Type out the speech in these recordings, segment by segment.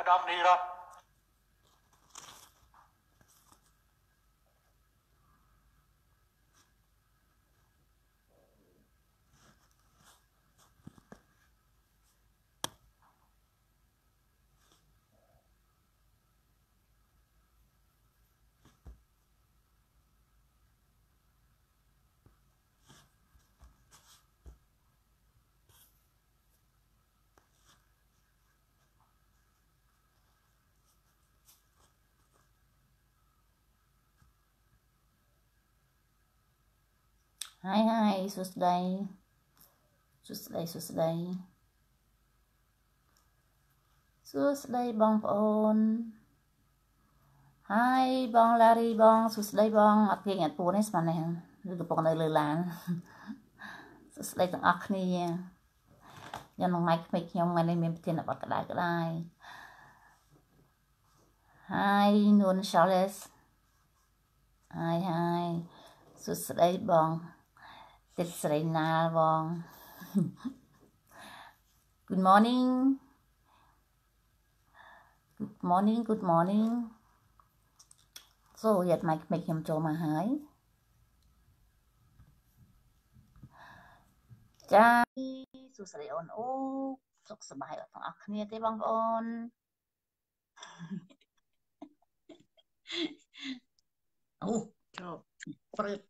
អាដាម ហើយហើយសួស្តីសួស្តីសួស្តីសួស្តីបងប្អូនហើយបងឡារីបងសួស្តីបងអត់គេអត់ពួនទេស្មាននេះឬកំពុងនៅលើឡានសួស្តីទាំងអស់គ្នាខ្ញុំនឹងម៉ៃក្មេកខ្ញុំថ្ងៃនេះមានប្រធានបទក្តៅក្តៅហើយនួន Charles ហើយហើយសួស្តីបង ចិត្តស្រីណាលបង Good morning Good morning Good morning សូយ៉ាត់ម៉ៃក្មេកខ្ញុំចូលមកហើយចាសួស្តីអូនអូសុខសប្បាយអត់ទាំងអស់គ្នាទេបងប្អូនអូចូលព្រឹក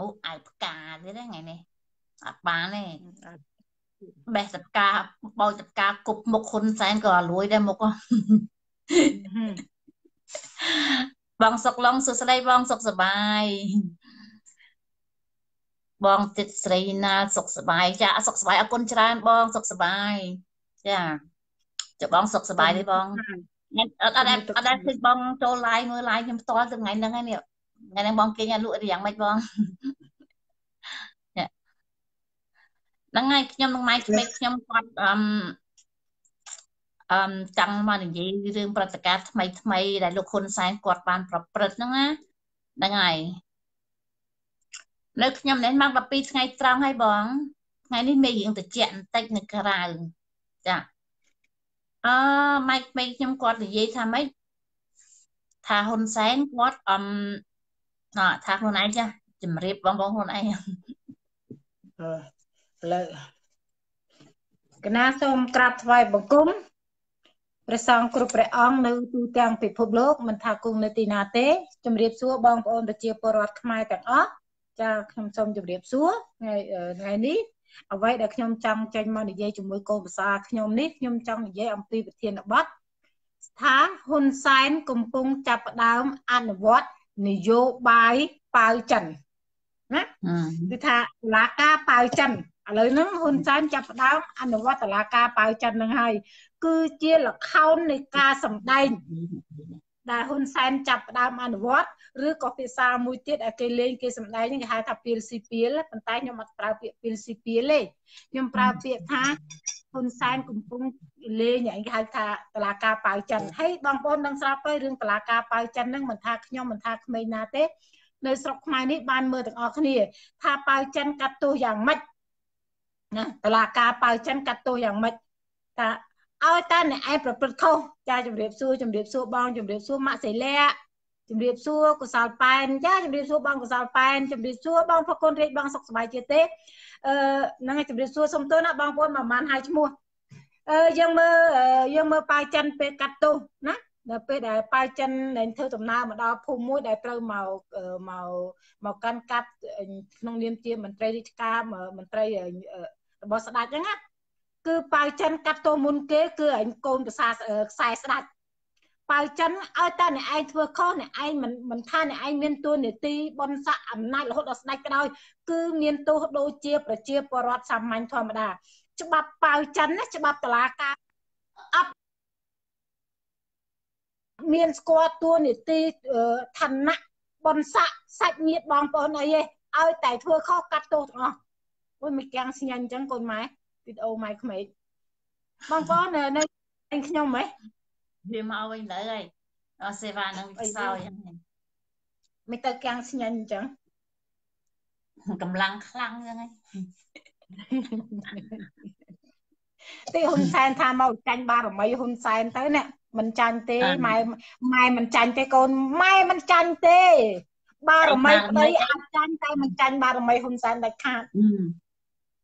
អូអាយផ្កាទៀតថ្ងៃនេះអត់បានទេបេះតផ្កាបោចតផ្កាគប់មុខហ៊ុនសែនក៏លួយដែរមុខបងសុកឡុងសុស្ដីបងសុខសប្បាយបងចិត្តស្រីណាសុខសប្បាយចាសុខសប្បាយអរគុណច្រើនបងសុខសប្បាយចាចាបងសុខសប្បាយទេបងអត់អត់អត់អត់ឃើញបងចូល live មើល live ខ្ញុំផ្ទាល់ទៅថ្ងៃហ្នឹងឯនេះ ថ្ងៃហ្នឹងបងគេញលក់រៀងមិនបងហ្នឹងហើយខ្ញុំនឹងម៉ៃក្មេកខ្ញុំគាត់អឺអឺចង់មកនិយាយរឿងព្រឹត្តិការណ៍ថ្មីថ្មីដែលលោកហ៊ុនសែនគាត់បានប្រព្រឹត្តហ្នឹងណាហ្នឹងហើយនៅខ្ញុំនេះមក12ថ្ងៃត្រង់ហើយបងថ្ងៃនេះមានរឿងតិចបន្តិចនៅក្រៅចាអឺម៉ៃក្មេកខ្ញុំគាត់និយាយថាម៉េចថាហ៊ុនសែនគាត់អ មអថាខ្លួនឯងចាជំរាបបងបងខ្លួនឯងអឺឥឡូវកណាសូមក្រាបថ្វាយបង្គំព្រះសង្ឃគ្រប់ព្រះអង្គនៅទូទាំងពិភពលោកមិនថាគង់នៅទីណាទេជម្រាបសួរបងប្អូនប្រជាពលរដ្ឋខ្មែរទាំងអស់ចាខ្ញុំសូមជម្រាបសួរថ្ងៃថ្ងៃនេះអ្វីដែលខ្ញុំចង់ចេញមកនិយាយជាមួយកូនភាសាខ្ញុំនេះខ្ញុំចង់និយាយអំពីប្រធានបទស្ថាហ៊ុនសែនកំពុងចាប់ផ្ដើមអនុវត្ត នយោបាយប៉ាវចិនណាគឺថាតឡាការប៉ាវចិនឥឡូវហ្នឹងហ៊ុនសែនចាប់ផ្ដើមអនុវត្តតឡាការប៉ាវចិនហ្នឹងហើយគឺជាលខោននៃការសម្ដែងដែលហ៊ុនសែនចាប់ផ្ដើមអនុវត្តឬក៏ភាសាមួយទៀតដែលគេលេងគេសម្ដែងគេហៅថាពីលស៊ីពីលប៉ុន្តែខ្ញុំអត់ប្រើពាក្យពីលស៊ីពីលទេខ្ញុំប្រើពាក្យថា ហ៊ុនសែនកំពុងលេងគេហៅថាតឡាការប៉ៅចិនហើយបងប្អូនដឹងស្រាប់ហើយរឿងតឡាការប៉ៅចិនហ្នឹងមិនថាខ្ញុំមិនថាក្មេងណាទេ នៅស្រុកខ្មែរនេះបានមើលទាំងអស់គ្នា ថាប៉ៅចិនកាត់ទោសយ៉ាងម៉េចណាតឡាការប៉ៅចិនកាត់ទោសយ៉ាងម៉េចថាឲ្យតែអ្នកឯងប្រព្រឹត្តខុសចាជំរាបសួរជំរាបសួរបងជំរាបសួរម៉ាក់សេលាជំរាបសួរកុសលប៉ែនចាជំរាបសួរបងកុសលប៉ែនជំរាបសួរបងផកូនរាជបងសុខសប្បាយជាទេ អឺហ្នឹងហើយជំរាបសួរសុំទោសណាបងប្អូនប្រហែលហើយឈ្មោះអឺយើងមើលយើងមើលប៉ាចិនពេលកាត់ទោសណាដល់ពេលដែលប៉ាចិនដែលធ្វើដំណើរមកដល់ភូមិមួយដែលត្រូវមកមកមកកាន់កាប់ក្នុងនាមជាមន្ត្រីរាជការមន្ត្រីរបស់ស្ដេចហ្នឹងណាគឺប៉ៅចិនកាត់ទោសមុនគេគឺអញកូនភាសាខ្សែស្ដាច់ ប៉ៅចិនឲ្យតែអ្នកឯងធ្វើខុសអ្នកឯងមិនមិនថាអ្នកឯងមានទួនាទីបនស័កអំណាចរហូតដល់ស្ដេចក៏ដោយគឺមានទោសដូចជា ប្រជាពលរដ្ឋសាមញ្ញធម្មតា ច្បាប់ប៉ៅចិនណាច្បាប់តឡាការអត់មានស្គាល់ទួនាទីឋានៈបនស័កសាច់ញាតិបងប្អូនអីទេឲ្យតែធ្វើខុសកាត់ទោសទាំងអស់អូយមិនកាំងស្ញាញ់អញ្ចឹងកូនម៉ែវីដេអូម៉ែក្មេកបងប្អូននៅខ្ញុំហ៎ វាមកវិញទៅហើយអសេវានឹងខ្សោយហ្នឹងមិនទៅកាំងស្ញាញ់អញ្ចឹងកម្លាំងខ្លាំងហ្នឹងហើយទីហ៊ុនសែនថាមកចាញ់បារមីហ៊ុនសែនទៅនេះមិនចាញ់ទេម៉ែម៉ែមិនចាញ់ទេកូនម៉ែមិនចាញ់ទេ បារមីប្តីអាចចាញ់តែមិនចាញ់បារមីហ៊ុនសែនដាច់ខាត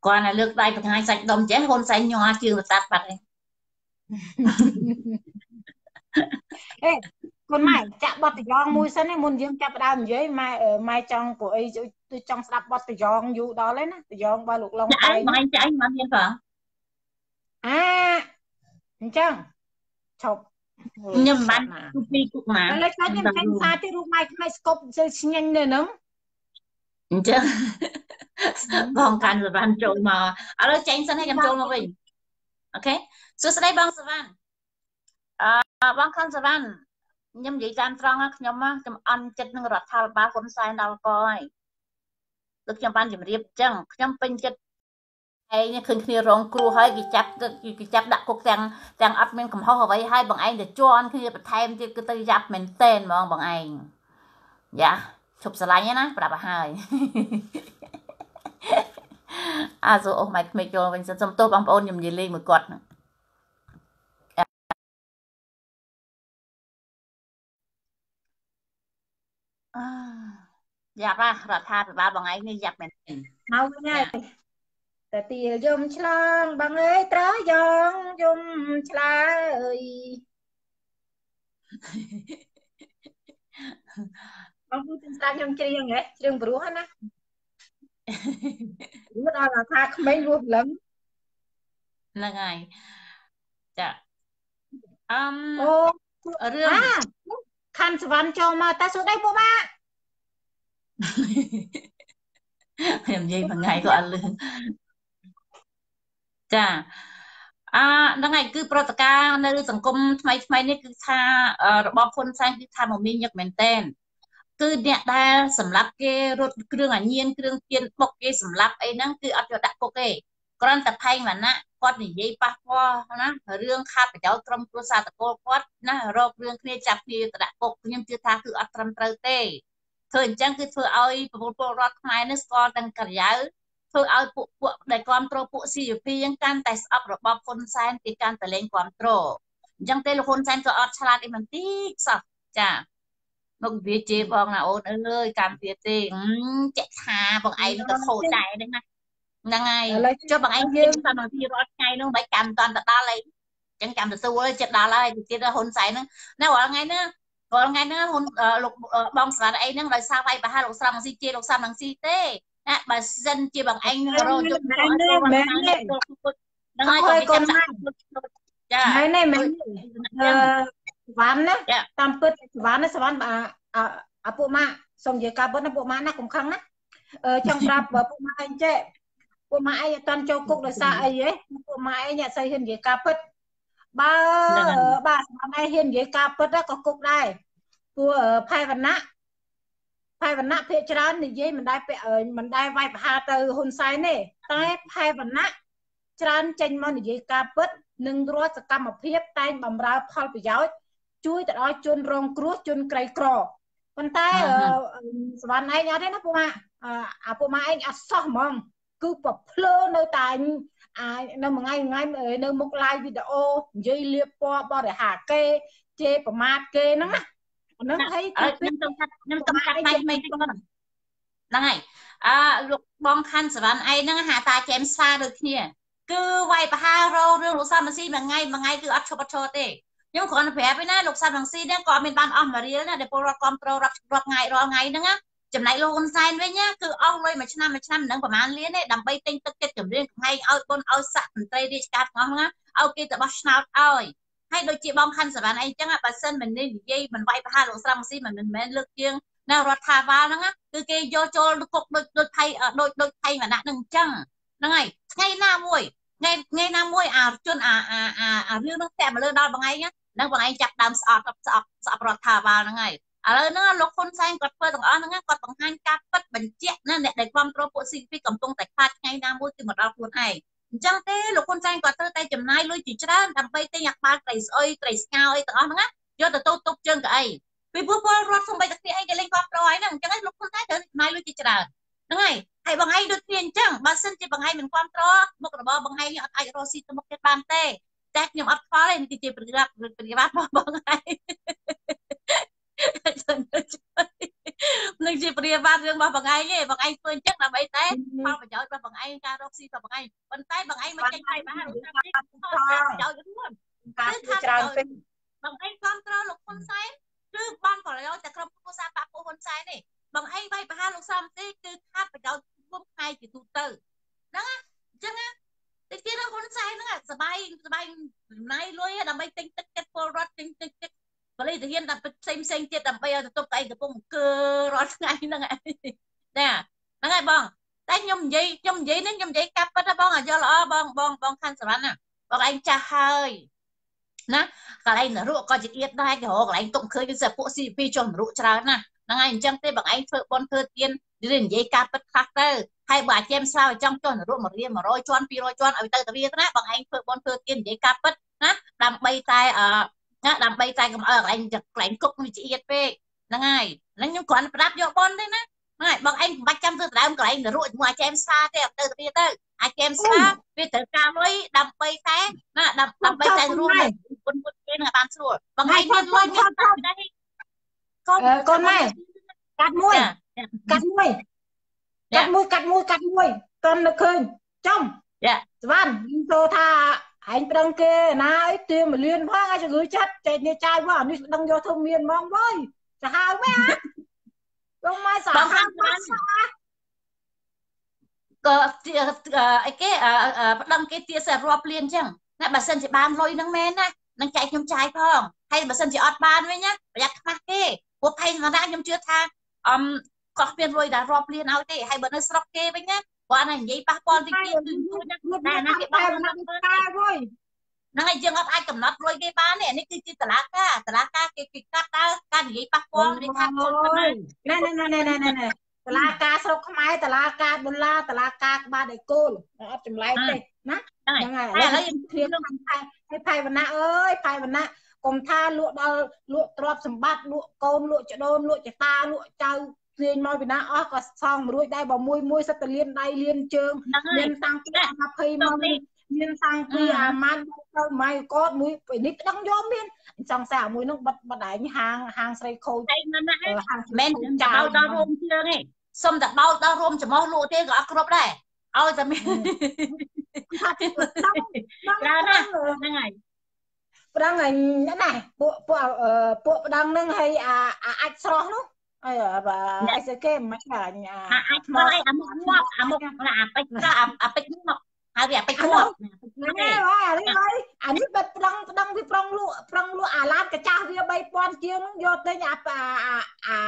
គាត់តែលើកដៃបង្ហាញសាច់ដុំចេះហ៊ុនសែនញ័រជើងទៅតាត់បាត់ឯង អេកូនម៉ែចាក់បទតយ៉ងមួយសិនមុនយើងចាប់ផ្ដើមនិយាយម៉ែម៉ែចង់ព្រោះអីចង់ស្ដាប់បទតយ៉ងយូរដល់ហើយណាតយ៉ងបើលោកឡុងតែម៉ែចាញ់មិនមានផងអាអញ្ចឹងឈប់ខ្ញុំមិនបានគូពីគូម៉ាឥឡូវចាញ់ខ្ញុំចាញ់សារទីរូបម៉ែខ្មែរស្គប់ជិលឆ្ងាញ់នៅហ្នឹងអញ្ចឹងបងកាន់សវណ្ណចូលមកឥឡូវចេញសិនឲ្យខ្ញុំចូលមកវិញអូខេសួស្តីបងសវណ្ណអឺ បងខាន់សវណ្ណខ្ញុំនិយាយតាមត្រង់ខ្ញុំខ្ញុំអន់ចិត្តនឹងរដ្ឋាភិបាលហ៊ុនសែនដល់កហើយដូចខ្ញុំបានជម្រាបអញ្ចឹងខ្ញុំពេញចិត្តឯងឃើញគ្នារងគ្រោះហើយគេចាប់គេចាប់ដាក់គុកទាំងទាំងអត់មានកំហុសអ្វីហើយបងឯងទៅជន់គ្នាបន្ថែមទៀតគឺទៅយ៉ាប់មែនតែនហ្មងបងឯងយ៉ាឈប់ស្រឡាញ់ណាប្រាប់ឲ្យហើយអាសូអូម៉ៃក្មេកចូលវិញសុំទោសបងប្អូនខ្ញុំនិយាយលេងមួយគាត់ហ្នឹង យ៉ាប់រដ្ឋាភិបាលបងឯងនេះយ៉ាប់មែនមកវិញហើយតែទាលយំឆ្លងបងអើយត្រយ៉ងយំឆ្លើយបងพูดទាំងស្ដាប់ខ្ញុំច្រៀងហ៎ច្រៀងព្រោះណាមកដល់ថាក្មេងរស់លឹងហ្នឹងហើយចាអឹមអូរឿងខាន់សវណ្ណចូលមកតែសួស្ដីពួកម៉ា ខ្ញុំនិយាយមួយថ្ងៃក៏អត់លឺចាអាហ្នឹងហើយគឺប្រតិការនៅសង្គមថ្មីថ្មីនេះគឺថារបបហ៊ុនសែនគឺថាមមាញឹកមែនតែនគឺអ្នកដែលសម្លាប់គេរត់គ្រឿងអាញៀនគ្រឿងទៀនបុកគេសម្លាប់អីហ្នឹងគឺអត់យកដាក់គុកទេគ្រាន់តែផែងវណ្ណៈគាត់និយាយប៉ះពាល់ណារឿងខាតប្រយោជន៍ក្រុមគ្រួសារតកូលគាត់ណារករឿងគ្នាចាប់គ្នាទៅដាក់គុកខ្ញុំជឿថាគឺអត់ត្រឹមត្រូវទេ ធ្វើអញ្ចឹងគឺធ្វើឲ្យពលពលរដ្ឋខ្មែរនេះស្គាល់ទាំងករិយាធ្វើឲ្យពួកពួកដែលគ្រប់គ្រងពួក CVP ហ្នឹងកាន់តែស្អប់របបហ៊ុនសែនគេកាន់តែលែងគ្រប់គ្រងអញ្ចឹងទេលោកហ៊ុនសែនក៏អត់ឆ្លាតអីមិនតិចសោះចាមកវាជេរបងណាអូនអើយកម្មវិធីទេចាក់ថាបងឯងនឹងក៏ខូចដែរហ្នឹងណាហ្នឹងហើយចុះបងឯងយើងតាមវិធីរាល់ថ្ងៃហ្នឹងមិនកម្មតន់ទៅដល់អីអញ្ចឹងកម្មទៅសួរចិត្តដល់ហើយទៀតហ៊ុនសែនហ្នឹងណារាល់ថ្ងៃហ្នឹង រាល់ថ្ងៃហ្នឹងហ៊ុនលោកបងស្រាអីហ្នឹងដោយសារវាយប្រហារលោកស្រាំនឹងស៊ីជេរលោកស្រាំនឹងស៊ីទេណាបើសិនជាបងឯងរកយកហ្នឹងហើយកូនម៉ែចាហើយនេះមែនអឺសវណ្ណណាតាមពិតសវណ្ណណាសវណ្ណអាពួកម៉ាក់សូមនិយាយការពិតណាពួកម៉ាក់ណាកុំខឹងណាអឺចង់ប្រាប់ពួកម៉ាក់ឯងចេះពួកម៉ាក់ឯងអត់តាន់ចូលគុកដោយសារអីហ៎ពួកម៉ាក់ឯងអ្នកស្អីហ៊ាននិយាយការពិត បើបាទសវណ្ណឯងហ៊ាននិយាយការពិតក៏គុកដែរពួកផែវណ្ណៈផែវណ្ណៈភាកច្រើននិយាយមិនដែលមិនដែលវាយប្រហារទៅហ៊ុនសែនទេតែផែវណ្ណៈច្រើនចេញមកនិយាយការពិតនិងរាល់សកម្មភាពតែងបំរើផលប្រយោជន៍ជួយទៅដល់ជនរងគ្រោះជនក្រីក្រប៉ុន្តែសវណ្ណឯងអត់ទេណាពួកម៉ាអាពួកម៉ាឯងអត់សោះហ្មងគឺប្រភ្លើនៅតែ អានៅមួយថ្ងៃថ្ងៃនៅមុខ live វីដេអូនិយាយលៀបពណ៌បរិហាគេជេរប្រមាថគេហ្នឹងណាហ្នឹងហើយខ្ញុំទៅកាត់ខ្ញុំទៅកាត់ដៃមិនគាត់ហ្នឹងហើយអើលោកបងខាន់សវណ្ណឯងហ្នឹងហាតាចែមស្វាដូចគ្នា គឺវាយប្រហាររោរឿងលោកសំរងស៊ីមួយថ្ងៃមួយថ្ងៃគឺអត់ឈប់អត់ឈរទេខ្ញុំគ្រាន់តែប្រាប់ឯណាលោកសំរងស៊ីហ្នឹងក៏មានបានអស់មួយរៀលណាដែលពលរដ្ឋគ្រប់គ្រងរាប់រាប់ថ្ងៃរាល់ថ្ងៃហ្នឹងណា ចំណែកលោកហ៊ុនសែនវិញណាគឺអស់លុយមួយឆ្នាំមួយឆ្នាំនឹងប្រហែលលានទេដើម្បីទិញទឹកចិត្តចម្រៀងកំហែងឲ្យបុនឲ្យស័កមន្ត្រីរាជការទាំងអស់ហ្នឹងឲ្យគេទៅបោះឆ្នោតឲ្យហើយដូចជាបងខាន់សវណ្ណអីចឹងបើសិនមិននិយាយមិនវាយប្រហារលោកស្រំស៊ីមិនមែនលើកជាងនៅរដ្ឋាភិបាលហ្នឹងគឺគេយកចូលគុកដូចដូចថៃដូចដូចថៃវណ្ណៈហ្នឹងអញ្ចឹងហ្នឹងហើយថ្ងៃណាមួយថ្ងៃថ្ងៃណាមួយអាជនអាអាអារឿងហ្នឹងតែមកលើដល់បងឯងហ្នឹងបងឯងចាប់ដើមស្អប់ស្អប់ស្អប់រដ្ឋាភិបាលហ្នឹងហើយ ឥឡូវហ្នឹងលោកហ៊ុនសែនគាត់ធ្វើទាំងអស់ហ្នឹងគាត់បង្ហាញការពិតបញ្ជាក់ណាអ្នកដែលគ្រប់គ្រងពួក CP កំពុងតែខ្លាចថ្ងៃណាមួយគឺមកដល់ខ្លួនឯងអញ្ចឹងទេលោកហ៊ុនសែនគាត់ត្រូវតែចំណាយលុយជាច្រើនដើម្បីទិញអាបាល់ត្រីស្អុយត្រីស្ងោអីទាំងអស់ហ្នឹងយកទៅទុកជើងកៅអីពីព្រោះពលរដ្ឋសំបីតែគ្នាអីគេលេងគ្រប់គ្រងហើយហ្នឹងអញ្ចឹងលោកហ៊ុនសែនត្រូវចំណាយលុយជាច្រើនហ្នឹងហើយហើយបងឯងដូចគ្នាអញ្ចឹងបើសិនជាបងឯងមិនគ្រប់គ្រងមុខរបរបងឯងអត់អាចរកស៊ីទៅមុខទៀតបានទេតែខ្ញុំអត់ខ្វល់ទេនេះគឺជាប្រតិបត្តិប្រតិបត្តិរបស់បងឯង នឹងជាព្រាបាទរឿងរបស់បងឯងទេបងឯងធ្វើអញ្ចឹងដើម្បីតែផលប្រយោជន៍របស់បងឯងការរកស៊ីរបស់បងឯងប៉ុន្តែបងឯងមិនចេញឲ្យបានប្រយោជន៍រួមការធ្វើច្រើនពេកបងឯងគ្រប់គ្រងលោកហ៊ុនសែនគឺបានប្រយោជន៍តែក្រុមគ្រួសារបាក់ពូហ៊ុនសែនទេបងឯងវាយប្រហារលោកសំទេគឺខាត់ប្រយោជន៍រួមផ្នែកជាទូទៅហ្នឹងណាអញ្ចឹងណាតិចទៀតហ៊ុនសែនហ្នឹងសបាយសបាយចំណាយលុយដើម្បីទិញទឹកចិត្តពលរដ្ឋទិញទឹកចិត្ត បលិទាហានដល់ផ្សេងផ្សេងទៀតដើម្បីឲ្យទៅទប់កៃកំពុងអង្គើរាល់ថ្ងៃហ្នឹងណាហ្នឹងហើយបងតែខ្ញុំនិយាយខ្ញុំនិយាយនេះខ្ញុំនិយាយកាប់ពិតណាបងឲ្យយល់ល្អបងបងបងខាន់សរ៉ាន់ណាបងឯងចាស់ហើយណាកន្លែងនរកក៏ជាទៀតដែរគេរកកន្លែងទុកឃើញគឺពួក CP ចុះនរកច្រើនណាហ្នឹងហើយអញ្ចឹងទេបងឯងធ្វើបនធ្វើទៀននិយាយការពិតខ្លះទៅហើយបើអាចារ្យស្រាវចង់ចុះនរក1រៀល100ជាន់200ជាន់ឲ្យទៅទៅវាណាបងឯងធ្វើបនធ្វើទៀននិយាយការពិតណាដើម្បីតែអឺ ណាដើម្បីតែកុំឲ្យកន្លែងកន្លែងគុកវាឆ្អៀតពេកហ្នឹងហើយហ្នឹងខ្ញុំគ្រាន់ប្រាប់យកបនទេណាហ្នឹងហើយបងឯងមិនបាច់ចាំធ្វើដើមកន្លែងនរកជាមួយអាចារ្យស្រាទេទៅទៅវាទៅអាចារ្យស្រាវាត្រូវការលុយដើម្បីតែណាដើម្បីតែរួមគុណគុណគេនឹងបានស្រួលបងឯងមានលុយមានតែកូនកូនម៉ែកាត់មួយកាត់មួយកាត់មួយកាត់មួយកាត់មួយតន់នឹកឃើញចំយ៉ាសវណ្ណទៅថា ឯងប្រឹងគេណាអីទៀមលៀនផងឲ្យជំងឺចិត្តចេះនេះចាយមកនេះដឹងយកធ្វើមានហ្មងវើយសាហាវមែនបងមកសាហាវបានក៏អីគេប្តឹងគេទៀតសរាប់លៀនអញ្ចឹងណាបើសិនជាបានលុយហ្នឹងមែនណានឹងចែកខ្ញុំចាយផងហើយបើសិនជាអត់បានវិញណាប្រយ័ត្នខ្មាស់គេពួកភ័យធម្មតាខ្ញុំជឿថាអមគាត់មានលុយដែលរាប់លានឲ្យទេហើយបើនៅស្រុកគេវិញណា គាត់ណានិយាយប៉ះពាល់តិចទៀតគឺជួយណាស់តែណាគេបោកណាស់មើលតែវើយហ្នឹងហើយយើងអត់អាចកំណត់លុយគេបានទេនេះគឺជាតឡាការតឡាការគេគេកាត់តើការនិយាយប៉ះពាល់នេះថាខ្លួនហ្នឹងណែណែណែណែណែណែតឡាការស្រុកខ្មែរតឡាការដុល្លារតឡាការក្បាលដៃគោលអត់ចម្លែកទេណាហ្នឹងហើយឥឡូវយើងធៀបនឹងផៃហើយផៃវណ្ណៈអើយផៃវណ្ណៈកុំថាលក់ដល់លក់ទ្រព្យសម្បត្តិលក់កូនលក់ចដូនលក់ចតាលក់ចៅ ទាញមកពីណាអស់ក៏សងរួចដែរបើមួយមួយសិតតលៀនដៃលៀនជើងមានតាំងពី20មកមានតាំងពីអាម៉ាន់ទៅម៉ៃកតមួយពេលនេះដឹងយកមានសង្សារមួយនោះបិទបដៃហាងហាងស្រីខូចហាងមិនចាំបោដល់រោមជើងទេសុំតែបោដល់រោមចំោះលក់ទេក៏អត់គ្រប់ដែរឲ្យតែមានថាដឹងណាហ្នឹងហើយប្រឹងហ្នឹងណាពួកពួកពួកប្រឹងហ្នឹងហើយអាអាចស្រស់នោះ អីបើអីស្គេមិនខ្លាញ់អាអាចមកអីអាមុខងាប់អាមុខអាពេជ្រអាពេជ្រងាប់ហើយវាពេជ្រងាប់ហ្នឹងហើយអានេះហើយអានេះបើប្រឹងប្រឹងវាប្រឹងលក់ប្រឹងលក់អាឡានកចាស់វា3000ជាងយកទិញអាអា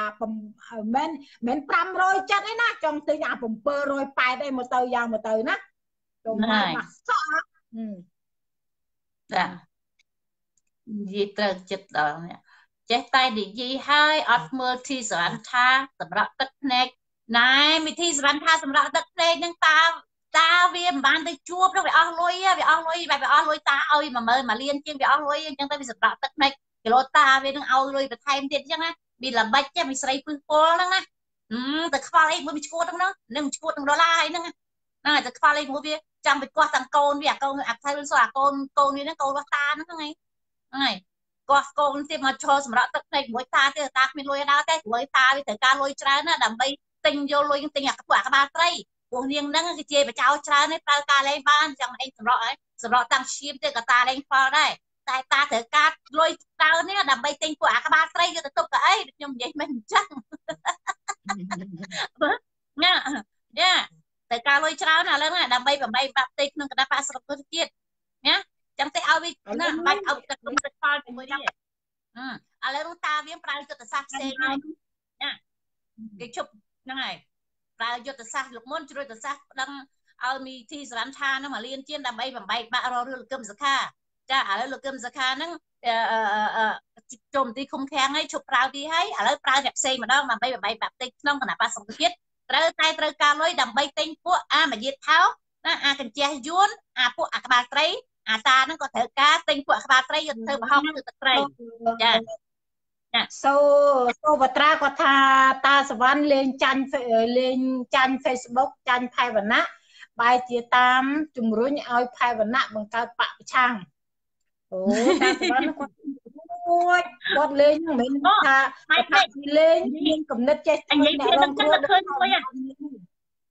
មិនមិន500ចិត្តឯណាចង់ទិញអា780ឯមកទៅយ៉ាងមកទៅណាទៅមកសក់ចានិយាយត្រូវចិត្តដល់នេះ ចេះតែនិយាយហើយអត់មើលធីសរន្ថាសម្រាប់ទឹកភ្នែកណែវិធីសរន្ថាសម្រាប់ទឹកភ្នែកនឹងតើតាវាមិនបានទៅជួបទៅវាអស់លុយវាអស់លុយបែបវាអស់លុយតាឲ្យ10000មួយលានជាងវាអស់លុយអញ្ចឹងទៅវាសម្រាប់ទឹកភ្នែកគីឡូតាវានឹងឲ្យលុយបន្ថែមទៀតអញ្ចឹងណាវាល្បិចចេះមានស្រីពឹសពលហ្នឹងណាអឺតែខ្វល់អីមួយវាឈួតហ្នឹងនឹងឈួតនឹងដុល្លារអីហ្នឹងហ្នឹងតែខ្វល់អីមួយវាចាំវាគាស់ទាំងកូនវាអាកូនអាថៃលុយសោះអាកូនកូនវាហ្នឹងកូនរបស់តាហ្នឹងហ្នឹងហើយ ហ្នឹងហើយគាត់កូនទៀតមកឈរសម្រាប់ទឹកភ្នែកមួយតាទៀតតាគ្មានលុយដល់ទេព្រោះតាវាត្រូវការលុយច្រើនណាដើម្បីទិញយកលុយទិញអាពួកអាក្បាលត្រីពួកនាងហ្នឹងគឺជាបចោច្រើនទេប្រើការលេងបានចាំឯងសម្រក់ហើយសម្រក់តាំងឈាមទៀតក៏តាលេងផលដែរតែតាត្រូវការលុយច្រើននេះដើម្បីទិញពួកអាក្បាលត្រីយកទៅទុកទៅអីខ្ញុំនិយាយមិនអញ្ចឹងណាយ៉ាតែការលុយច្រើនឥឡូវដើម្បីបំបីបាក់ផ្ទៃក្នុងគណៈបកស្រុកជាតិណា ចឹងទៅឲ្យវាណាបាច់ឲ្យទឹកទឹកផលជាមួយនេះឥឡូវនោះតាវាប្រើយុទ្ធសាស្ត្រផ្សេងហើយណាគេជប់ហ្នឹងហើយប្រើយុទ្ធសាស្ត្រលោកមុនជ្រួយយុទ្ធសាស្ត្រប្តឹងឲ្យមីធីសរញ្ឆាហ្នឹងមកលៀនជៀនដើម្បីបំបែកបាក់រករឿងលោកកឹមសខាចាឥឡូវលោកកឹមសខាហ្នឹងជុំទីឃុំឃាំងហើយជប់ប្រើទីហើយឥឡូវប្រើអ្នកផ្សេងម្ដងដើម្បីបំបែកបាក់ផ្ទៃក្នុងគណៈបកសង្ឃជាតិត្រូវតែត្រូវការលុយដើម្បីទិញពួកអាមយាទថោណាអាកញ្ជះយួនអាពួកអាក្បាលត្រី អាតាហ្នឹងក៏ត្រូវការទិញពួកក្បាលត្រីយកធ្វើប្រហុកគឺទឹកត្រីចាសូសូបត្រាគាត់ថាតាសវណ្ណលេងចាញ់លេងចាញ់ Facebook ចាញ់ផែវណ្ណៈបែរជាតាមជំរុញឲ្យផែវណ្ណៈបង្កើតបពប្រឆាំងអូតាសវណ្ណគាត់មួយគាត់លេងមិនមែនថាគាត់លេងមានគំនិតចេះជួយអ្នករងគ្រោះឃើញមួយ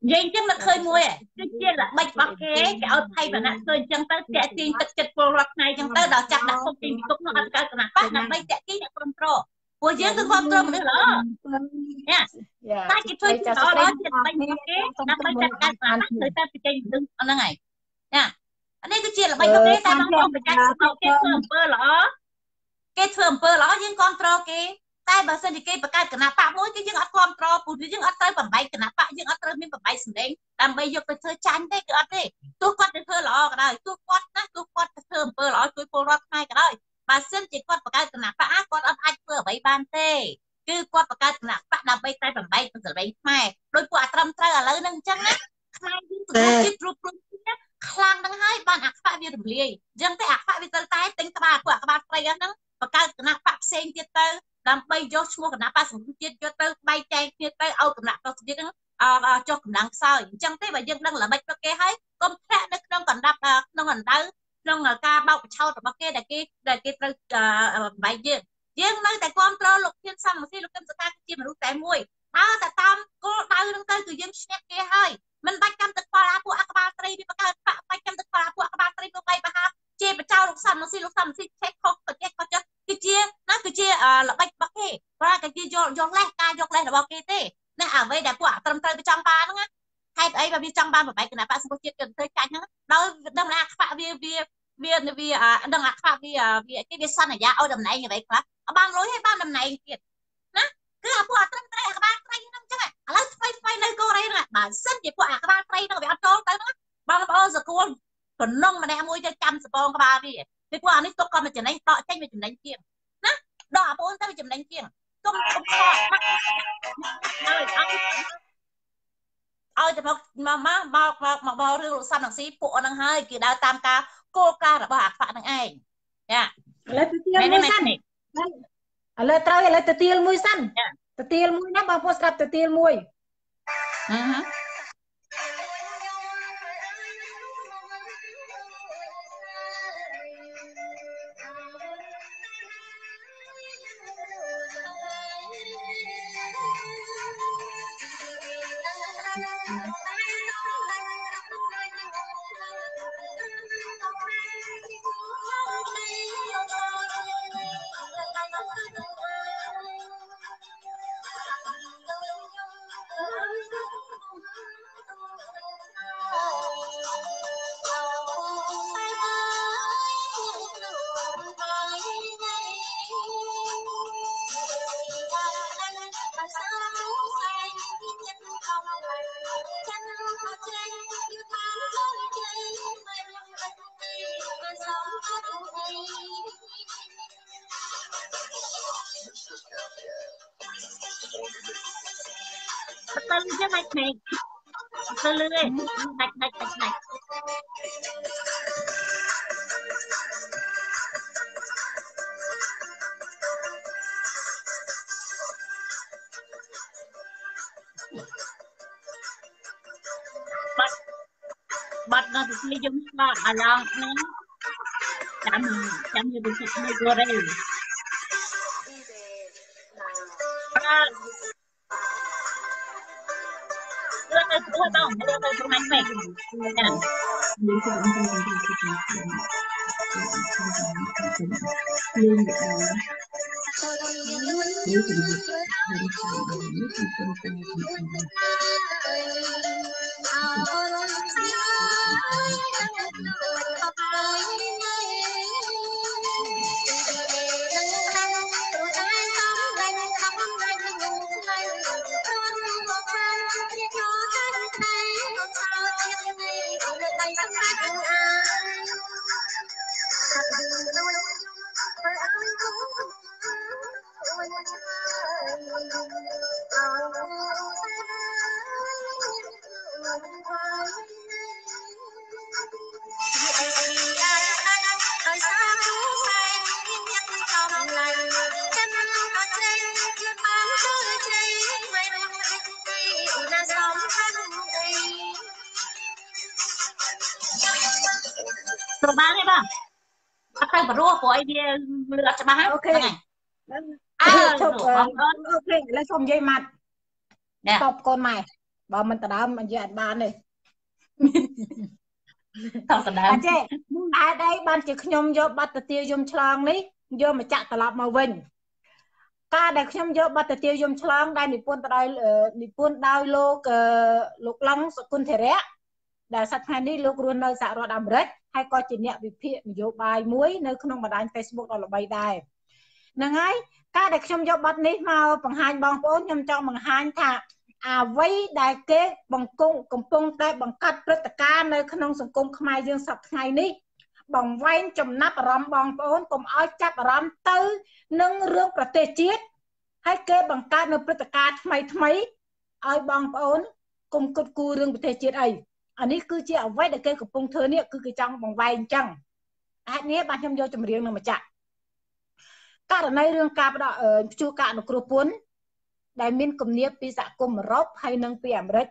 និយាយចឹងនឹកឃើញមួយគឺជាល្បិចរបស់គេគេឲ្យថៃវណ្ណៈធ្វើអញ្ចឹងទៅតាក់ទាញទឹកចិត្តពលរដ្ឋខ្មែរអញ្ចឹងទៅដល់ចាប់ដាក់គុកទីពិគុកនោះអត់កើតគណៈបះដើម្បីតាក់ទាញអ្នកគ្រប់គ្រងពួកយើងគឺគ្រប់គ្រងមនុស្សល្អយ៉ាតែគេធ្វើល្អល្អជាល្បិចរបស់គេដើម្បីចាត់ការស្អាតទៅតែពីចេញនឹងហ្នឹងហើយយ៉ានេះគឺជាល្បិចរបស់គេតែបងប្អូនប្រចាំគេធ្វើអំពើល្អគេធ្វើអំពើល្អយើងគ្រប់គ្រងគេ តែបើសិនជាគេបង្កើតគណៈបកមួយគឺយើងអត់គ្រប់គ្រងពូយើងអត់ត្រូវបំបីគណៈបកយើងអត់ត្រូវមានបំបីសម្លេងដើម្បីយកទៅធ្វើចាញ់ទេគឺអត់ទេទោះគាត់ទៅធ្វើល្អក៏ដោយទោះគាត់ណាទោះគាត់ទៅធ្វើអំពើល្អជួយពលរដ្ឋខ្មែរក៏ដោយបើសិនជាគាត់បង្កើតគណៈបកគាត់អត់អាចធ្វើអ្វីបានទេគឺគាត់បង្កើតគណៈបកដើម្បីតែបំបីសម្លេងខ្មែរដោយពួកអាត្រឹមត្រូវឥឡូវហ្នឹងអញ្ចឹងណាខ្មែរយើងប្រទេសជាតិគ្រប់គ្រងខ្លាំងហ្នឹងហើយបានអាខ្វាក់វារំលាយអញ្ចឹងទេអាខ្វាក់វាទៅតែទិញក្បាលពួកអាក្បាលស្រីហ្នឹង បង្កើតគណៈបកផ្សេងទៀតទៅដើម្បីយកឈ្មោះគណៈបកសង្គមជាតិយកទៅបែកចែកគ្នាទៅឲ្យគណៈបកសង្គមជាតិហ្នឹងចុះកម្លាំងខ្សោយអញ្ចឹងទេបើយើងដឹងល្បិចរបស់គេហើយកុំធ្លាក់នៅក្នុងកណ្ដាប់ក្នុងអណ្ដៅក្នុងការបោកបញ្ឆោតរបស់គេដែលគេដែលគេត្រូវបែកយើងយើងនៅតែគ្រប់គ្រងលោកធានសំរងស៊ីលោកកឹមសុខាគឺជាមនុស្សតែមួយអើតែតាមគោលដៅនឹងទៅគឺយើងឈ្នះគេហើយ មិនបាច់កម្មទឹកផលអាពួកអក្បាលត្រីវាបង្កើតបាក់បាច់កម្មទឹកផលអាពួកអក្បាលត្រីពួកបាយបហាជាបចោលោកសំរងស៊ីលោកសំរងស៊ីឆេះខុសប្រទេសក៏ចុះគឺជាណាគឺជាល្បិចរបស់គេព្រោះគេយកយកលេសការយកលេសរបស់គេទេណាអ្វីដែលពួកត្រឹមត្រូវទៅចង់បានហ្នឹងណាហេតុអីបើវាចង់បានប្របែកគណៈបកសង្គមជាតិគេធ្វើចាញ់ហ្នឹងដោយដឹងថាខ្វាក់វាវាវាវាដឹងថាខ្វាក់វាវាគេវាសន្យាឲ្យតំណែងអ្វីខ្លះបានលុយឲ្យបានតំណែងទៀតណាគឺអាពួកអត្រឹមត្រូវអាក្បាលត្រីហ្នឹងចឹង ឥឡូវស្វ័យស្វ័យនៅកូរ៉េហ្នឹងបើសិនជាពួកអាក្បាលត្រីហ្នឹងវាអត់ចូលទៅហ្នឹងបងប្អូនសកលបំណងម្នាក់មួយទៅចាំសបងក្បាលវាពីព្រោះអានេះទុកក៏មិនចំណេញដកចេញវាចំណេញជាងណាដកអាបងទៅវាចំណេញជាងកុំកុំខកមកឲ្យឲ្យទៅមកមកមកមកមកមករឿងលោកសំនឹងស៊ីពួកហ្នឹងហើយគឺដើរតាមការគោលការណ៍របស់អាខ្វាក់ហ្នឹងឯងចាឥឡូវទៅទៀលមួយសិនឥឡូវត្រូវឥឡូវទៅទៀលមួយសិន ទៅទៀលមួយណាបងប្អូនស្ដាប់ទៅទៀលមួយអឺ along ni jam jam ni bisik ni goreng Hãy subscribe cho kênh Ghiền Mì Gõ Để không bỏ lỡ những video hấp dẫn ធ្វើដល់លើទៅប្រហែលពេកចាំមានទៅអង្គទៅទៅទៅលឿនប្របានទេបងអត់ទៅបរោះព្រោះអីវាលឺអត់ច្បាស់ហ្នឹងអូខេអើជប់អូខេឥឡូវសូមនិយាយម៉ាត់តបកូនម៉ែបើមិនដដើមនិយាយអត់បានទេតបដដើមអញ្ចឹងហេតុអីបានជាខ្ញុំយកបាត់ទៅទាយំឆ្លងនេះយកមកចាក់ត្រឡប់មកវិញការដែលខ្ញុំយកបទទាយំឆ្លងដែលនិពន្ធដោយនិពន្ធដោយលោកលោកឡុងសគុណធរៈដែលសប្តាហ៍នេះលោករស់នៅសហរដ្ឋអាមេរិក ហើយក៏ជាអ្នកវិភាគនយោបាយមួយនៅក្នុងបណ្ដាញ Facebook ដ៏ល្បីដែរហ្នឹងហើយការដែលខ្ញុំយកបទនេះមកបង្ហាញបងប្អូនខ្ញុំចង់បង្ហាញថាអ្វីដែលគេបង្កងកំពុងតែបង្កាត់ព្រឹត្តិការណ៍នៅក្នុងសង្គមខ្មែរយើងសប្តាហ៍នេះបង្វែងចំណាប់អារម្មណ៍បងប្អូនកុំឲ្យចាប់អារម្មណ៍ទៅនឹងរឿងប្រទេសជាតិហើយគេបង្កើតនៅព្រឹត្តិការណ៍ថ្មីថ្មីឲ្យបងប្អូនគុំគិតគូររឿងប្រទេសជាតិអី អានេះគឺជាអ្វីដែលគេកំពុងធ្វើនេះគឺគេចង់បង្វែងអញ្ចឹងហេតុនេះបាទខ្ញុំយកចម្រៀងនឹងមកចាក់ករណីរឿងការផ្ដោតជួការអនុគ្រោះពន្ធដែលមានគំនាបពីសហគមន៍អឺរ៉ុបហើយនិងពីអាមេរិក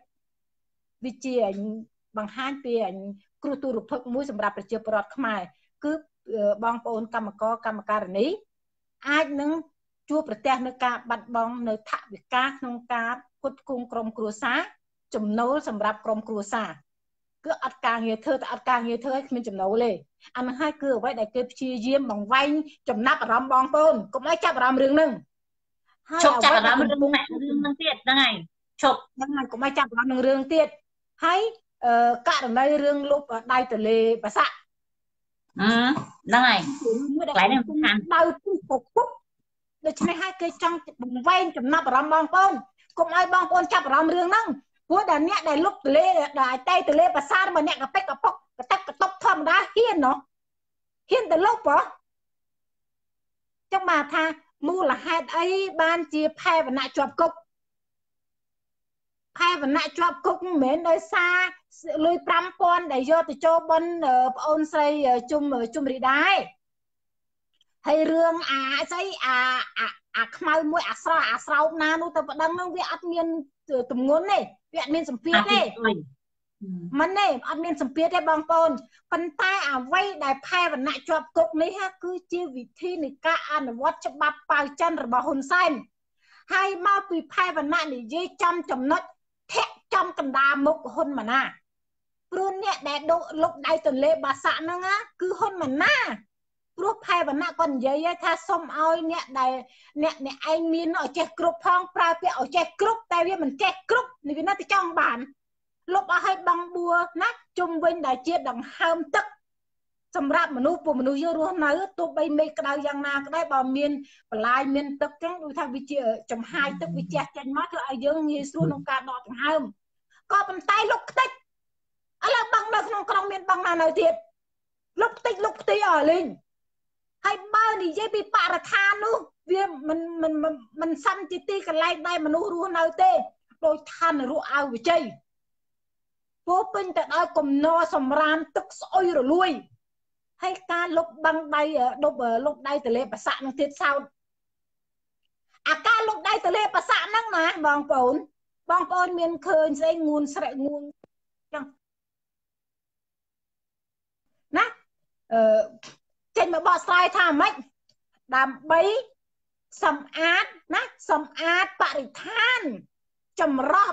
វាជាបង្ហាញពីគ្រោះទុរភិក្សមួយសម្រាប់ប្រជាពលរដ្ឋខ្មែរគឺបងប្អូនកម្មករកម្មការិនីអាចនឹងជួបប្រទះនៅការបាត់បង់នៅថវិកាក្នុងការផ្គត់ផ្គង់ក្រុមគ្រួសារចំណូលសម្រាប់ក្រុមគ្រួសារ គឺអត់ការងារធ្វើតែអត់ការងារធ្វើឲ្យគ្មានចំណូលទេអានោះហើយគឺអ្វីដែលគេព្យាយាមបង្វែងចំណាប់អារម្មណ៍បងប្អូនកុំឲ្យចាប់អារម្មណ៍រឿងហ្នឹងហើយជប់ចាប់អារម្មណ៍រឿងហ្នឹងទៀតហ្នឹងហើយជប់ហ្នឹងហើយកុំឲ្យចាប់អារម្មណ៍នឹងរឿងទៀតហើយករណីរឿងលុបដៃទលេប្រសាក់ហ្នឹងហើយកន្លែងនេះសំខាន់ដៅពុះពុះដូច្នេះហើយគេចង់បង្វែងចំណាប់អារម្មណ៍បងប្អូនកុំឲ្យបងប្អូនចាប់អារម្មណ៍រឿងហ្នឹង ព្រោះតែអ្នកដែលលុបទលេដែលតែទលេប្រសាទមកអ្នកកប៉ិកកប៉ុកកតាប់កតុកធម្មតាហ៊ានណោះហ៊ានទៅលុបហ៎ចឹងមកថាមូលហេតុអីបានជាផែវណៈជាប់គុកផែវណៈជាប់គុកមិនមែនដោយសារលុយ5000ដែលយកទៅចូលបនប្អូនស្រីជុំជុំរីដែរហើយរឿងអាស្អីអាអាខ្មៅមួយអាស្រោអាស្រោបណានោះទៅប្តឹងនឹងវាអត់មានទំងន់ទេវាអត់មានសម្ពាធទេមិនទេអត់មានសម្ពាធទេបងប្អូនប៉ុន្តែអ្វីដែលផែវណៈជាប់គុកនេះគឺជាវិធីនៃការអនុវត្តច្បាប់ប៉ៅចិនរបស់ហ៊ុនសែនហើយមកពីផែវណៈនិយាយចំចំណុចធាក់ចំកណ្ដាលមុខហ៊ុនម៉ាណាព្រោះអ្នកដែលដកលុកដៃទន្លេបាសាក់ហ្នឹងគឺហ៊ុនម៉ាណា ព្រោះផែវណ្ណៈគាត់និយាយថាសុំឲ្យអ្នកដែលអ្នកអ្នកឯងមានឲ្យចេះគ្រប់ផងប្រើពាក្យឲ្យចេះគ្រប់តែវាមិនចេះគ្រប់នេះវានៅតែចង់បានលុបអស់ឲ្យបងបួរណាជុំវិញដែលជាដង្ហើមទឹកសម្រាប់មនុស្សពួកមនុស្សយើងរស់នៅទោះបីមេឃក្តៅយ៉ាងណាក៏ដោយបើមានបន្លាយមានទឹកចឹងដូចថាវាជាចំហាយទឹកវាជះចេញមកធ្វើឲ្យយើងងាយស្រួលក្នុងការដកដង្ហើមក៏ប៉ុន្តែលុបខ្ទេចឥឡូវបងនៅក្នុងក្រុងមានបងណានៅទៀតលុបខ្ទេចលុបខ្ទេចអស់លេង ហើយបើនិយាយពីបរិស្ថាននោះវាមិនមិនមិនសំជាទីកន្លែងដែលមនុស្សរស់នៅទេដោយឋានរស់អៅវិជ័យពោពេញទៅដោយកំណរសម្រាមទឹកស្អុយរលួយហើយការលុបបាំងដៃដប់លុបដៃទលេប្រសាក់នឹងទៀតសោតអាការលុបដៃទលេប្រសាក់ហ្នឹងណាបងប្អូនបងប្អូនមានឃើញស្អីងួនស្រែកងួនចឹងណាអឺ ចេញមកបកស្រាយថាម៉េចដើម្បីសម្អាតណាសម្អាតបរិស្ថានចម្រោះ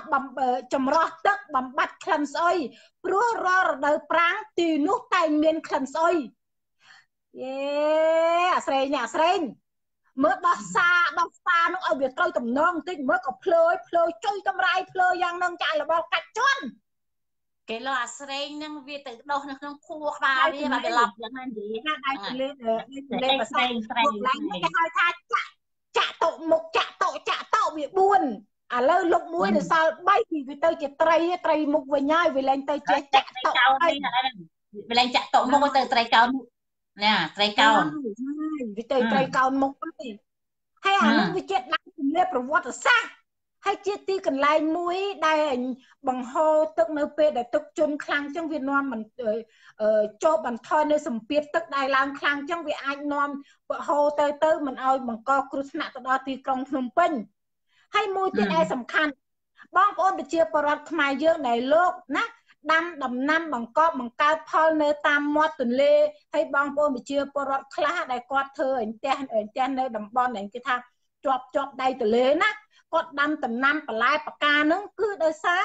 ចម្រោះទឹកបំបត្តិក្លិនស្អុយព្រោះរាល់រដូវប្រាំងទីនោះតែមានក្លិនស្អុយយេអាស្រេងអាស្រេងមើលដោះសាដោះសានោះឲ្យវាត្រូវតំណងបន្តិចមើលក៏ភ្លើយភ្លើយចុយតម្រាយភ្លើយយ៉ាងនឹងចាក់របបកាច់ជន់ គេលើអាស្រេងហ្នឹងវាទៅដោះនៅក្នុងខួរក្បាលវាបាទវាឡប់យ៉ាងណានិយាយណាដៃទលេទលេប្រសែងស្រេងឡើងគេហៅថាចាក់ចាក់តុមុខចាក់តុចាក់តុវា4ឥឡូវលុបមួយនៅសល់3ពីវាទៅជាត្រីត្រីមុខវិញហើយវាលែងទៅជាចាក់តុហើយវាលែងចាក់តុមុខទៅត្រីកោណណាត្រីកោណវាទៅត្រីកោណមុខហើយហើយអានោះវាជាដាច់ជំនឿប្រវត្តិសាស្ត្រ ហើយជាទីកន្លែងមួយដែលបង្ហូរទឹកនៅពេលដែលទឹកជន់ខ្លាំងចឹងវានាំមិនចូលបន្ថយនៅសម្ពាធទឹកដែលឡើងខ្លាំងចឹងវាអាចនាំហូរទៅទៅមិនឲ្យបង្កគ្រោះថ្នាក់ទៅដល់ទីក្រុងភ្នំពេញហើយមួយទៀតដែលសំខាន់បងប្អូនប្រជាពលរដ្ឋខ្មែរយើងដែលលោកណាដាំដំណាំបង្កប់បង្កើតផលនៅតាមមាត់ទន្លេហើយបងប្អូនប្រជាពលរដ្ឋខ្លះដែលគាត់ធ្វើអីផ្ទះអីផ្ទះនៅតំបន់ដែលគេថាជាប់ជាប់ដៃទន្លេណា គាត់ដាំដំណាំបន្លែបកាហ្នឹងគឺដោយសារ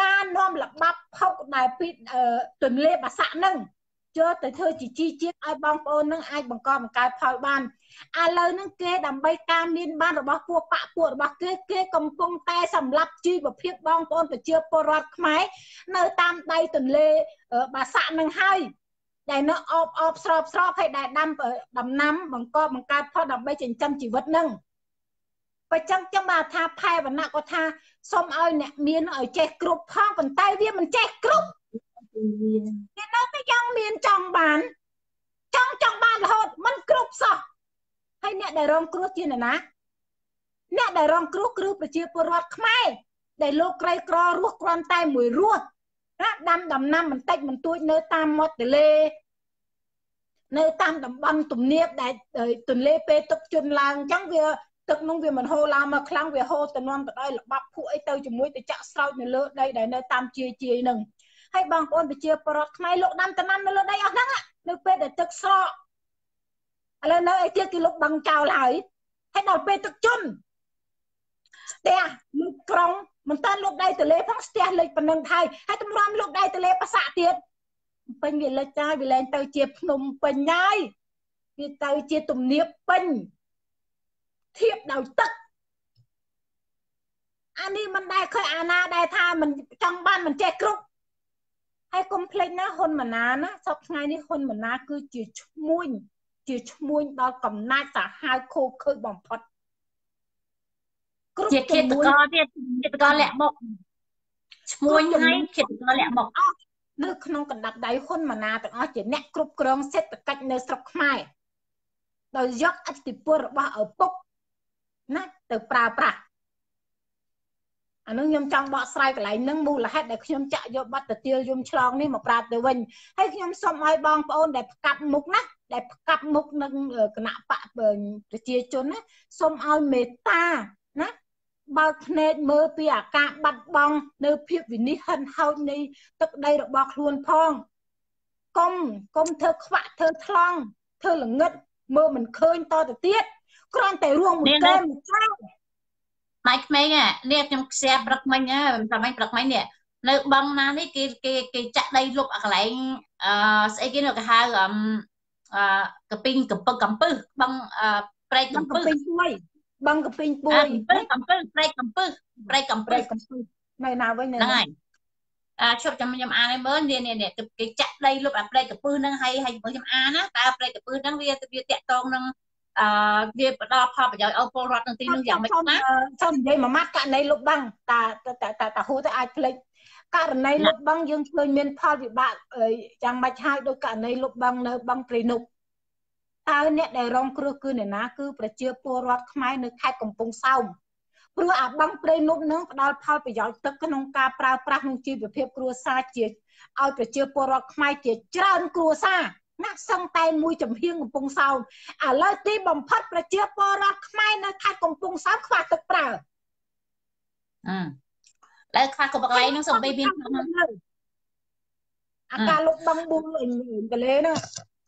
ការនាំលបាប់ផុកដែលពីទន្លេបាសាក់ហ្នឹងយកទៅធ្វើជាជីជាតិឲ្យបងប្អូននឹងអាចបង្កបង្កើតផលបានឥឡូវហ្នឹងគេដើម្បីការមានបានរបស់ពួកបពពួករបស់គេគេកំពុងតែសម្លាប់ជីវភាពបងប្អូនប្រជាពលរដ្ឋខ្មែរនៅតាមដៃទន្លេបាសាក់នឹងហើយដែលនៅអបអបស្រោបស្រោបហើយដែលដាំដំណាំបង្កបង្កើតផលដើម្បីចិញ្ចឹមជីវិតនឹង បើចឹងចឹងបាទថាផែវណ្ណៈគាត់ថាសូមឲ្យអ្នកមានឲ្យចេះគ្រប់ផងប៉ុន្តែវាមិនចេះគ្រប់គេនៅតែចង់មានចង់បានចង់ចង់បានរហូតមិនគ្រប់សោះហើយអ្នកដែលរងគ្រោះជាអ្នកណាអ្នកដែលរងគ្រោះគឺប្រជាពលរដ្ឋខ្មែរដែលលោកក្រីក្ររស់គ្រាន់តែមួយរស់ណាដាំដំណាំបន្តិចបន្តួចនៅតាមមាត់ទន្លេនៅតាមតំបន់ទំនាបដែលទន្លេពេលទឹកជន់ឡើងអញ្ចឹងវា ទឹកនោះវាមិនហូរឡើងមកខ្លាំងវាហូរទៅនាំទៅដល់ល្បាប់ភក់អីទៅជាមួយទៅចាក់ស្រោចនៅលើដីដែលនៅតាមជាយជាយហ្នឹងហើយបងប្អូនប្រជាពលរដ្ឋខ្មែរលោកដាំតំណាំនៅលើដីអស់ហ្នឹងនៅពេលដែលទឹកស្រកឥឡូវនៅអីទៀតគេលុបបង្ចោលហើយហើយដល់ពេលទឹកជន់ស្ទះលុបក្រុងមិនតាន់លុបដៃទលេផងស្ទះលេខប៉ុណ្ណឹងហើយហើយតម្រាំលុបដៃទលេប្រសាក់ទៀតពេញវាលេចចាយវាលែងទៅជាភ្នំពេញហើយវាទៅជាទំនាបពេញ ធៀបដោយទឹកអានេះមិនដែលឃើញអាណាដែលថាមិនចង់បានមិនចេះគ្រប់ហើយកុំភ្លេចណាហ៊ុនម៉ាណាណាសពថ្ងៃនេះហ៊ុនម៉ាណាគឺជាឈ្មួញជាឈ្មួញដល់កំណាចសាហាវខូខើបំផុតគ្រប់ជាឃាតករទៀតឃាតករលាក់មុខឈ្មួញហើយឃាតករលាក់មុខនៅក្នុងកណ្ដាប់ដៃហ៊ុនម៉ាណាទាំងអស់ជាអ្នកគ្រប់គ្រងសេដ្ឋកិច្ចនៅស្រុកខ្មែរដោយយកអធិបុលរបស់ឪពុក ណាទៅប្រើប្រាស់អានោះខ្ញុំចង់បកស្រាយកន្លែងហ្នឹងមូលហេតុដែលខ្ញុំចាក់យកបាត់ទៅទាលយំឆ្លងនេះមកប្រាប់ទៅវិញហើយខ្ញុំសូមឲ្យបងប្អូនដែលផ្កាប់មុខណាដែលផ្កាប់មុខនឹងគណៈបកប្រជាជនណាសូមឲ្យមេត្តាណាបើកភ្នែកមើលពីអាការបាត់បង់នៅភាពវិនិច្ឆ័យហិនហោចនៃទឹកដីរបស់ខ្លួនផងកុំកុំធ្វើខ្វាក់ធ្វើថ្លង់ធ្វើល្ងឹតមើលមិនឃើញតទៅទៀត គ្រាន់តែរួមមួយកែមួយច្រៅម៉ៃក្មេងនេះខ្ញុំខ្សែព្រឹកមិញប្រហែលព្រឹកមិញនេះនៅបឹងណានេះគេគេគេចាក់ដីលុបអាកន្លែងអឺស្អីគេនៅគេហៅអឺកពីងកំពឹកកំពឹសបឹងព្រែកកំពឹសពួយបឹងកពីងពួយកំពឹសព្រែកកំពឹសព្រែកកំពឹសនៅណាវិញហ្នឹងហើយអឺជប់ចាំខ្ញុំអានឲ្យមើលនេះនេះគេចាក់ដីលុបអាព្រែកកំពឹសហ្នឹងហើយហើយខ្ញុំអានណាតើព្រែកកំពឹសហ្នឹងវាវាតាក់តងនឹង អឺវាផ្ដល់ផលប្រយោជន៍ឲ្យពលរដ្ឋនៅទីនោះយ៉ាងម៉េចណាសូមនិយាយមួយម៉ាត់ករណីលុបបាំងតាតាតាហូទៅអាចផ្លេចករណីលុបបាំងយើងឃើញមានផលវិបាកយ៉ាងម៉េចហើយដោយករណីលុបបាំងនៅបឹងព្រៃនុកតើអ្នកដែលរងគ្រោះគឺអ្នកណាគឺប្រជាពលរដ្ឋខ្មែរនៅខេត្តកំពង់សោមព្រោះអាបឹងព្រៃនុកនឹងផ្ដល់ផលប្រយោជន៍ទឹកក្នុងការប្រើប្រាស់ក្នុងជីវភាពគ្រួសារជាឲ្យប្រជាពលរដ្ឋខ្មែរជាច្រើនគ្រួសារ ណាសឹងតែមួយចំហៀងកំពង់សោមឥឡូវទីបំផុតប្រជាពលរដ្ឋខ្មែរនៅខេត្តកំពង់សោមខ្វះទឹកប្រើអឺដែលខ្វះកុំកន្លែងហ្នឹងសំបីមានអាការលុបបឹងប៊ូលកលេហ្នឹង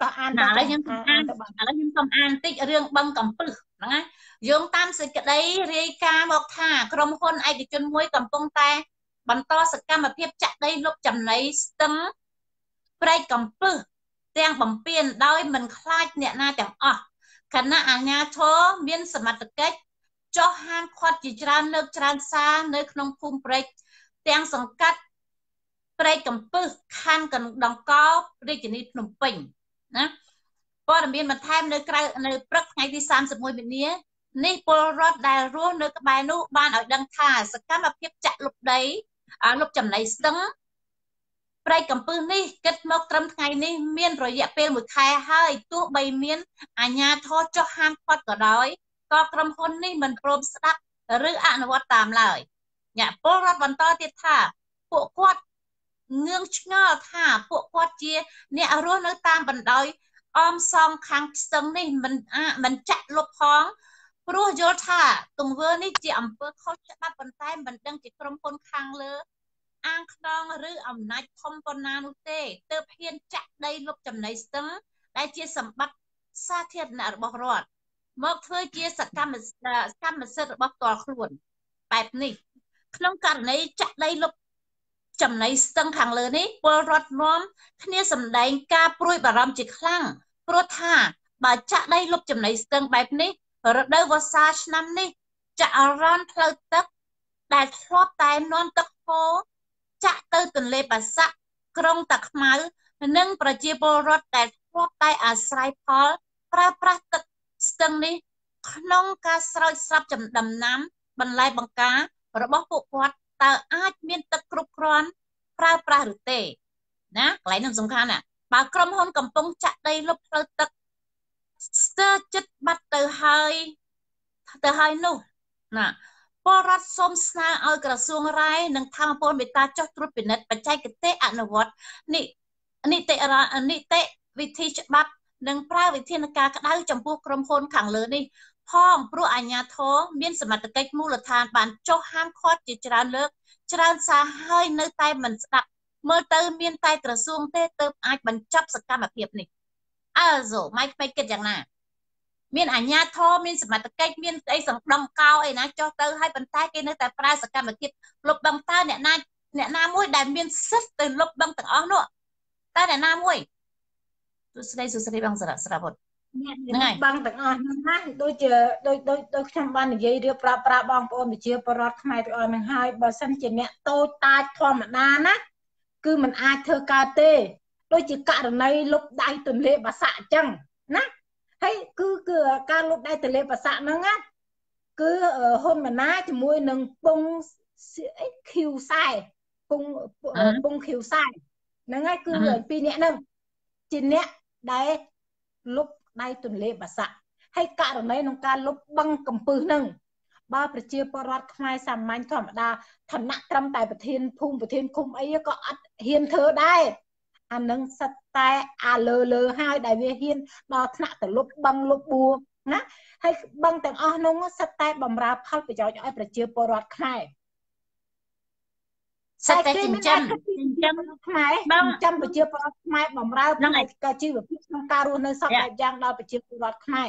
តោះអានឥឡូវខ្ញុំអានឥឡូវខ្ញុំសូមអានបន្តិចរឿងបឹងកំពឹសហ្នឹងណាយោងតាមសេចក្តីរាយការណ៍មកថាក្រុមហ៊ុនឯកជនមួយកំពុងតែ បន្តសកម្មភាពចាក់ដីលុបចំណីស្ទឹងព្រែកកំពឹស ទាំងបំពេញដោយមិនខ្លាចអ្នកណាទាំងអស់គណៈអាជ្ញាធរមានសមត្ថកិច្ចចោះហាមឃាត់ជាច្រើនលើកច្រើនសារនៅក្នុងភូមិព្រែកទាំងសង្កាត់ព្រែកកំពឹសខណ្ឌកណ្ដង្កោរាជធានីភ្នំពេញណាព័ត៌មានបន្ថែមនៅក្រៅនៅព្រឹកថ្ងៃទី31មីនានេះពលរដ្ឋដែលរស់នៅក្បែរនោះបានឲ្យដឹងថាសកម្មភាពចាក់លុបដីលុបចំណីស្ទឹង ព្រៃកំពឹសនេះគិតមកត្រឹមថ្ងៃនេះមានរយៈពេល1ខែហើយទោះបីមានអាជ្ញាធរចុះហាមឃាត់ក៏ដោយក៏ក្រុមហ៊ុននេះមិនព្រមស្ដាប់ឬអនុវត្តតាមឡើយអ្នកពលរដ្ឋបន្តទៀតថាពួកគាត់ងឿងឆ្ងល់ថាពួកគាត់ជា អ្នករស់នៅតាមបណ្ដោយអមសងខាងស្ទឹងនេះមិនមិនចាក់លុបផងព្រោះយល់ថាទង្វើនេះជាអំពើខុសច្បាប់ប៉ុន្តែមិនដឹងជាក្រុមហ៊ុនខាងលើ អាងខ្នងឬអំណាចធំប៉ុណ្ណានោះទេទើបហ៊ានចាក់ដីលុបចំណីស្ទឹងដែលជាសម្បត្តិសាធារណៈរបស់រដ្ឋមកធ្វើជាសកម្មសកម្មសិទ្ធិរបស់ផ្ទាល់ខ្លួនបែបនេះ ក្នុងករណីចាក់ដីលុបចំណីស្ទឹងខាងលើនេះពលរដ្ឋនាំគ្នាសម្ដែងការព្រួយបារម្ភជាខ្លាំងព្រោះថាបើចាក់ដីលុបចំណីស្ទឹងបែបនេះរដូវវស្សាឆ្នាំនេះចាក់រ៉នផ្លូវទឹកដែលធ្លាប់តែនាំទឹកហូរ ចាក់ទៅទន្លេបាសាក់ក្រុងតាខ្មៅនិងប្រជាពលរដ្ឋដែលធ្លាប់តែអាស្រ័យផលប្រើប្រាស់ទឹកស្ទឹងនេះ ក្នុងការស្រោចស្រពចំដំណាំ បន្លែបង្ការរបស់ពួកគាត់តើអាចមានទឹកគ្រប់គ្រាន់ប្រើប្រាស់ឬទេណាកន្លែងនេះសំខាន់ណាបើក្រុមហ៊ុនកំពុងចាក់ដីលុបផ្លូវទឹកស្ទើរចិត្តបាត់ទៅហើយទៅហើយនោះណា ពលរដ្ឋសូមស្នើឲ្យក្រសួងរាយនិងធម្មពលមេត្តាចុះត្រួតពិនិត្យបច្ចេកទេសអនុវត្តនេះនីតិនីតិវិធីច្បាប់និងប្រើវិធានការក្តៅចំពោះក្រុមហ៊ុនខាងលើនេះផងព្រោះអាជ្ញាធរមានសមត្ថកិច្ចមូលដ្ឋានបានចុះហាមឃាត់ជាច្រើនលើក ច្រើនសារហើយនៅតែមិនស្ដាប់មើលទៅមានតែក្រសួងទេទើបអាចបញ្ចប់សកម្មភាពនេះអើសូម៉ៃខ្មៃគិតយ៉ាងណា មានអាជ្ញាធរមានសមត្ថកិច្ចមានស្អីសង្ដងកោអីណាចុះទៅហើយប៉ុន្តែគេនៅតែប្រើសកម្មភាពលុបបង្តើអ្នកណាអ្នកណាមួយដែលមានសិទ្ធិទៅលុបបង្ទាំងអស់នោះតែអ្នកណាមួយទស្សនីសុស្រីបងសារៈស្រាវុធហ្នឹងហើយបងទាំងអស់ហ្នឹងណាដូចជាដូចដូចដូចខ្ញុំបាននិយាយរៀបប្រាប់ប្រាប់បងប្អូនប្រជាពលរដ្ឋខ្មែរទាំងអស់ហ្នឹងហើយបើសិនជាអ្នកតូចតាចធម្មតាណាគឺมันអាចធ្វើកើតទេ ដូចជាករណីលុបដៃទន្លេបាសាក់អញ្ចឹងណា ហើយគឺគឺការលុបដៃទន្លេបាសាក់ហ្នឹងណាគឺហ៊ុនម៉ាណាជាមួយនឹងពងឃីវខ្សែពងពងឃីវខ្សែហ្នឹងហើយគឺពីរអ្នកហ្នឹងជាអ្នកដែលលុបដៃទន្លេបាសាក់ហើយករណីក្នុងការលុបបឹងកំពឹសហ្នឹងបើប្រជាពលរដ្ឋខ្មែរសាមញ្ញធម្មតាឋានៈត្រឹមតែប្រធានភូមិប្រធានឃុំអីក៏អត់ហ៊ានធ្វើដែរ អានឹងសិតតែអាលើលើហើយដែលវាហ៊ានដល់ថ្នាក់ទៅលុបបឹងលុបបួណាហើយបឹងទាំងអស់នោះសិតតែបំរើផលប្រយោជន៍ឲ្យប្រជាពលរដ្ឋខ្មែរសិតតែចិញ្ចឹមចិញ្ចឹមខ្មែរចិញ្ចឹមប្រជាពលរដ្ឋខ្មែរបម្រើក៏ជីវភាពក្នុងការរស់នៅសពបែបយ៉ាងដល់ប្រជាពលរដ្ឋខ្មែរ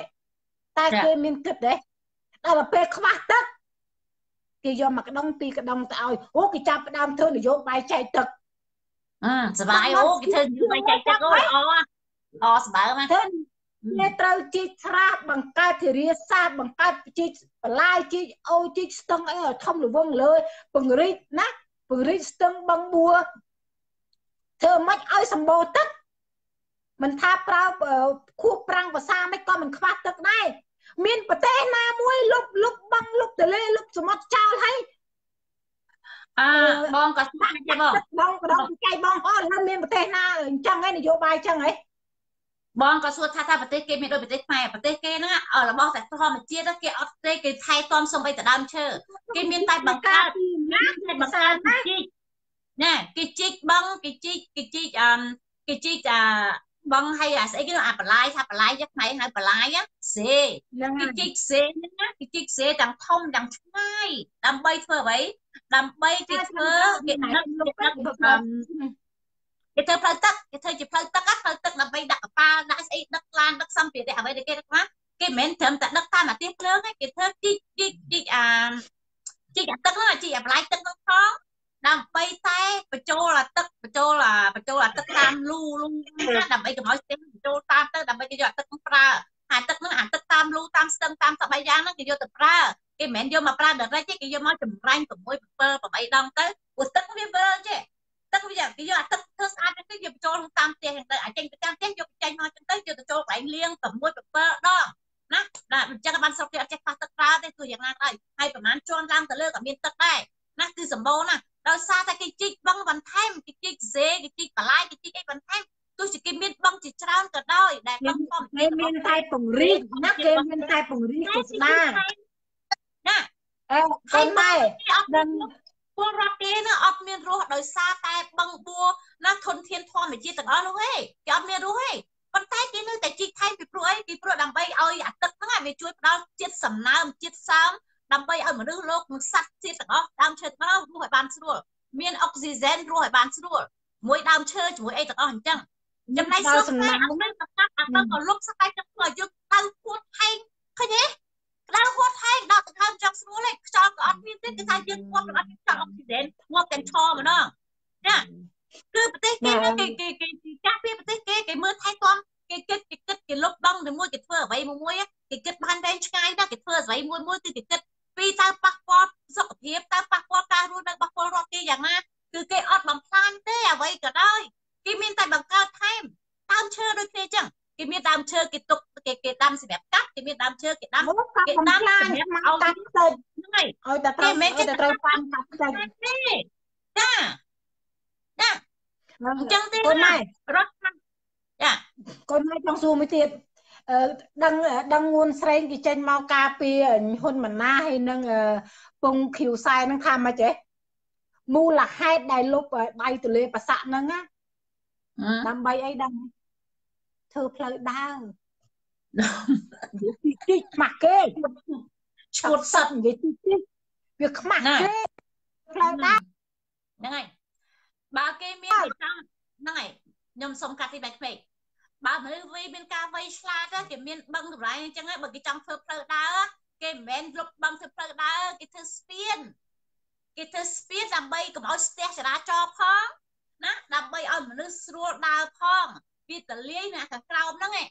តែគេមានគិតទេដល់ពេលខ្វះទឹកគេយកមកក្តងពីរក្តងទៅឲ្យអូគេចាប់ផ្ដើមធ្វើនយោបាយចែកទឹកអឺ សបាយអូគេធ្វើនយោបាយចែកទឹកអូល្អល្អសបើមកធ្វើគេត្រូវជីកស្រាបង្កើតធារាសាស្ត្របង្កើតជីកបន្លាយជីកអូជីកស្ទឹងអីឲ្យធំល្វឹងលើពង្រីកណាពង្រីកស្ទឹងបឹងបួរធ្វើមិនឲ្យសម្បូរទឹកមិនថាប្រើខួបប្រាំងភាសាមិនក៏មិនខ្វះទឹកដែរមានប្រទេសណាមួយលុបលុបបឹងលុបទលេលុបសមុទ្រចោលហើយ អើបងក៏ស្ដាប់ទេបងបងក៏ដល់ចៃបងអត់នៅមានប្រទេសណាអញ្ចឹងឯងនយោបាយអញ្ចឹងឯងបងក៏សួរថាថាប្រទេសគេមានដូចប្រទេសខ្មែរប្រទេសគេហ្នឹងរបស់តែធម្មជាតិគេអត់ទេគេថែទាំសំបីតដើមឈើគេមានតែបង្កើតណាគេបង្កើតជីកណាគេជីកបងគេជីកគេជីកអឺគេជីកអា បងឲ្យអាស្អីគេអាបន្លាយថាបន្លាយយកខ្មែរហៅបន្លាយសេគេជីកសេហ្នឹងណាគេជីកសេទាំងធំទាំងឆ្ងាយដើម្បីធ្វើអ្វីដើម្បីគេធ្វើគេដឹកគេដឹកគេធ្វើផ្លូវទឹកគេធ្វើជាផ្លូវទឹកផ្លូវទឹកដើម្បីដាក់កប៉ាល់ដាក់ស្អីដឹកឡានដឹកសម្ភារៈអ្វីដែលគេដឹកមកគេមិនមែនត្រឹមតែដឹកតាមអាទិភ្លើងទេគេធ្វើជីកជីកជីកអាជីកអាទឹកហ្នឹងជីកអាបន្លាយទឹកហ្នឹងផង ដើម្បីតែបញ្ចូលអាទឹកបញ្ចូលអាបញ្ចូលអាទឹកតាមលូលូណាដើម្បីកុំឲ្យស្ទឹងបញ្ចូលតាមទៅដើម្បីគេយកអាទឹកហ្នឹងប្រើអាទឹកហ្នឹងអាទឹកតាមលូតាមស្ទឹងតាមសបាយយ៉ាងហ្នឹងគេយកទៅប្រើគេមិនមែនយកមកប្រើ direct ទេគេយកមកចម្រាញ់6 7 8ដងទៅព្រោះទឹកវាវិលចេះទឹកវាគេយកអាទឹកធ្វើស្អាតហ្នឹងទៅយកបញ្ចូលតាមផ្ទះហ្នឹងទៅអាចេញទៅតាមផ្ទះយកចេញមកចឹងទៅយកទៅចូលកន្លែងលាង6 7ដងណាតែអញ្ចឹងបានស្រុកគេអត់ចេះខ្វះទឹកប្រើទេទោះយ៉ាងណាក៏ដោយហើយប្រហែលជាន់ឡើងទៅលើក៏មានទឹកដែរណាគឺសម្បូរណាដោយសារតែគេជីកបឹងបន្ថែមគេជីកសេគេជីកបន្លាយគេជីកអីបន្ថែមទោះជាគេមានបឹងជាច្រើនក៏ដោយដែលបឹងធម្មជាតិមានតែពង្រីកណាគេមានតែពង្រីកជាស្ដាណាអើកូនម៉ែ ដឹងពលរដ្ឋគេណាអត់មានរស់ដោយសារតែបឹងបួណាធនធានធម្មជាតិទាំងអស់នោះទេគេអត់មានរស់ទេប៉ុន្តែគេនៅតែជីកថែមពីព្រោះអីពីព្រោះដើម្បីឲ្យអាទឹកហ្នឹងវាជួយផ្ដល់ជាតិសំណើមជាតិសើមដើម្បីឲ្យមនុស្សលោកនិងសត្វជាតិទាំងអស់ដើមឈើទាំងអស់រស់ឲ្យបានស្រួលមានអុកស៊ីហ្សែនរស់ឲ្យបានស្រួលមួយដើមឈើជាមួយអីទាំងអស់អញ្ចឹងចំណែកសួរសំណាងមិនប្រកាសអាទៅក៏លុបស្បែកទៅធ្វើឲ្យយើងទៅពួតហែងឃើញទេ ក្តៅហួតហែងដល់ទៅហើមចង់ស្រួលឯងខ្យល់ក៏អត់មានទេគឺថាយើងងាប់អត់មានខ្យល់អុកស៊ីហ្សែនងាប់ទាំងឈរម្ដងចាគឺប្រទេសគេគេគេគេចាស់ពីប្រទេសគេគេមើលថែទាំគេគិតគេគិតគេលុបដងទៅមួយគេធ្វើអ្វីមួយមួយគេគិតបានវែងឆ្ងាយណាស់គេធ្វើអ្វីមួយមួយគឺគេគិតពីតើប៉ះពាល់សុខភាពតើប៉ះពាល់ការរស់នៅរបស់ពលរដ្ឋគេយ៉ាងណាគឺគេអត់បំផ្លាញទេអ្វីក៏ដោយគេមានតែបង្កើតថែមដើមឈើដូចគ្នាចឹង គេមានដើមឈើគេទុកគេគេដាំសម្រាប់កាត់គេមានដើមឈើគេដាំគេដាំសម្រាប់ឲ្យកាត់ទៅហ្នឹងហើយឲ្យតែត្រូវឲ្យតែត្រូវប៉ាន់កាត់ទៅទេចាចាអញ្ចឹងទេកូនម៉ែរត់ចាកូនម៉ែចង់សួរមួយទៀតអឺដឹងដឹងងួនស្រេងគេចេញមកការពីហ៊ុនម៉ាណាហើយនឹងពងឃីវសែនឹងថាម៉េចទេមូលហេតុដែលលុបដៃទលេប្រសាក់ហ្នឹងណាដើម្បីអីដឹង ធ្វើផ្លូវដើរនិយាយទីទីខ្មាស់គេឈួតសិតនិយាយទីទីវាខ្មាស់គេផ្លូវដើរហ្នឹងហើយបើគេមានគេចង់ហ្នឹងហើយខ្ញុំសុំកាត់ទីបែកពេកបើមនុស្សវ័យមានការវ័យឆ្លាតគេមានបឹងតម្លៃអញ្ចឹងបើគេចង់ធ្វើផ្លូវដើរគេមិនមែនលុបបឹងធ្វើផ្លូវដើរគេធ្វើស្ពានគេធ្វើស្ពានដើម្បីកុំឲ្យស្ទះចរាចរណ៍ផងណាដើម្បីឲ្យមនុស្សស្រួលដើរផង ពីតលាយណាខាងក្រោមហ្នឹងឯង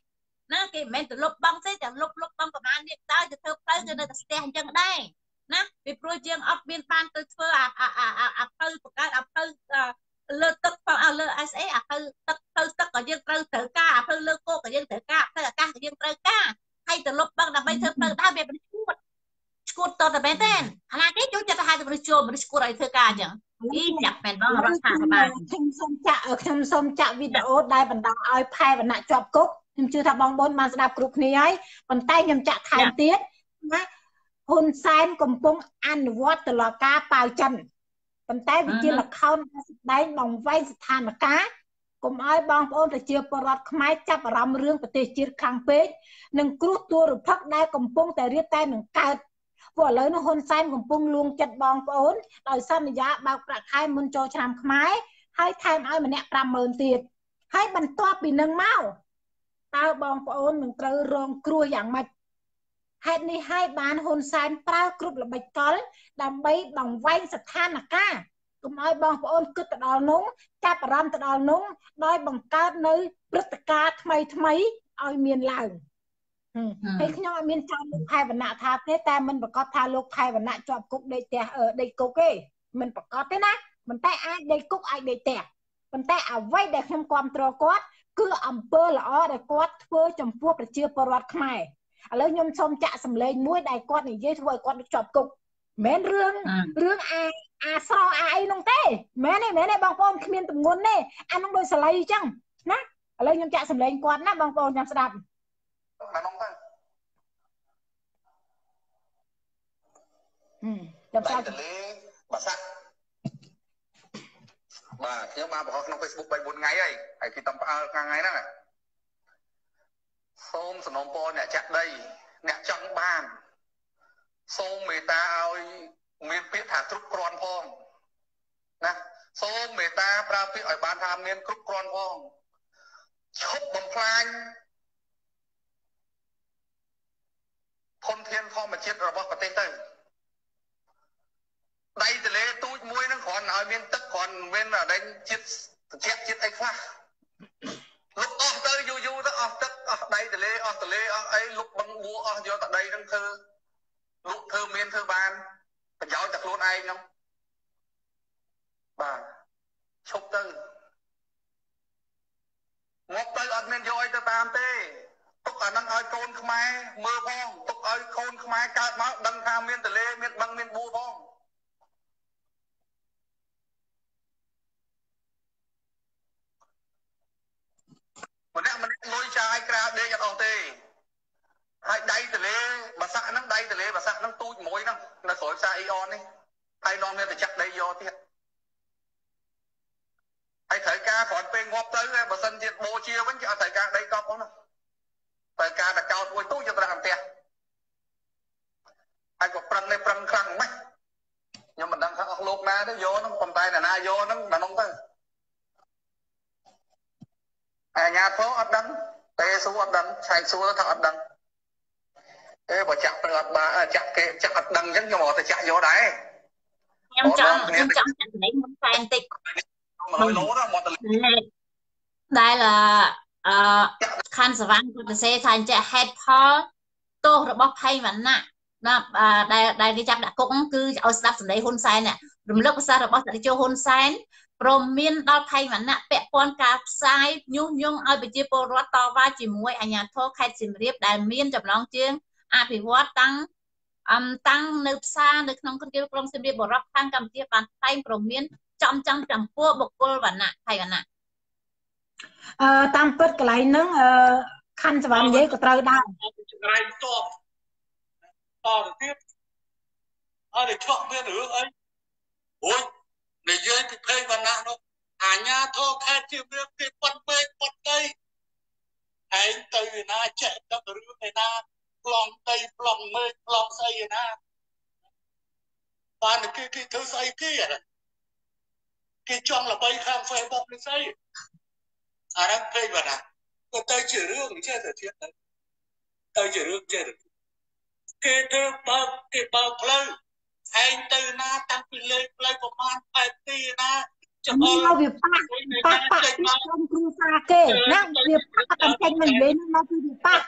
ណាគេមិនមែនទៅលុបបង់ទេតែលុបលុបបង់ប្រហែលនេះតើទៅធ្វើផ្លូវគឺនៅតែស្ទះអញ្ចឹងដែរណាពីព្រោះយើងអត់មានបានទៅធ្វើអាអាអាផ្លូវបង្កើតអាផ្លូវលើទឹកផងឲ្យលើ SA អាផ្លូវទឹកផ្លូវទឹកក៏យើងត្រូវត្រូវការអាផ្លូវលើគោកក៏យើងត្រូវការផ្លូវអាកាសក៏យើងត្រូវការហើយទៅលុបបង់ដើម្បីធ្វើផ្លូវដើរវាមិនឈួតឈួតតតែមែនទេអាណាគេចូលចិត្តទៅហៅទៅមនុស្សចូលមនុស្សឈួតឲ្យធ្វើការអញ្ចឹង អីចាប់មែនបងរដ្ឋាភិបាលខ្ញុំសូមចាក់ខ្ញុំសូមចាក់វីដេអូដែលបណ្ដាលឲ្យផែវណ្ណៈជាប់គុកខ្ញុំជឿថាបងប្អូនបានស្ដាប់គ្រប់គ្នាហើយប៉ុន្តែខ្ញុំចាក់ថែមទៀតណាហ៊ុនសែនកំពុងអនុវត្តតុលាការប៉ាវចិនប៉ុន្តែវាជាលខោនស្ដែងបង្វែងស្ថានភាពកុំឲ្យបងប្អូនប្រជាពលរដ្ឋខ្មែរចាប់អារម្មណ៍រឿងប្រទេសជាតិខាងពេកនិងគ្រោះទូរភ័ក្រដែលកំពុងតែរៀបតែនឹងកើត ព្រោះឥឡូវនេះហ៊ុនសែនកំពុងលួងចិត្តបងប្អូនដោយសន្យាបើកប្រាក់ខែមុនចូលឆ្នាំខ្មែរហើយថែមឲ្យម្នាក់50000ទៀតហើយបន្ទាប់ពីនឹងមកតើបងប្អូននឹងត្រូវរងគ្រោះយ៉ាងម៉េចហេតុនេះហើយបានហ៊ុនសែនប្រើគ្រប់ល្បិចកល ដើម្បីបង្វែងស្ថានភាពកុំឲ្យបងប្អូនគិតទៅដល់នោះចាប់អារម្មណ៍ទៅដល់នោះដោយបង្កើតនៅព្រឹត្តិការណ៍ថ្មីថ្មីឲ្យមានឡើង ហើយខ្ញុំអត់មានចង់លោកខែវណ្ណៈថាទេតែមិនប្រកាសថាលោកខែវណ្ណៈជាប់គុកដេកផ្ទះដេកគុកទេមិនប្រកាសទេណាប៉ុន្តែអាចដេកគុកអាចដេកផ្ទះប៉ុន្តែអ្វីដែលខ្ញុំគ្រប់គ្រងគាត់គឺអំពើល្អដែលគាត់ធ្វើចំពោះប្រជាពលរដ្ឋខ្មែរឥឡូវខ្ញុំសូមចាក់សម្លេងមួយដែលគាត់និយាយធ្វើឲ្យគាត់ជាប់គុកមិនរឿងរឿងអាអាស្រោអាអីនោះទេមែនទេមែនទេបងប្អូនគ្មានទម្ងន់ទេអានោះដូចសលៃអញ្ចឹងណាឥឡូវខ្ញុំចាក់សម្លេងគាត់ណាបងប្អូនចាំស្ដាប់ អានោះទៅចាំស្ដាប់ទលេបាសាក់បាទខ្ញុំបានបង្ហោះក្នុង Facebook 3 4ថ្ងៃហើយហើយគេតំផ្អើលថ្ងៃហ្នឹងសូមសំណូមពរអ្នកចាក់ដី អ្នកចង់បាន សូមមេត្តាឲ្យមានពាក្យថាគ្រប់គ្រាន់ផងណាសូមមេត្តាប្រើពាក្យឲ្យបានថាមានគ្រប់គ្រាន់ផងឈប់បំផ្លាញ ធនធានធម្មជាតិរបស់ប្រទេសទៅដៃទលេទូចមួយនឹងគ្រាន់ឲ្យមានទឹកគ្រាន់មានអដែងជាតិត្រជាក់ជាតិអីខ្លះលុបអស់ទៅយូរយូរទៅអស់ទឹកអស់ដៃទលេអស់ទលេអស់អីលុបបឹងបួអស់យកតែដីនឹងធ្វើលុបធ្វើមានធ្វើបានប្រយោជន៍តែខ្លួនឯងហ្នឹងបាទឈប់ទៅមកទៅអត់មានយកអីទៅតាមទេ ទុកអានឹងឲ្យកូនខ្មែរមើលផងទុកឲ្យកូនខ្មែរកើតមកដឹងថាមានទលេមានបឹងមានបួផងម្នាក់ម្នាក់លុយចាយក្រៅដេកអត់អស់ទេហើយដៃទលេបាសាក់ហ្នឹងដៃទលេបាសាក់ហ្នឹងទូចមួយហ្នឹងនៅក្រោយផ្សារអ៊ីអននេះហើយនាំគ្នាទៅចាក់ដីយកទៀតហើយត្រូវការគ្រាន់ពេលងាប់ទៅបើសិនជាបូជាវិញគេអត់ត្រូវការដីកប់ផងណា បើការតកោតមួយទូយើងត្រូវអន្ទះហើយក៏ប្រឹងនេះប្រឹងខ្លាំងម៉េចខ្ញុំមិនដឹងថាអស់លោកណាទេយកហ្នឹងប៉ុន្តែណាណាយកហ្នឹងដល់ហ្នឹងទៅអាញាធរអត់ដឹងទេសួរអត់ដឹងឆែកសួរថាអត់ដឹងអេបើចាក់ព្រឹកអត់បានចាក់គេចាក់អត់ដឹងអញ្ចឹងខ្ញុំអត់ទៅចាក់យកដែរខ្ញុំចង់ខ្ញុំចង់ចាក់នេះមួយផ្សែងតិច100លោដល់មកទៅដែល អឺខាន់សវណ្ណគាត់ទៅសេថាអញ្ចឹងហេតុផលទោសរបស់ភ័យវណ្ណៈណាដែលដែលគេចាប់ដាក់គុកគឺឲ្យស្ដាប់សម្ដីហ៊ុនសែននេះរំលឹកប្រសាសន៍របស់តេជោហ៊ុនសែនព្រមមានដល់ភ័យវណ្ណៈពាក់ព័ន្ធការផ្សាយញុះញង់ឲ្យប្រជាពលរដ្ឋតវ៉ាជាមួយអាជ្ញាធរខេត្តសៀមរាបដែលមានចំណងជើងអភិវឌ្ឍតាំងអំតាំងនៅផ្សារនៅក្នុងគណៈក្រុងសៀមរាបបរដ្ឋខាងកម្ពុជាបានថ្លែងព្រមមានចំចំចំពោះបុគ្គលវណ្ណៈភ័យវណ្ណៈ អឺតាមពិតកន្លែងហ្នឹងអឺខណ្ឌសវណ្ណនិយាយក៏ត្រូវដែរចម្រៃតបតទៅទៀតអត់ឆ្លោះមានរឿងអីអូយនិយាយពីភ័យវណ្ណៈនោះអាញាធរខេត្តជារៀបគេប៉ុនពេកប៉ុនដីឯងទៅឯណាចេះដឹករឿងឯណាប្លង់ដីប្លង់មើលប្លង់ស្អីឯណាបានគេគេធ្វើស្អីគេគេចង់ល្បីខាង Facebook នេះស្អី អារ៉ាប់ពេកវណ្ណៈក៏ទៅជារឿងចេះទៅទៀតទៅទៅជារឿងចេះទៅគេធ្វើបើកគេបើកផ្លូវឯងទៅណាតាំងពីលេខផ្លូវប្រមាណ8ទីណាចំអល់វាប៉ះប៉ះប៉ះក្រុមគ្រួសារគេណាវាប៉ះតែចេញមិនវិញមកគឺវាប៉ះ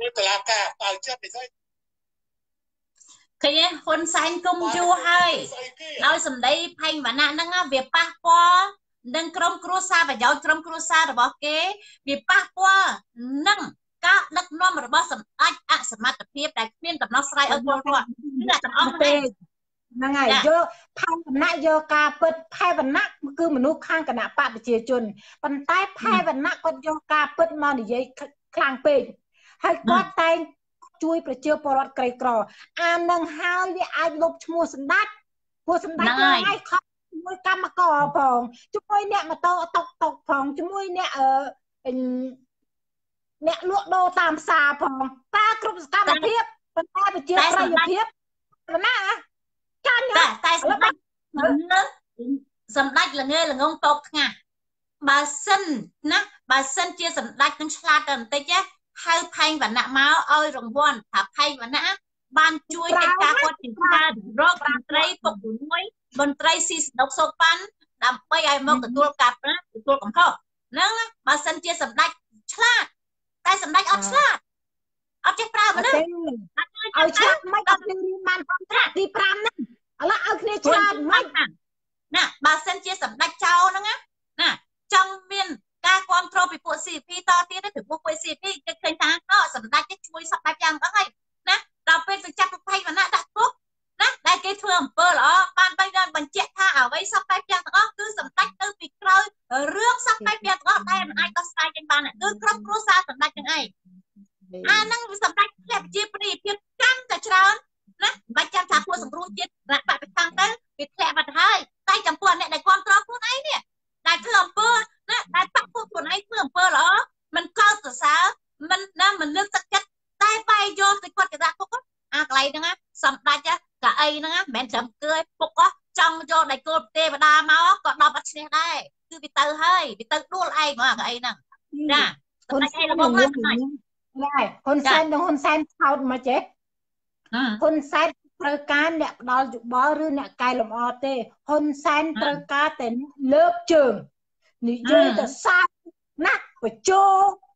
វាតឡាការបើចិត្តនេះស្អីឃើញហ៊ុនសែនគុំយូរហើយដោយសម្ដីផែងវណ្ណៈហ្នឹងវាប៉ះពាល់ នឹងក្រុមគ្រួសារប្រយោជន៍ក្រុមគ្រួសាររបស់គេវាប៉ះពាល់នឹងការដឹកនាំរបស់សម្ដេចអសមត្ថភាពដែលគ្មានដំណោះស្រាយឲ្យពលរដ្ឋគឺទាំងអស់ទេហ្នឹងហើយយកផែវណ្ណៈយកការពិតផែវណ្ណៈគឺមនុស្សខាងគណៈបកប្រជាជនប៉ុន្តែផែវណ្ណៈគាត់យកការពិតមកនិយាយខ្លាំងពេកហើយគាត់តែងជួយប្រជាពលរដ្ឋក្រីក្រ អានឹងហើយវាអាចលុបឈ្មោះសម្ដេចព្រោះសម្ដេចហ្នឹងហើយខំ ជាមួយកម្មករផងជាមួយអ្នកម៉ូតូតុកតុកផងជាមួយអ្នកអឺអ្នកលក់ដូរតាមផ្សារផងតើគ្រប់សកម្មភាពប៉ុន្តែប្រជាប្រិយភាពណាចាញ់តែតែសម្ដេចសម្ដេចល្ងេល្ងងតោកថ្ងាស់បើសិនណាបើសិនជាសម្ដេចនឹងឆ្លាតទៅបន្តិចហៅផែងវណ្ណៈមកឲ្យរង្វាន់ថាផែងវណ្ណៈ បានជួយកិច្ចការគាត់ជាច្រើនរកមន្ត្រីពុកមួយមន្ត្រីស៊ីស្ដុកសោកប៉ាន់ដើម្បីឲ្យមកទទួលការប្រាទទួលកំហុសហ្នឹងបើសិនជាសម្ដេចឆ្លាតតែសម្ដេចអត់ឆ្លាតអត់ចេះប្រើមនុស្សឲ្យឆ្លាតមិនអត់នឹងរៀនបានផងត្រាក់ទី5ហ្នឹងឥឡូវឲ្យគ្នាឆ្លាតមិនណាបើសិនជាសម្ដេចចោលហ្នឹងណាចង់មានការគ្រប់គ្រងពីពួក CP តទៀតទៅពួកពួក CP គេឃើញថាអសម្ដេចជួយសពបែបយ៉ាងហ្នឹងហើយណា ដល់ពេលទៅចាត់ប្រភ័យវណ្ណៈដាក់គុកណាដែលគេធ្វើអំពើល្អបានបីដល់បញ្ជាក់ថាអ្វីសពបែបយ៉ាងទាំងអស់គឺសម្ដេចទៅពីក្រោយរឿងសពបែបយ៉ាងទាំងអស់ដែលមិនអាចដោះស្រាយចេញបានគឺគ្រប់គ្រួសារសម្ដេចទាំងឯងអាហ្នឹងសម្ដេចផ្លែប្រជាប្រិយភាពកាន់តែច្រើនណាបាច់ចាំថាពួកសង្គ្រោះជាតិរកបពិខាងទៅវាធ្លាក់បាត់ហើយតែចំពោះអ្នកដែលគ្រប់គ្រងខ្លួនឯងនេះដែលធ្វើអំពើណាដែលបាក់ពួកខ្លួនឯងធ្វើអំពើល្អមិនកោតសរសើរមិនណាមិនលើកទឹកចិត្ត តែបែកយកទៅគាត់គេដាក់គុកអាកន្លែងហ្នឹងសម្ដេចកៅអីហ្នឹងមិនមែនត្រឹមគឺឲ្យពុកចង់យកដៃគោលទេវតាមកក៏10អត់ឈ្នះដែរគឺវាទៅហើយវាទៅដួលឯងមកកៅអីហ្នឹងចាហ៊ុនសែនរបស់គាត់ដែរហ៊ុនសែននិងហ៊ុនសែនថោតមកចេះហ៊ុនសែនត្រូវការអ្នកផ្ដល់យោបល់ឬអ្នកកែលម្អទេហ៊ុនសែនត្រូវការតែលើកជើងនិយាយទៅសាណាស់បញ្ចោ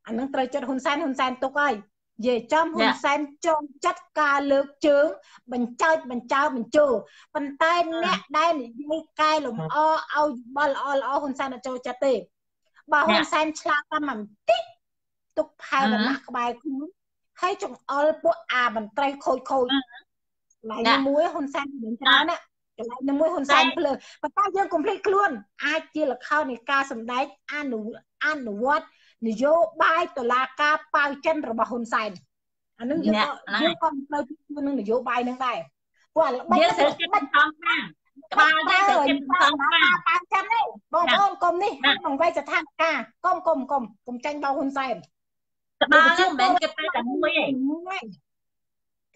អានឹងត្រូវចិត្តហ៊ុនសែនហ៊ុនសែនទុកហើយនិ យាយចំហ៊ុនសែនចងចាត់ការលើកជើង បញ្ចើចបញ្ចើបញ្ជោប៉ុន្តែអ្នកដែលនិយាយកែលម្អឲ្យយោបល់ល្អល្អហ៊ុនសែនអត់ចូលចិត្តទេបើហ៊ុនសែនឆ្លាតតែបន្តិចទុកផែវណ្ណៈក្បែរខ្លួនហើយចង្អុលពួកអាមន្ត្រីខូចខូចកន្លែងមួយហ៊ុនសែនមានច្រើនណាកន្លែងមួយហ៊ុនសែនភ្លើប៉ុន្តែយើងកុំភ្លេចខ្លួន អាចជាលខោនៃការសម្ដែងអនុអនុវត្ត នយោបាយតឡាការប៉ាវចិនរបស់ហ៊ុនសែនអានឹងយើងយើងក៏ត្រូវជួយនឹងនយោបាយនឹងដែរព្រោះល្បិចយើងត្រូវចិត្តសំខាងក្បាលដែរត្រូវចិត្តសំខាងប៉ាវចិននេះបងប្អូនកុំនេះក្នុងវ័យស្ថានភាពកុំកុំកុំកុំចាញ់បោហ៊ុនសែនក្បាលហ្នឹងមិនមែនគិតតែតែមួយទេ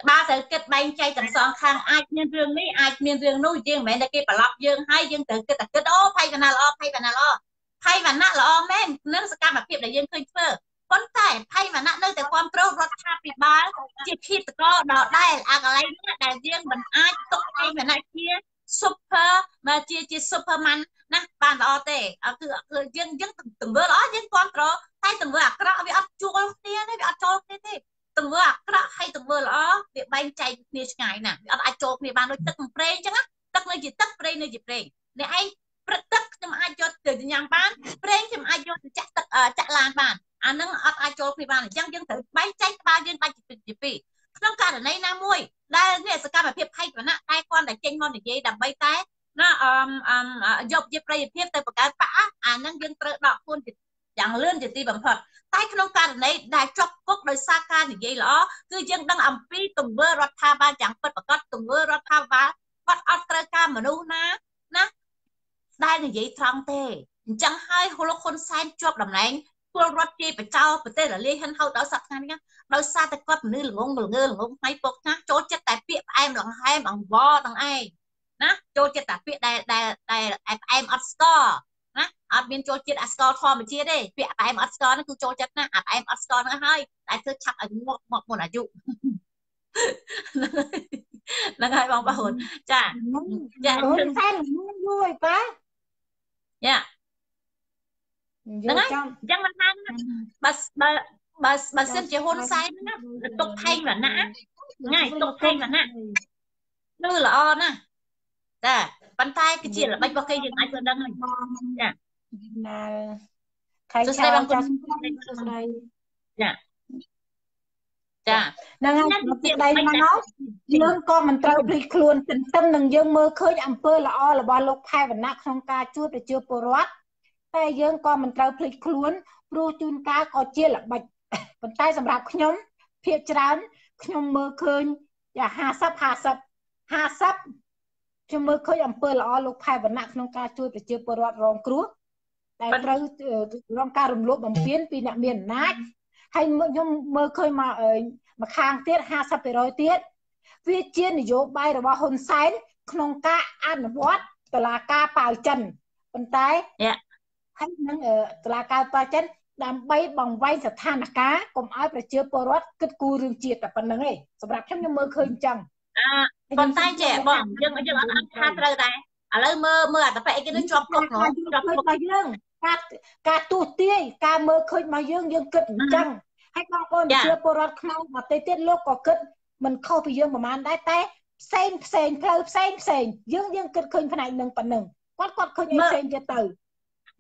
ក្បាលត្រូវគិតបែងចែកទាំងសងខាងអាចមានរឿងនេះអាចមានរឿងនោះយើងមិនមែនតែគេប្រឡប់យើងហើយយើងត្រូវគិតតែគិតអូផៃកណាល្អផៃកណាល្អ ផៃវណ្ណៈល្អមែននឹងសកម្មភាពដែលយើងឃើញធ្វើប៉ុន្តែផៃវណ្ណៈនៅតែគ្រប់គ្រងរដ្ឋាភិបាលជាឃាតករដដែលអាកន្លែងនេះដែលយើងមិនអាចទុកផៃវណ្ណៈជា super មកជាជា superman ណាបានល្អទេគឺគឺយើងយើងទង្វើល្អយើងគ្រប់គ្រងតែទង្វើអាក្រក់វាអត់ជួលគ្នាទេវាអត់ចូលគ្នាទេទង្វើអាក្រក់ហើយទង្វើល្អវាបែងចែកគ្នាឆ្ងាយណាស់វាអត់អាចចូលគ្នាបានដូចទឹកប្រេងអញ្ចឹងណាទឹកនៅជាទឹកប្រេងនៅជាប្រេងអ្នកឯង ព្រឹកទឹកខ្ញុំអាចយកទៅញ៉ាំបានប្រេងខ្ញុំអាចយកទៅចាក់ទឹកចាក់ឡានបានអានឹងអត់អាចចូលគ្នាបានអញ្ចឹងយើងត្រូវបែងចែកក្បាលយើងបែងជាពីរក្នុងករណីណាមួយដែលនេះសកម្មភាពផៃវណ្ណៈតែគាត់តែចេញមកនិយាយដើម្បីតែណាអមអមយកជាប្រយោជន៍ទៅបង្កើតបកអានឹងយើងត្រូវដកខ្លួនយ៉ាងលឿនជាទីបំផុតតែក្នុងករណីដែលជាប់គុកដោយសារការនិយាយល្អគឺយើងដឹងអំពីទង្វើរដ្ឋាភិបាលយ៉ាងពិតប្រាកដទង្វើរដ្ឋាភិបាលគាត់អត់ត្រូវការមនុស្សណាណា ដែលនិយាយត្រង់ទេអញ្ចឹងហើយលោកហ៊ុនសែនជាប់តំណែងពលរដ្ឋជាបចោប្រទេសរលាយហិនហោដល់សប្តាហ៍នេះដោយសារតែគាត់មនុស្សល្ងងល្ងើល្ងងថ្ងៃពុកណាចូលចិត្តតែពាក្យផ្អែមលង្ហែមអង្វរទាំងឯងណាចូលចិត្តតែពាក្យដែលដែលដែលផ្អែមអត់ស្ករណាអត់មានចូលចិត្តអាស្ករធម្មជាតិទេពាក្យផ្អែមអត់ស្ករហ្នឹងគឺចូលចិត្តណាអាផ្អែមអត់ស្ករហ្នឹងហើយតែធ្វើឆាប់ឲ្យងក់មកមុនអាយុហ្នឹងហើយបងប្អូនចាចាហ៊ុនសែនយូរហើយប៉ា យ៉ាហ្នឹងហើយអញ្ចឹងមិនថាបើបើបើបើសិនជាហ៊ុនសែនណាទុកថេងវណ្ណៈថ្ងៃទុកថេងវណ្ណៈគឺល្អណាស់ចាប៉ុន្តែគឺជាល្បិចរបស់គេយើងអាចធ្វើដឹងហើយចាណាខៃឆាចាស់ស្ដីចា ចាហ្នឹងហើយពីដៃមកយើងក៏មិនត្រូវភ្លេចខ្លួនទន្ទឹមនឹងយើងមើលឃើញអំពើល្អរបស់លោកផែវណ្ណៈក្នុងការជួយប្រជាពលរដ្ឋតែយើងក៏មិនត្រូវភ្លេចខ្លួនព្រោះជួនកាលក៏ជាល្បិចប៉ុន្តែសម្រាប់ខ្ញុំភាកច្រើនខ្ញុំមើលឃើញយ៉ា50 50 50ខ្ញុំមើលឃើញអំពើល្អលោកផែវណ្ណៈក្នុងការជួយប្រជាពលរដ្ឋរងគ្រោះតែត្រូវរងការរំលោភបំពានពីអ្នកមានអំណាច ហើយខ្ញុំមើលឃើញមកមកខាងទៀត50%ទៀតវាជានយោបាយរបស់ហ៊ុនសែនក្នុងការអនុវត្តតឡាការប៉ាវចិនប៉ុន្តែហើយនឹងតឡាការប៉ាវចិនដើម្បីបង្វែងស្ថានភាពកុំឲ្យប្រជាពលរដ្ឋគិតគូររឿងជាតិតែប៉ុណ្្នឹងឯងសម្រាប់ខ្ញុំខ្ញុំមើលឃើញអញ្ចឹងអឺប៉ុន្តែចេះបងយើងយើងអត់អត់ថាត្រូវដែរឥឡូវមើលមើលអត្តបិអីគេនឹងជាប់គុកហ្នឹងជាប់គុករបស់យើង ការការទូទាយការមើលឃើញរបស់យើងយើងគិតអញ្ចឹងហើយបងប្អូនជាពលរដ្ឋខ្មែរមកទៅទៀតលោកក៏គិតមិនខុសពីយើងប្រហែលដែរតែផ្សេងផ្សេងផ្លូវផ្សេងផ្សេងយើងយើងគិតឃើញផ្នែកនឹងប៉ុណ្ណឹងគាត់គាត់ឃើញអីផ្សេងទៀតទៅ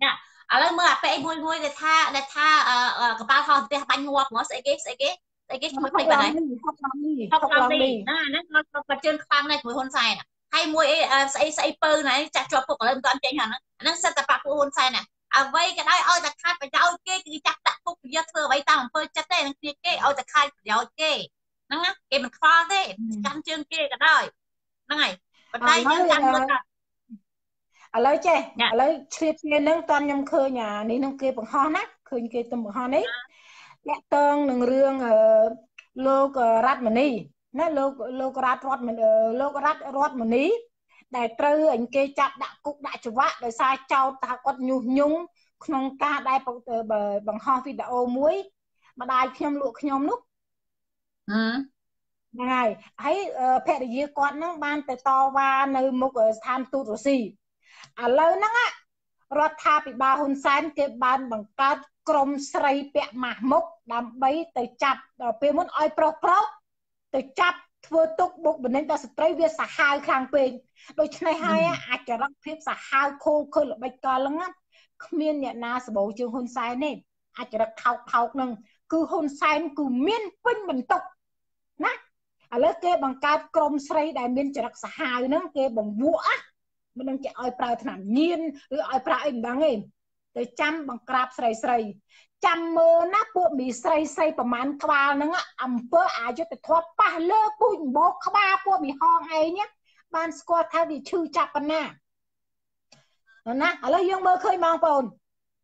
ចាឥឡូវមើលអាពេមួយមួយដែលថាដែលថាកប៉ាល់ហោះផ្ទះបាញ់ងាប់ហ្មងស្អីគេស្អីគេស្អីគេឈ្មោះភ្លេចបាត់ហើយហុកឡងនេះហុកឡងនេះណាហ្នឹងគាត់គាត់ជើងខ្វាំងនេះមួយហ៊ុនសែនហើយមួយអីស្អីស្អីពៅណែចាក់ជាប់ពុកឥឡូវមិនទាន់ចេញហ្នឹងហ្នឹងសិតតែប៉ាពួកហ៊ុនសែនណា អ្វីក៏ដោយឲ្យតែខាត់ប្រយោជន៍គេគឺចាក់ដាក់ពុកប្រយោជន៍ធ្វើអ្វីតាមអំពើចិត្តទេនឹងគ្នាគេឲ្យតែខាត់ប្រយោជន៍គេហ្នឹងណាគេមិនខ្វល់ទេកាន់ជើងគេក៏ដោយហ្នឹងហើយប៉ុន្តែយើងចាំមើលថាឥឡូវចេះឥឡូវឆ្លៀតគ្នានឹងតាមខ្ញុំឃើញអានេះនឹងគេបង្ហោះណាឃើញគេទៅបង្ហោះនេះតាក់តងនឹងរឿងលោករដ្ឋមនីណាលោកលោករដ្ឋរដ្ឋលោករដ្ឋរដ្ឋមនី ដែលត្រូវអញគេចាប់ដាក់គុកដាក់ច្បាក់ដោយសារចោទថាគាត់ញុះញង់ក្នុងការដែលបង្ហោះវីដេអូមួយម្ដាយខ្ញុំលក់ខ្ញុំនោះហ្នឹងហើយហើយភរិយាគាត់ហ្នឹងបានទៅតវ៉ានៅមុខស្ថានទូតរុស្ស៊ីឥឡូវហ្នឹងរដ្ឋាភិបាលហ៊ុនសែនគេបានបង្កើតក្រមស្រីពាក់ម៉ាស់មុខដើម្បីទៅចាប់ដល់ពេលមុនឲ្យប្រុសប្រុសទៅចាប់ ធ្វើទុកបុកម្នេញដល់ស្ត្រីវាសាហាវខ្លាំងពេកដូច្នេះហើយអាចរកភាពសាហាវខូខើល្បិចកលហ្នឹងគ្មានអ្នកណាសបោជាងហ៊ុនសែនទេអាចរកខោកផោកហ្នឹងគឺហ៊ុនសែនគឺមានពេញបន្ទុកណាឥឡូវគេបង្កើតក្រមស្រីដែលមានចរិតសាហាវហ្នឹងគេបង្វក់មិនដឹងគេឲ្យប្រើថ្នាំញៀនឬឲ្យប្រើអីមិនដឹងទេទៅចាំបង្ក្រាបស្រីស្រី ចាំមើលណាពួកមីស្រីស្រីប្រមាណក្បាលហ្នឹងអំពើអយុធធម៌ប៉ះលើពូជបោកក្បាលពួកមីហងឯងបានស្គាល់ថាវាឈឺចាប់ប៉ុណ្ណាណាឥឡូវយើងមើលឃើញបងប្អូន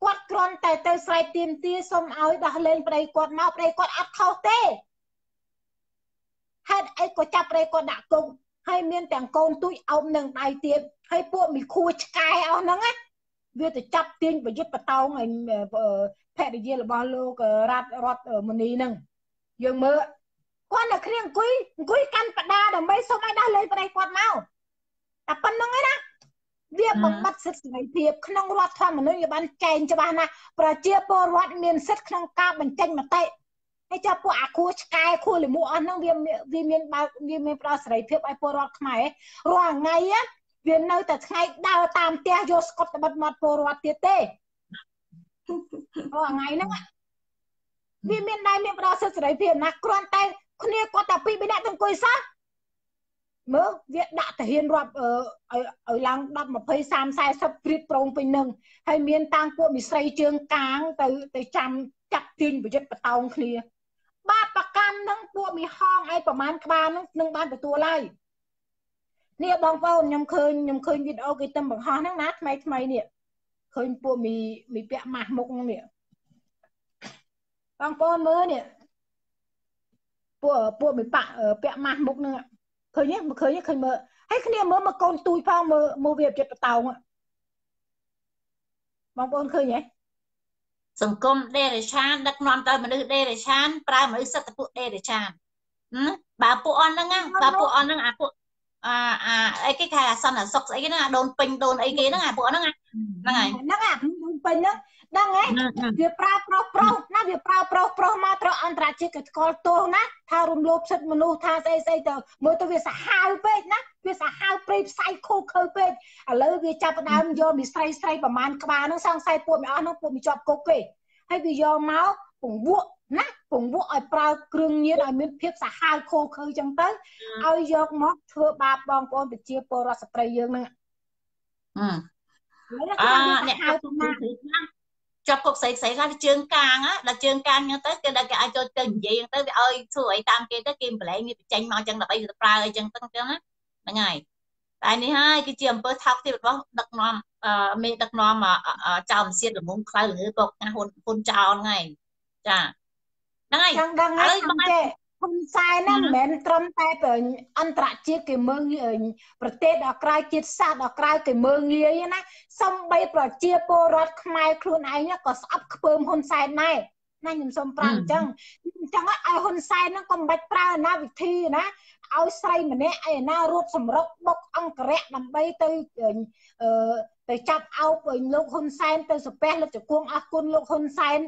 គាត់គ្រាន់តែទៅស្រែកទៀមទាសុំឲ្យដោះលែងប្តីគាត់មកប្តីគាត់អត់ខុសទេហេតុអីក៏ចាប់ប្តីគាត់ដាក់គុកហើយមានទាំងកូនទូចអោបនឹងដៃទៀតហើយពួកមីខួឆ្កែអស់ហ្នឹងណាវាទៅចាប់ទាញប្រយុទ្ធបតោងឲ្យ ភរិយារបស់លោករដ្ឋរដ្ឋមនីហ្នឹងយើងមើលគាត់នៅគ្នាអង្គុយអង្គុយកាន់បដាដើម្បីសុំឲ្យដោះលែងប្តីគាត់មកតែប៉ុណ្្នឹងឯណាវាបំបត្តិសិទ្ធិសេរីភាពក្នុងរដ្ឋធម្មនុញ្ញវាបានចែងច្បាស់ណាស់ប្រជាពលរដ្ឋមានសិទ្ធិក្នុងការបញ្ចេញមតិហើយចាប់ពួកអាគួឆ្កែខួរលិមួអស់ហ្នឹងវាវាមានបើវាមានផ្ដល់សេរីភាពឲ្យពលរដ្ឋខ្មែររាល់ថ្ងៃវានៅតែថ្ងៃដើរតាមផ្ទះយកស្កុតត្បិតមាត់ពលរដ្ឋទៀតទេ រាល់ថ្ងៃហ្នឹងវាមានដែរមានផ្ដល់សិទ្ធិសេរីភាពណាគ្រាន់តែគ្នាគាត់តែពីរបីនាក់ទៅអង្គុយសោះមើលវាដាក់ទាហានរាប់ឲ្យឲ្យឡើង10 20 30 40ព្រៀបប្រងពេញនឹងហើយមានតាំងពួកមិស្រីជើងកាងទៅទៅចាំចាក់ទាញប្រយុទ្ធបតោងគ្នា បាបប្រកាន់នឹងពួកមីហងឯប្រមាណក្បាលនឹងនឹងបានទទួលហើយនេះបងប្អូនខ្ញុំឃើញខ្ញុំឃើញវីដេអូគេទំបង្ហោះហ្នឹងណាថ្មីថ្មីនេះ ឃើញពួកមីមីពាក់ម៉ាស់មុខហ្នឹងនេះបងប្អូនមើលនេះពួកពួកមីប៉ាក់ពាក់ម៉ាស់មុខហ្នឹងឃើញទេមើលឃើញឃើញមើលហើយគ្នាមើលមកកូនទូចផងមើលមើលវាចិត្តបតោងបងប្អូនឃើញទេសង្គមដេរេឆានដឹកនាំទៅមនុស្សដេរេឆានប្រើមនុស្សសិទ្ធិពួកដេរេឆានបើពួកអនហ្នឹងបើពួកអនហ្នឹងអាពួកអាអាអីគេគេអាសន្នសុកស្អីគេហ្នឹងអាដូនពេញដូនអីគេហ្នឹងអាពួកហ្នឹង ហ្នឹងហើយហ្នឹងអាដូនពេញហ្នឹងដឹងហ៎វាប្រើប្រុសប្រុសណាវាប្រើប្រុសប្រុសមកត្រូវអន្តរជាតិគេស្គាល់ទោសណាថារំលោភសិទ្ធិមនុស្សថាស្អីស្អីទៅមើលទៅវាសាហាវពេកណាវាសាហាវព្រៃផ្សៃខូខើពេកឥឡូវវាចាប់ផ្ដើមយកមីស្រីស្រីប្រមាណក្បាលហ្នឹងសង្ស័យពួកមីអស់ហ្នឹងពួកមីជាប់គុកពេកហើយវាយកមកពង្វក់ណាពង្វក់ឲ្យប្រើគ្រឿងញៀនឲ្យមានភាពសាហាវខូខើចឹងទៅឲ្យយកមកធ្វើបាបបងប្អូនប្រជាពលរដ្ឋស្ត្រីយើងហ្នឹងអឺ អឺអ្នកហៅទៅណាជាប់គុកស្អីស្អីខ្លះជើងកាងដល់ជើងកាងហ្នឹងទៅគេដល់គេអាចចូលទៅនិយាយហ្នឹងទៅវាឲ្យធ្វើអីតាមគេទៅគេម្លែងវាបញ្ចេញមកអញ្ចឹងដើម្បីទៅប្រើអីចឹងទៅចឹងណាហ្នឹងហើយតែនេះហើយគឺជាអំពើថោកទាបរបស់ដឹកនាំមេដឹកនាំចៅមសៀតលំងខ្លៅល្ងើកកណាហ៊ុនហ៊ុនចោលហ្នឹងហើយចាហ្នឹងហើយចឹងដឹងហើយចេះ ហ៊ុនសែនហ្នឹងមិនមែនត្រឹមតែអន្តរជាតិគេមើងប្រទេសដល់ក្រៅជាតិសាសន៍ដល់ក្រៅគេមើងងាយណាសំបីប្រជាពលរដ្ឋខ្មែរខ្លួនឯងក៏ស្អប់ខ្ពើមហ៊ុនសែនដែរណាខ្ញុំសូមប្រាប់អញ្ចឹងអញ្ចឹងឲ្យហ៊ុនសែនហ្នឹងក៏មិនបាច់ប្រើណាវិធីណាឲ្យស្រីម្នាក់ឯណារត់សម្រុកបុកអង្គរៈដើម្បីទៅទៅចាប់អោបលោកហ៊ុនសែនទៅសាពះលោកជង្គង់អរគុណលោកហ៊ុនសែន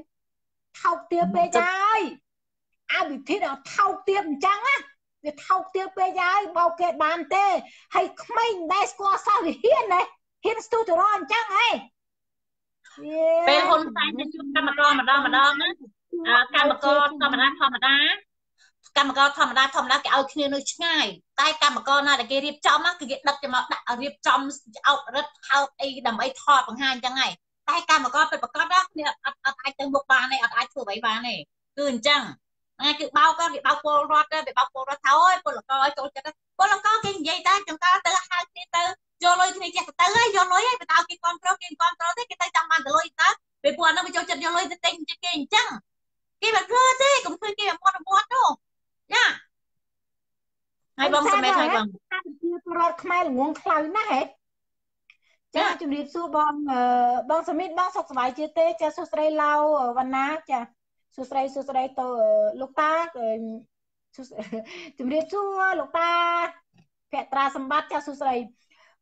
ថោកទាបពេកហើយ អាវិធីដល់ថោកទៀតអញ្ចឹងណាវាថោកទៀតពេកហើយបោកគេបានទេហើយក្មេងដែលស្គាល់សាវិហ៊ានណាហ៊ានស្ទុះទៅរអញ្ចឹងហីពេលហ៊ុនសែនទៅជួបកម្មករម្ដងម្ដងណាកម្មករធម្មតាធម្មតាកម្មករធម្មតាធម្មតាគេឲ្យគ្នានៅឆ្ងាយតែកម្មករណាដែលគេរៀបចំគឺគេដឹកទៅមកដាក់រៀបចំអោបរឹតហោបអីដើម្បីថតបង្ហាញអញ្ចឹងហើយតែកម្មករពិតប្រកបណាគ្នាអត់អត់អាចទៅមុខបានទេអត់អាចធ្វើអ្វីបានទេគឺអញ្ចឹង ហ្នឹងគឺបោកគេបោកពលរដ្ឋទៅគេបោកពលរដ្ឋថាអូយពលករឲ្យចូលចិត្តពលករគេនិយាយតែចង្ការទៅហៅគ្នាទៅយកលុយគ្នាចេះទៅហើយយកលុយហើយបើតើគេគ្រប់គ្រងគេគ្រប់គ្រងទេគេទៅចាំបានទៅលុយទៅពេលពួកហ្នឹងវាចូលចិត្តយកលុយទៅទិញគេអញ្ចឹងគេមិនធ្វើទេកុំឃើញគេមាត់មាត់នោះចាហើយបងសម្បត្តិហើយបងជាពលរដ្ឋខ្មែរល្ងងខ្លៅណាស់ហេចាជំរាបសួរបងបងសមិទ្ធបងសុខសប្បាយជាទេចាសួស្ដីឡៅវណ្ណាចា សួស្ដីសួស្ដីទៅលោកតាជំរាបសួរលោកតាភក្ត្រាសម្បត្តិចាសសួស្ដី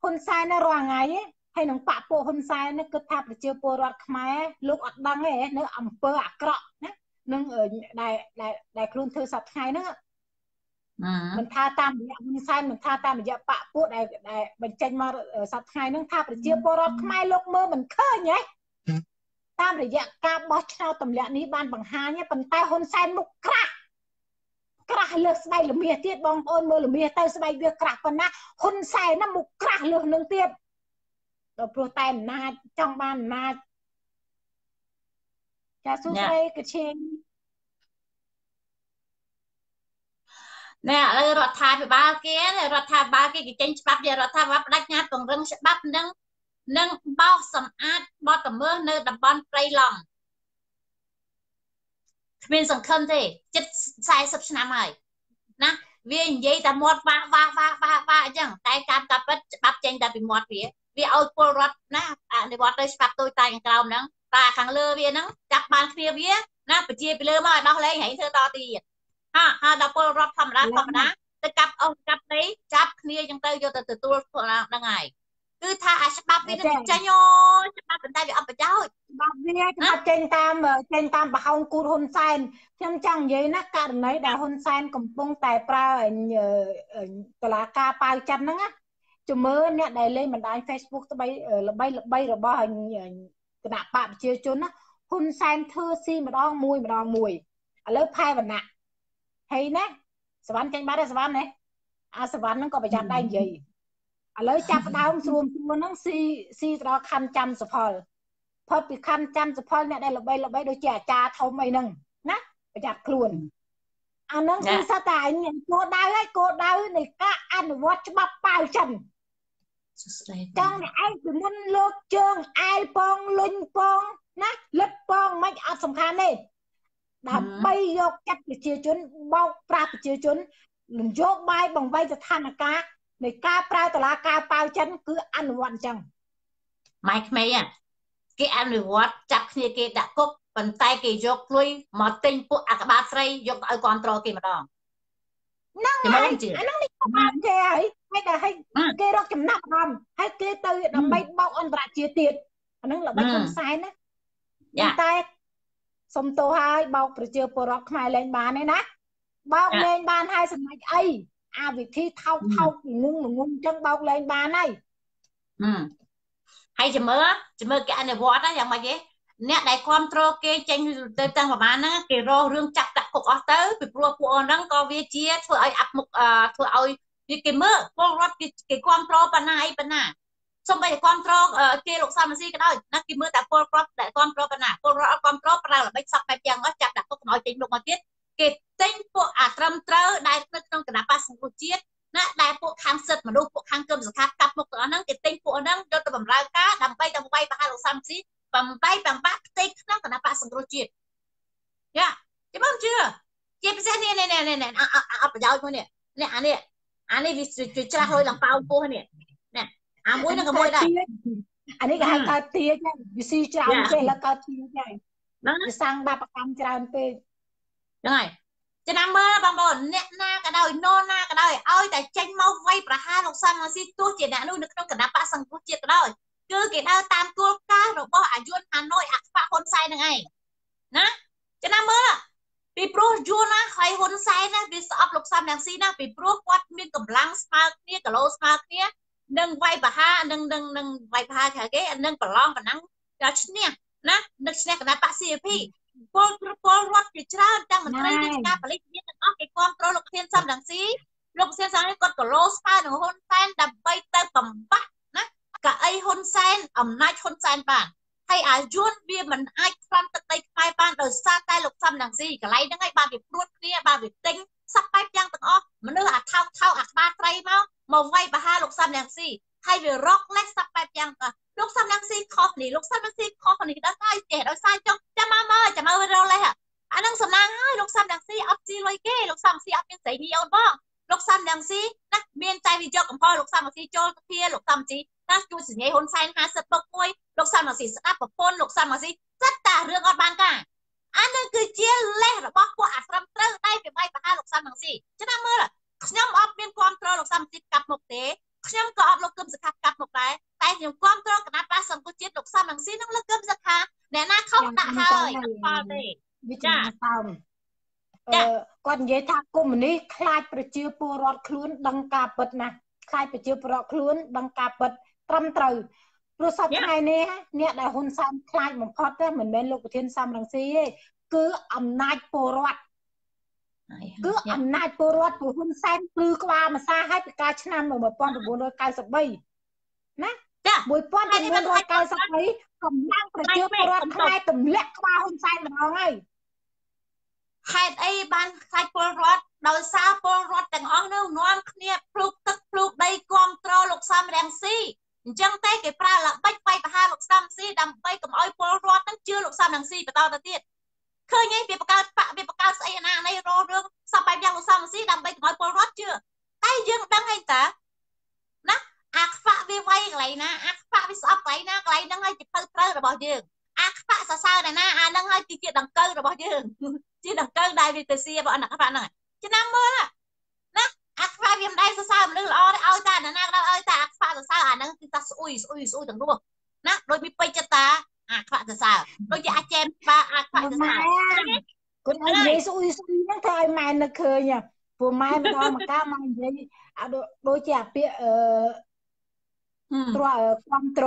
ហ៊ុនសែននៅរាល់ថ្ងៃហើយនឹងបាក់ពួកហ៊ុនសែននេះគិតថាប្រជាពលរដ្ឋខ្មែរលោកអត់ដឹងទេនៅអំពើអាក្រក់ណានឹងដែលដែលខ្លួនធ្វើសប្តាហ៍ថ្ងៃហ្នឹងមិនថាតាមរយៈហ៊ុនសែនមិនថាតាមរយៈបកពួកដែលដែលបញ្ចេញមកសប្តាហ៍ថ្ងៃហ្នឹងថាប្រជាពលរដ្ឋខ្មែរលោកមើលមិនឃើញហ៎ តាមរយៈការបោះឆ្នោតទម្លាក់នេះបានបង្ហាញប៉ុន្តែហ៊ុនសែនមុខក្រាស់ក្រាស់លើស្បែកលមាសទៀតបងប្អូនមើលលមាសទៅស្បែកវាក្រាស់ប៉ុណ្ណាហ៊ុនសែនណាមុខក្រាស់លើនឹងទៀតដល់ព្រោះតែអំណាចចង់បានអំណាចចាសួស្ដីកឈេងណែឥឡូវរដ្ឋាភិបាលគេរដ្ឋាភិបាលគេគេចេញច្បាប់ជារដ្ឋាភិបាលបដិញ្ញាពង្រឹងច្បាប់នឹង និងបោសសម្អាតបទល្មើសនៅតំបន់ព្រៃឡង់គ្មានសង្ឃឹមទេជិត40ឆ្នាំហើយណាវានិយាយតែមាត់វាស់វាស់វាស់វាស់វាស់អញ្ចឹងតែការតាពិតច្បាប់ចេញតែពីមាត់វាវាឲ្យពលរដ្ឋណាអនុវត្តទៅច្បាប់ទូចតែខាងក្រោមហ្នឹងតែខាងលើវាហ្នឹងចាប់បានគ្នាវាណាបជាពីលើមកឲ្យដោះលែងហើយធ្វើតទៀតហាហាដល់ពលរដ្ឋធម្មតាធម្មតាទៅកាប់អស់កាប់ដីចាប់គ្នាចឹងទៅយកទៅទទួលហ្នឹងហើយ គឺថាអាច្បាប់វានឹងចាញ់អូច្បាប់ប៉ុន្តែវាអត់ប្រយោជន៍ច្បាប់វាច្បាប់ចេញតាមចេញតាមបហោងគូតហ៊ុនសែនខ្ញុំចង់និយាយណាករណីដែលហ៊ុនសែនកំពុងតែប្រើតឡាការប៉ៅចិនហ្នឹងណាជំរឿអ្នកដែលលេងបណ្ដាញ Facebook ស្បីល្បីល្បីរបស់គណៈបកប្រជាជនណាហ៊ុនសែនធ្វើស៊ីម្ដងមួយម្ដងមួយឥឡូវផែវណ្ណៈហើយណាសវណ្ណចេញបាត់ហើយសវណ្ណណាអាសវណ្ណហ្នឹងក៏ប្រយ័ត្នដែរនិយាយ ឥឡូវចាប់ដើមស្រួមជួនហ្នឹងស៊ីស៊ីទៅដល់ខណ្ឌច័ន្ទសផលផុតពីខណ្ឌច័ន្ទសផលអ្នកដែលល្បីល្បីដូចជាអាចារ្យធំអីហ្នឹងណាប្រយ័ត្នខ្លួនអាហ្នឹងគឺសត្វតែអញគោដៅហើយគោដៅនៃការអនុវត្តច្បាប់ប៉ាវចិនចង់តែឯងពីមុនលោកជើងអែលពងលុញពងណាលឹកពងមិនអត់សំខាន់ទេដើម្បីយកចិត្តប្រជាជនបោកប្រាស់ប្រជាជននយោបាយបង្វែរស្ថានភាព នៃការប្រើតឡាការប៉ាវចិនគឺអនុវត្តអញ្ចឹងម៉ែក្មេងគេអនុវត្តចាប់គ្នាគេដាក់គុកប៉ុន្តែគេយកលុយមកទិញពួកអាក្បាលស្រីយកឲ្យគ្រប់គ្រងគេម្ដងហ្នឹងហើយអាហ្នឹងនេះបានគេហើយគេតែឲ្យគេរកចំណាប់អារម្មណ៍ហើយគេទៅដើម្បីបោកអន្តរជាតិទៀតអាហ្នឹងល្បិចហ៊ុនសែនណាតែសុំទោសហើយបោកប្រជាពលរដ្ឋខ្មែរលែងបានទេណាបោកលែងបានហើយសម្ដេចអី អាវិធីថោកថោកងងងងអញ្ចឹងបោកលែងបានហើយហើយចាំមើលចាំមើលគេអនុវត្តយ៉ាងម៉េចទេអ្នកដែលគ្រប់គ្រងគេចេញទៅទាំងប្រហែលហ្នឹងគេរករឿងចាប់ដាក់គុកអស់ទៅពីព្រោះពួកអនហ្នឹងក៏វាជាធ្វើឲ្យអាប់មុខធ្វើឲ្យវាគេមើលពលរដ្ឋគេគេគ្រប់គ្រងប៉ុណ្ណាអីប៉ុណ្ណាសូម្បីតែគ្រប់គ្រងគេលោកសំស៊ីក៏ដោយណាគេមើលតែពលរដ្ឋដែលគ្រប់គ្រងប៉ុណ្ណាពលរដ្ឋអត់គ្រប់គ្រងប្រើល្បិចសក់បែបយ៉ាងអស់ចាប់ដាក់គុកកុំឲ្យចេញមុខមកទៀតគេទិញពួកអាត្រឹមត្រូវដែល ជាតិណាដែលពួកខាងសិទ្ធិមនុស្សពួកខាងក្រុមសង្កាត់កាប់មុខទាំងអស់ហ្នឹងគេទិញពួកហ្នឹងយកទៅបម្រើការដើម្បីទៅវាយប្រហារលោកសំស៊ីបំបីបំបាក់ផ្ទៃក្នុងគណៈបក្សសង្គ្រោះជាតិយ៉ាចាំបងជឿជាពិសេសនេះនេះនេះអត់ប្រយោជន៍មួយនេះនេះអានេះអានេះវាច្រាស់លុយឡើងប៉ោងពោះនេះនេះអាមួយនឹងក៏មួយដែរអានេះគេហៅកើតទាចវាស៊ីច្រើនពេកឥឡូវកើតទាចហើយវាសាំងបាបកម្មច្រើនពេកហ្នឹងហើយ ចំណាំមើលបងប្អូនអ្នកណាក៏ដោយនរណាក៏ដោយឲ្យតែចេញមកវាយប្រហារលោកសំរងស៊ីទោះជាអ្នកនោះនៅក្នុងគណៈបកសង្គ្រោះជាតិក៏ដោយគឺគេដើរតាមគោលការណ៍របស់អាយុនហាណូយអខ្វាក់ហ៊ុនសែននឹងឯងណាចំណាំមើលពីព្រោះយួនណាហើយហ៊ុនសែនណាវាស្អប់លោកសំរងស៊ីណាពីព្រោះគាត់មានកម្លាំងស្មើគ្នាគីឡូស្មើគ្នានឹងវាយប្រហារនឹងនឹងនឹងវាយប្រហារគេនឹងប្រឡងប៉ុណ្ណឹងដល់ឈ្នះណានឹងឈ្នះគណៈបក CP ពលពលរដ្ឋជាច្រើនទាំងមន្ត្រីរាជការប៉ូលីសមានទាំងអស់គេគ្រប់គ្រងលោកធានសំរងស៊ីលោកធានសំរងស៊ីគាត់ក៏លោស្មើនឹងហ៊ុនសែនដើម្បីទៅបំបត្តិណាកៅអីហ៊ុនសែនអំណាចហ៊ុនសែនបានហើយអាយុនវាមិនអាចខ្លាំទឹកដីខ្មែរបានដោយសារតែលោកសំរងស៊ីកន្លែងហ្នឹងហើយបានវាព្រួតគ្នាបានវាទិញសពបែបយ៉ាងទាំងអស់មនុស្សអាថោកថោកអាក្បាលត្រីមកមកវាយបហាលោកសំរងស៊ី ហើយវារកលេសសពបែបយ៉ាងក៏លោកសំរងស៊ីខុសនេះលោកសំរងស៊ីខុសនេះដល់ហើយចេះដោយសារចុះចាំមកមើលចាំមើលរកលេសអានឹងសំណាងហើយលោកសំរងស៊ីអត់ស៊ីលុយគេលោកសំស៊ីអត់មានស្រីញីអូនបងលោកសំរងស៊ីណាមានតែវាយកកំហុសលោកសំរងស៊ីចូលទៅភាលោកសំស៊ីណាជួយសញ្ញាហ៊ុនសែន50បុកមួយលោកសំរងស៊ីស្ដាប់ប្រពន្ធលោកសំរងស៊ីសិតតារឿងអត់បានការអានឹងគឺជាលេសរបស់ពួកអាស្រមត្រូវដែលវាបាយប្រហាលោកសំរងស៊ីចាំមើលខ្ញុំអត់មានគ្រប់គ្រងលោកសំស៊ីកាប់មុខទេ ខ្ញុំក៏អត់លោកគឹមសខាកាត់មកដែរតែខ្ញុំគ្រប់គ្រងគណៈបាសង្គមជាតិលោកសំរងស៊ីនឹងលោកគឹមសខាអ្នកណាខុសដាក់ហើយអត់ផលទេវិចារសោមអឺគាត់និយាយថាកុំនេះខ្លាចប្រជាពលរដ្ឋខ្លួនដឹងការពិតណាខ្លាចប្រជាពលរដ្ឋខ្លួនដឹងការពិតត្រឹមត្រូវព្រោះសប្តាហ៍ថ្ងៃនេះអ្នកដែលហ៊ុនសែនខ្លាចបំផុតទេមិនមែនលោកប្រធានសំរងស៊ីទេគឺអំណាចពលរដ្ឋ គឺអំណាចពលរដ្ឋ của ហ៊ុនសែនគឺក្បាលម្សាឲ្យពីការឆ្នាំ1993ណាចា1993កម្លាំងប្រជាពលរដ្ឋខ្មែរទម្លាក់ក្បាលហ៊ុនសែនម្ដងហើយហេតុអីបានខ្លាចពលរដ្ឋដោយសារពលរដ្ឋទាំងអស់នោះនាំគ្នាភ្លុកទឹកភ្លុកដីគ្រប់គ្រងលោកសំរងស៊ីអញ្ចឹងទេគេប្រើល្បិចបាយបហាលោកសំស៊ីដើម្បីកុំឲ្យពលរដ្ឋនឹងជឿលោកសំរងស៊ីបន្តទៅទៀត ឃើញឯងវាបង្កើតបកវាបង្កើតស្អីណាណីរោរឿងសពបែបយ៉ាងលោកសំស៊ីដើម្បីកុំឲ្យពលរដ្ឋជឿតែយើងដឹងឯងតាណាអាខ្វាក់វាវាយកន្លែងណាអាខ្វាក់វាស្អប់កន្លែងណាកន្លែងហ្នឹងហើយជាផ្លូវត្រូវរបស់យើងអាខ្វាក់សរសើរណាអាហ្នឹងហើយគឺជាដង្កូវរបស់យើងជាដង្កូវដែលវាទៅសៀរបស់អាខ្វាក់ហ្នឹងឆ្នាំមើលណាអាខ្វាក់វាមិនដែលសរសើរមនុស្សល្អទេឲ្យតាណាណាក៏ឲ្យតាអាខ្វាក់សរសើរអាហ្នឹងគឺថាស្អុយស្អុយស្អុយទាំងនោះណាដោយពីពេជ្រចិត្តតា អាខ្វាក់សរសើរដូចជាអាចែមបាអាខ្វាក់សរសើរគាត់ឲ្យនិយាយស្អុយស្អុយហ្នឹងធ្វើឲ្យម៉ែនឹកឃើញព្រោះម៉ែម្ដងមកកាម៉ែនិយាយអាដូចជាអាពាក្យអឺទ្រាគ្រប់ត្រ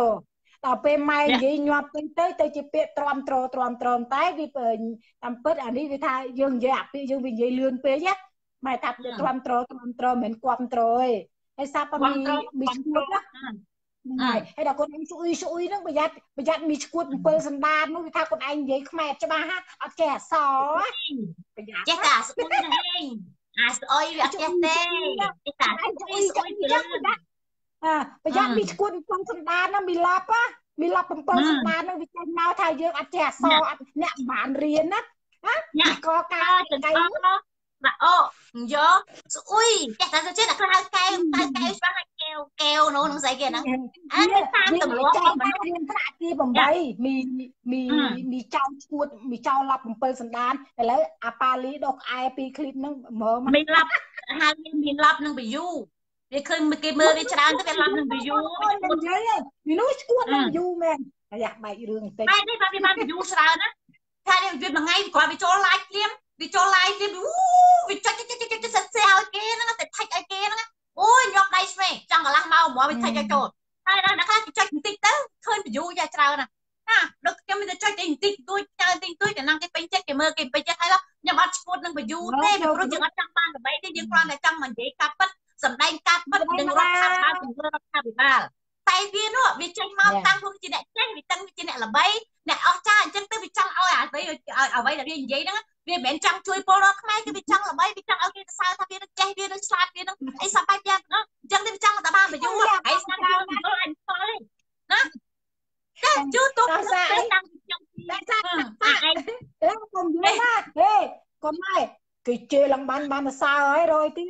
ដល់ពេលម៉ែនិយាយញាប់ពេញទៅទៅជាពាក្យទ្រាំត្រទ្រាំត្រតែវាតាមពិតអានេះវាថាយើងនិយាយអាពាក្យយើងវានិយាយលឿនពេកណាម៉ែថាពាក្យទ្រាំត្រទ្រាំត្រមិនមែនគ្រប់ត្រទេហើយសាប់តែមីមីឈួតណា ហើយហើយដល់គាត់ឯងស្អ៊ុយស្អ៊ុយហ្នឹងប្រយ័ត្នប្រយ័ត្នមីឈួត7សណ្ដាននោះវាថាគាត់ឯងនិយាយខ្មែរច្បាស់ហ่ะអត់ចេះអសប្រយ័ត្នចេះតែស្អ៊ុយហ្នឹងឯងអាស្អុយវាអត់ចេះទេចេះតែស្អុយស្អុយទៅអាប្រយ័ត្នមីឈួត7សណ្ដានណាមីឡាប់មីឡាប់7សណ្ដានហ្នឹងវាចេញមកថាយើងអត់ចេះអសអត់អ្នកបានរៀនណាណាកកាចង្កេ ដាក់អូយកស្អុយចេះតែចេះតែខ្លៅកែវកែវកែវច្បាស់កែវកែវនោះនឹងស្អីគេហ្នឹងអានេះតាមទម្លាប់របស់មនុស្សរៀនប្រាក់ទី8មីមីមីចៅឈួតមីចៅឡប់7សណ្ដានឥឡូវអាប៉ាលីដុសក្អែពីឃ្លីបហ្នឹងមើលមីឡប់ហើយមានឡប់នឹងបយូវាឃើញគេមើលវាច្រើនទៅវាឡប់នឹងបយូនិយាយនេះឈួតនឹងយូមែនអាយ៉ាបែករឿងបន្តិចបែកនេះបាទវាបានបយូច្រើនណាថាវាមួយថ្ងៃគាត់វាចូល live ភ្លាម វាចូល live ទៀតអូវាចុចចុចចុចចុចសិតសែឲ្យគេហ្នឹងតែថិចឲ្យគេហ្នឹងអូយញាប់ដៃស្វេចង់កន្លះម៉ោងហ្មងវាថិចឲ្យចូលហើយដល់ដល់ខ្លះគេចុចបន្តិចទៅឃើញ view យ៉ាច្រើនណាណាដូចខ្ញុំមានតែចុចតែបន្តិចទួចច្រើនបន្តិចទួចតែនឹងគេពេញចិត្តគេមើលគេពេញចិត្តហើយខ្ញុំអត់ឈួតនឹង view ទេពីព្រោះយើងអត់ចង់បានដើម្បីទេយើងគ្រាន់តែចង់មកនិយាយកាប់ពិតសម្ដែងកាប់ពិតនឹងរដ្ឋាភិបាលជំរឿរដ្ឋាភិបាល តែវានោះវាចេញមកតាំងខ្លួនជាអ្នកចេញវាតាំងជាអ្នកល្បីអ្នកអស្ចារ្យអញ្ចឹងទៅវាចង់ឲ្យអ្វីអ្វីដែលវានិយាយហ្នឹងវាមិនមែនចង់ជួយពលរដ្ឋខ្មែរគឺវាចង់ល្បីវាចង់ឲ្យគេសរសើរថាវានឹងចេះវានឹងឆ្លាតវានឹងអីសប្បាយយ៉ាងហ្នឹងអញ្ចឹងវាចង់តែបានប្រយោជន៍ហើយស្នាដល់ទៅអញស្គាល់ទេណាតែជួទុកទៅតាំងខ្ញុំតែថាឯងអេកុំយល់ណាហេកុំម៉ែគេជេរឡើងបានបានសរសើរហើយរយទៀត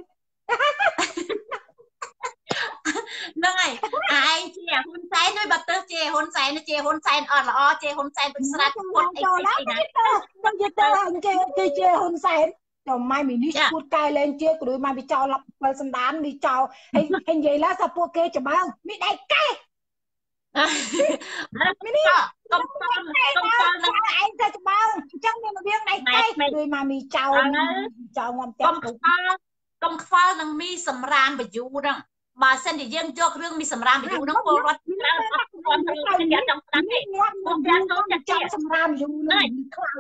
ហ្នឹងហើយអាឯងជាហ៊ុនសែនដូចបើទៅជាហ៊ុនសែនជាហ៊ុនសែនអត់ល្អជាហ៊ុនសែនដូចស្រាច់ពុតអីអីណាទៅយទៅអញគេគេជាហ៊ុនសែនចាំម៉ៃមីនេះឈួតកែលែងជាគ្រួមកវាចោលឡប់7សណ្ដានវាចោលហើយហើយនិយាយឡាថាពួកគេច្បាស់មានដៃកែមីនេះកុំកុំកុំនឹងឯងទៅច្បាស់អញ្ចឹងមានរៀងដៃកែគ្រួមកមីចោលចោលងំតែកុំខ្វល់កុំខ្វល់នឹងមីសម្រាមបយូហ្នឹង បើសិនជាយើងយករឿងមីសម្រាមយូរនោះពលរដ្ឋច្រើនអត់គាត់គេចង់ស្ដាប់ទេគាត់គាត់ចូលចិត្តចាំសម្រាមយូរនោះ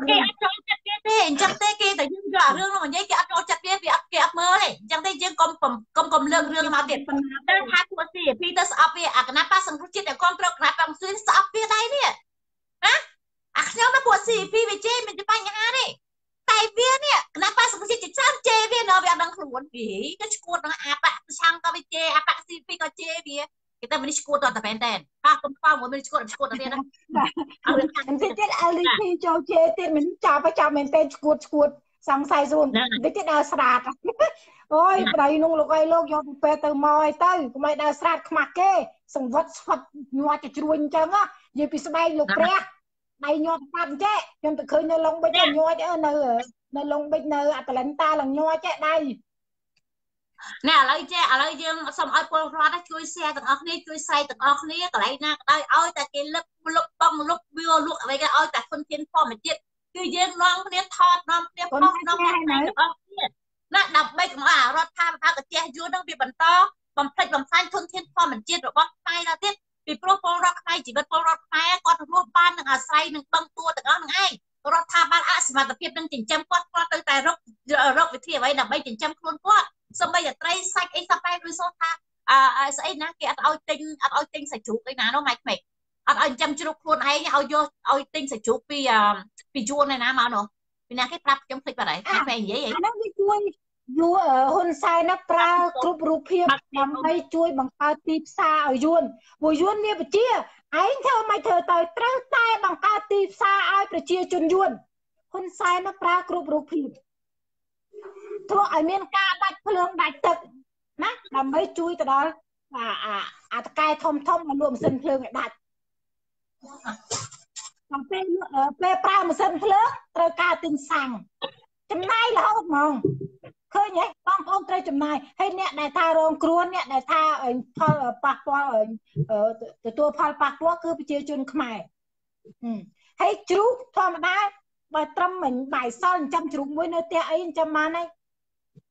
គេអត់ចូលចិត្តគេទេអញ្ចឹងទេគេតែយើងយកអារឿងនោះនិយាយគេអត់ចូលចិត្តគេវាអត់គេអត់មើលទេអញ្ចឹងទេយើងកុំកុំកុំលើករឿងមកទៀតតែថាពួកស៊ីពីទៅស្អប់វាអាគណៈបាសង្គ្រោះជាតិតែគ្រប់គ្រងគណៈបាំងស៊ឿនស្អប់វាដែរនេះណាអាខ្ញុំទៅពួក CP វាជេរមានបញ្ហាទេ តែវានេះគណៈបកសង្គមជាតិច្រើនជេរវានៅវាអត់ដឹងខ្លួនវាទៅឈួតនឹងអាបៈប្រឆាំងក៏វាជេរអាបៈ CP ក៏ជេរវាគេតែមិនឈួតតតែមែនតែប៉ះកុំខ្វល់មួយមិនឈួតឈួតតែណាអត់បន្តិចទៀត LDP ចូលជេរទៀតមិនចាប់ចាប់មែនតែឈួតឈួតសង្ស័យស្រួលបន្តិចទៀតដើរស្រាតអូយប្តីនោះលោកអីលោកយកពីពេទ្យទៅមកឲ្យទៅកុំឲ្យដើរស្រាតខ្មាស់គេសង្វត់ស្វិតញាត់ទៅជ្រួញអញ្ចឹងនិយាយពីស្បែកលោកព្រះ ដៃញាត់បាត់ចេះខ្ញុំទៅឃើញនៅឡុងបិចញាត់នៅនៅឡុងបិចនៅអាតឡិនតាឡើងញាត់ចេះដៃណែឥឡូវចេះឥឡូវយើងសូមឲ្យពលរដ្ឋជួយ share ទាំងអស់គ្នាជួយ share ទាំងអស់គ្នាកន្លែងណាក៏ដោយឲ្យតែគេលឹកលុកបងលុកវាលក់អ្វីក៏ឲ្យតែធនធានធម្មជាតិគឺយើងនាំគ្នាថតនាំគ្នាផុសនាំគ្នាទាំងអស់គ្នាណាដើម្បីកុំឲ្យរដ្ឋាភិបាលកញ្ចេះយួននឹងវាបន្តបំផ្លិចបំផ្លាញធនធានធម្មជាតិរបស់ខ្មែរដល់ទៀត ពីព្រោះពលរដ្ឋខ្មែរជីវិតពលរដ្ឋខ្មែរគាត់រស់បាននឹងអាស្រ័យនឹងបឹងទួទាំងអស់នឹងឯងរដ្ឋាភិបាលអសមត្ថភាពនឹងចិញ្ចឹមគាត់គាត់ទៅតែរករកវិធីអ្វីដើម្បីចិញ្ចឹមខ្លួនគាត់សម្បីតែត្រីសាច់អីសបែឬសូថាអឺស្អីណាគេអត់ឲ្យទិញអត់ឲ្យទិញសាច់ជ្រូកអីណានោះម៉ែក្មេកអត់ឲ្យចិញ្ចឹមជ្រូកខ្លួនឯងឲ្យយកឲ្យទិញសាច់ជ្រូកពីពីយួនឯណាមកនោះពីណាគេប្រាប់ខ្ញុំភ្លេចបាត់ហើយម៉ែនិយាយអីអានោះវាជួយ យួនហ៊ុនសែនណាប្រើគ្រប់រូបភាពដើម្បីជួយបង្កើតទីផ្សារឲ្យយួនព្រោះយួនមានប្រជាឯងធ្វើមិនធ្វើទៅត្រូវតែបង្កើតទីផ្សារឲ្យប្រជាជនយួនហ៊ុនសែនណាប្រើគ្រប់រូបភាពធ្វើឲ្យមានការដាច់ភ្លើងដាច់ទឹកណាដើម្បីជួយទៅដល់អាអាតកែធំធំមកលក់ម៉ាស៊ីនភ្លើងឲ្យដាច់ដល់ពេលពេលប្រើម៉ាស៊ីនភ្លើងត្រូវការទិញសាំងចំណាយរហូតហ្មង ឃើញហ៎បងប្អូនត្រូវចំណាយហើយអ្នកដែលថារងគ្រោះអ្នកដែលថាផលប៉ះពាល់ទទួលផលប៉ះពាល់គឺប្រជាជនខ្មែរហើយជ្រូកធម្មតាបើត្រឹមមិញបាយសល់ចិញ្ចឹមជ្រូកមួយនៅផ្ទះអីចិញ្ចឹមបានហើយ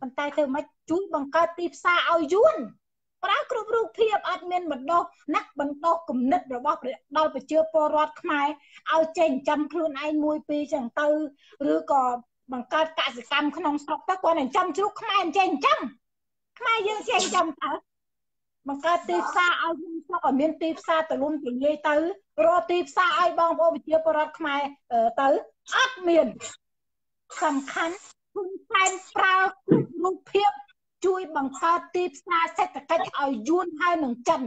ប៉ុន្តែធ្វើម៉េចជួយបង្កើតទីផ្សារឲ្យយួនប្រើគ្រប់រូបភាពអត់មានបណ្ដោះណាក់បណ្ដោះគំនិតរបស់ដល់ប្រជាពលរដ្ឋខ្មែរឲ្យចេះចិញ្ចឹមខ្លួនឯងមួយពីរចឹងទៅឬក៏ បង្កើតកសិកម្មក្នុងស្រុកទៅគាត់នឹងចាំជ្រូកខ្មែរចេះចិញ្ចឹមខ្មែរយើងចេះចិញ្ចឹមទៅបង្កើតទីផ្សារឲ្យយើងស្រុកឲ្យមានទីផ្សារទូលំទូលាយទៅរកទីផ្សារឲ្យបងប្អូនប្រជាពលរដ្ឋខ្មែរទៅអត់មានសំខាន់គុណផ្លែប្រើរូបភាពជួយបង្កើតទីផ្សារសេដ្ឋកិច្ចឲ្យយួនហើយនឹងចិន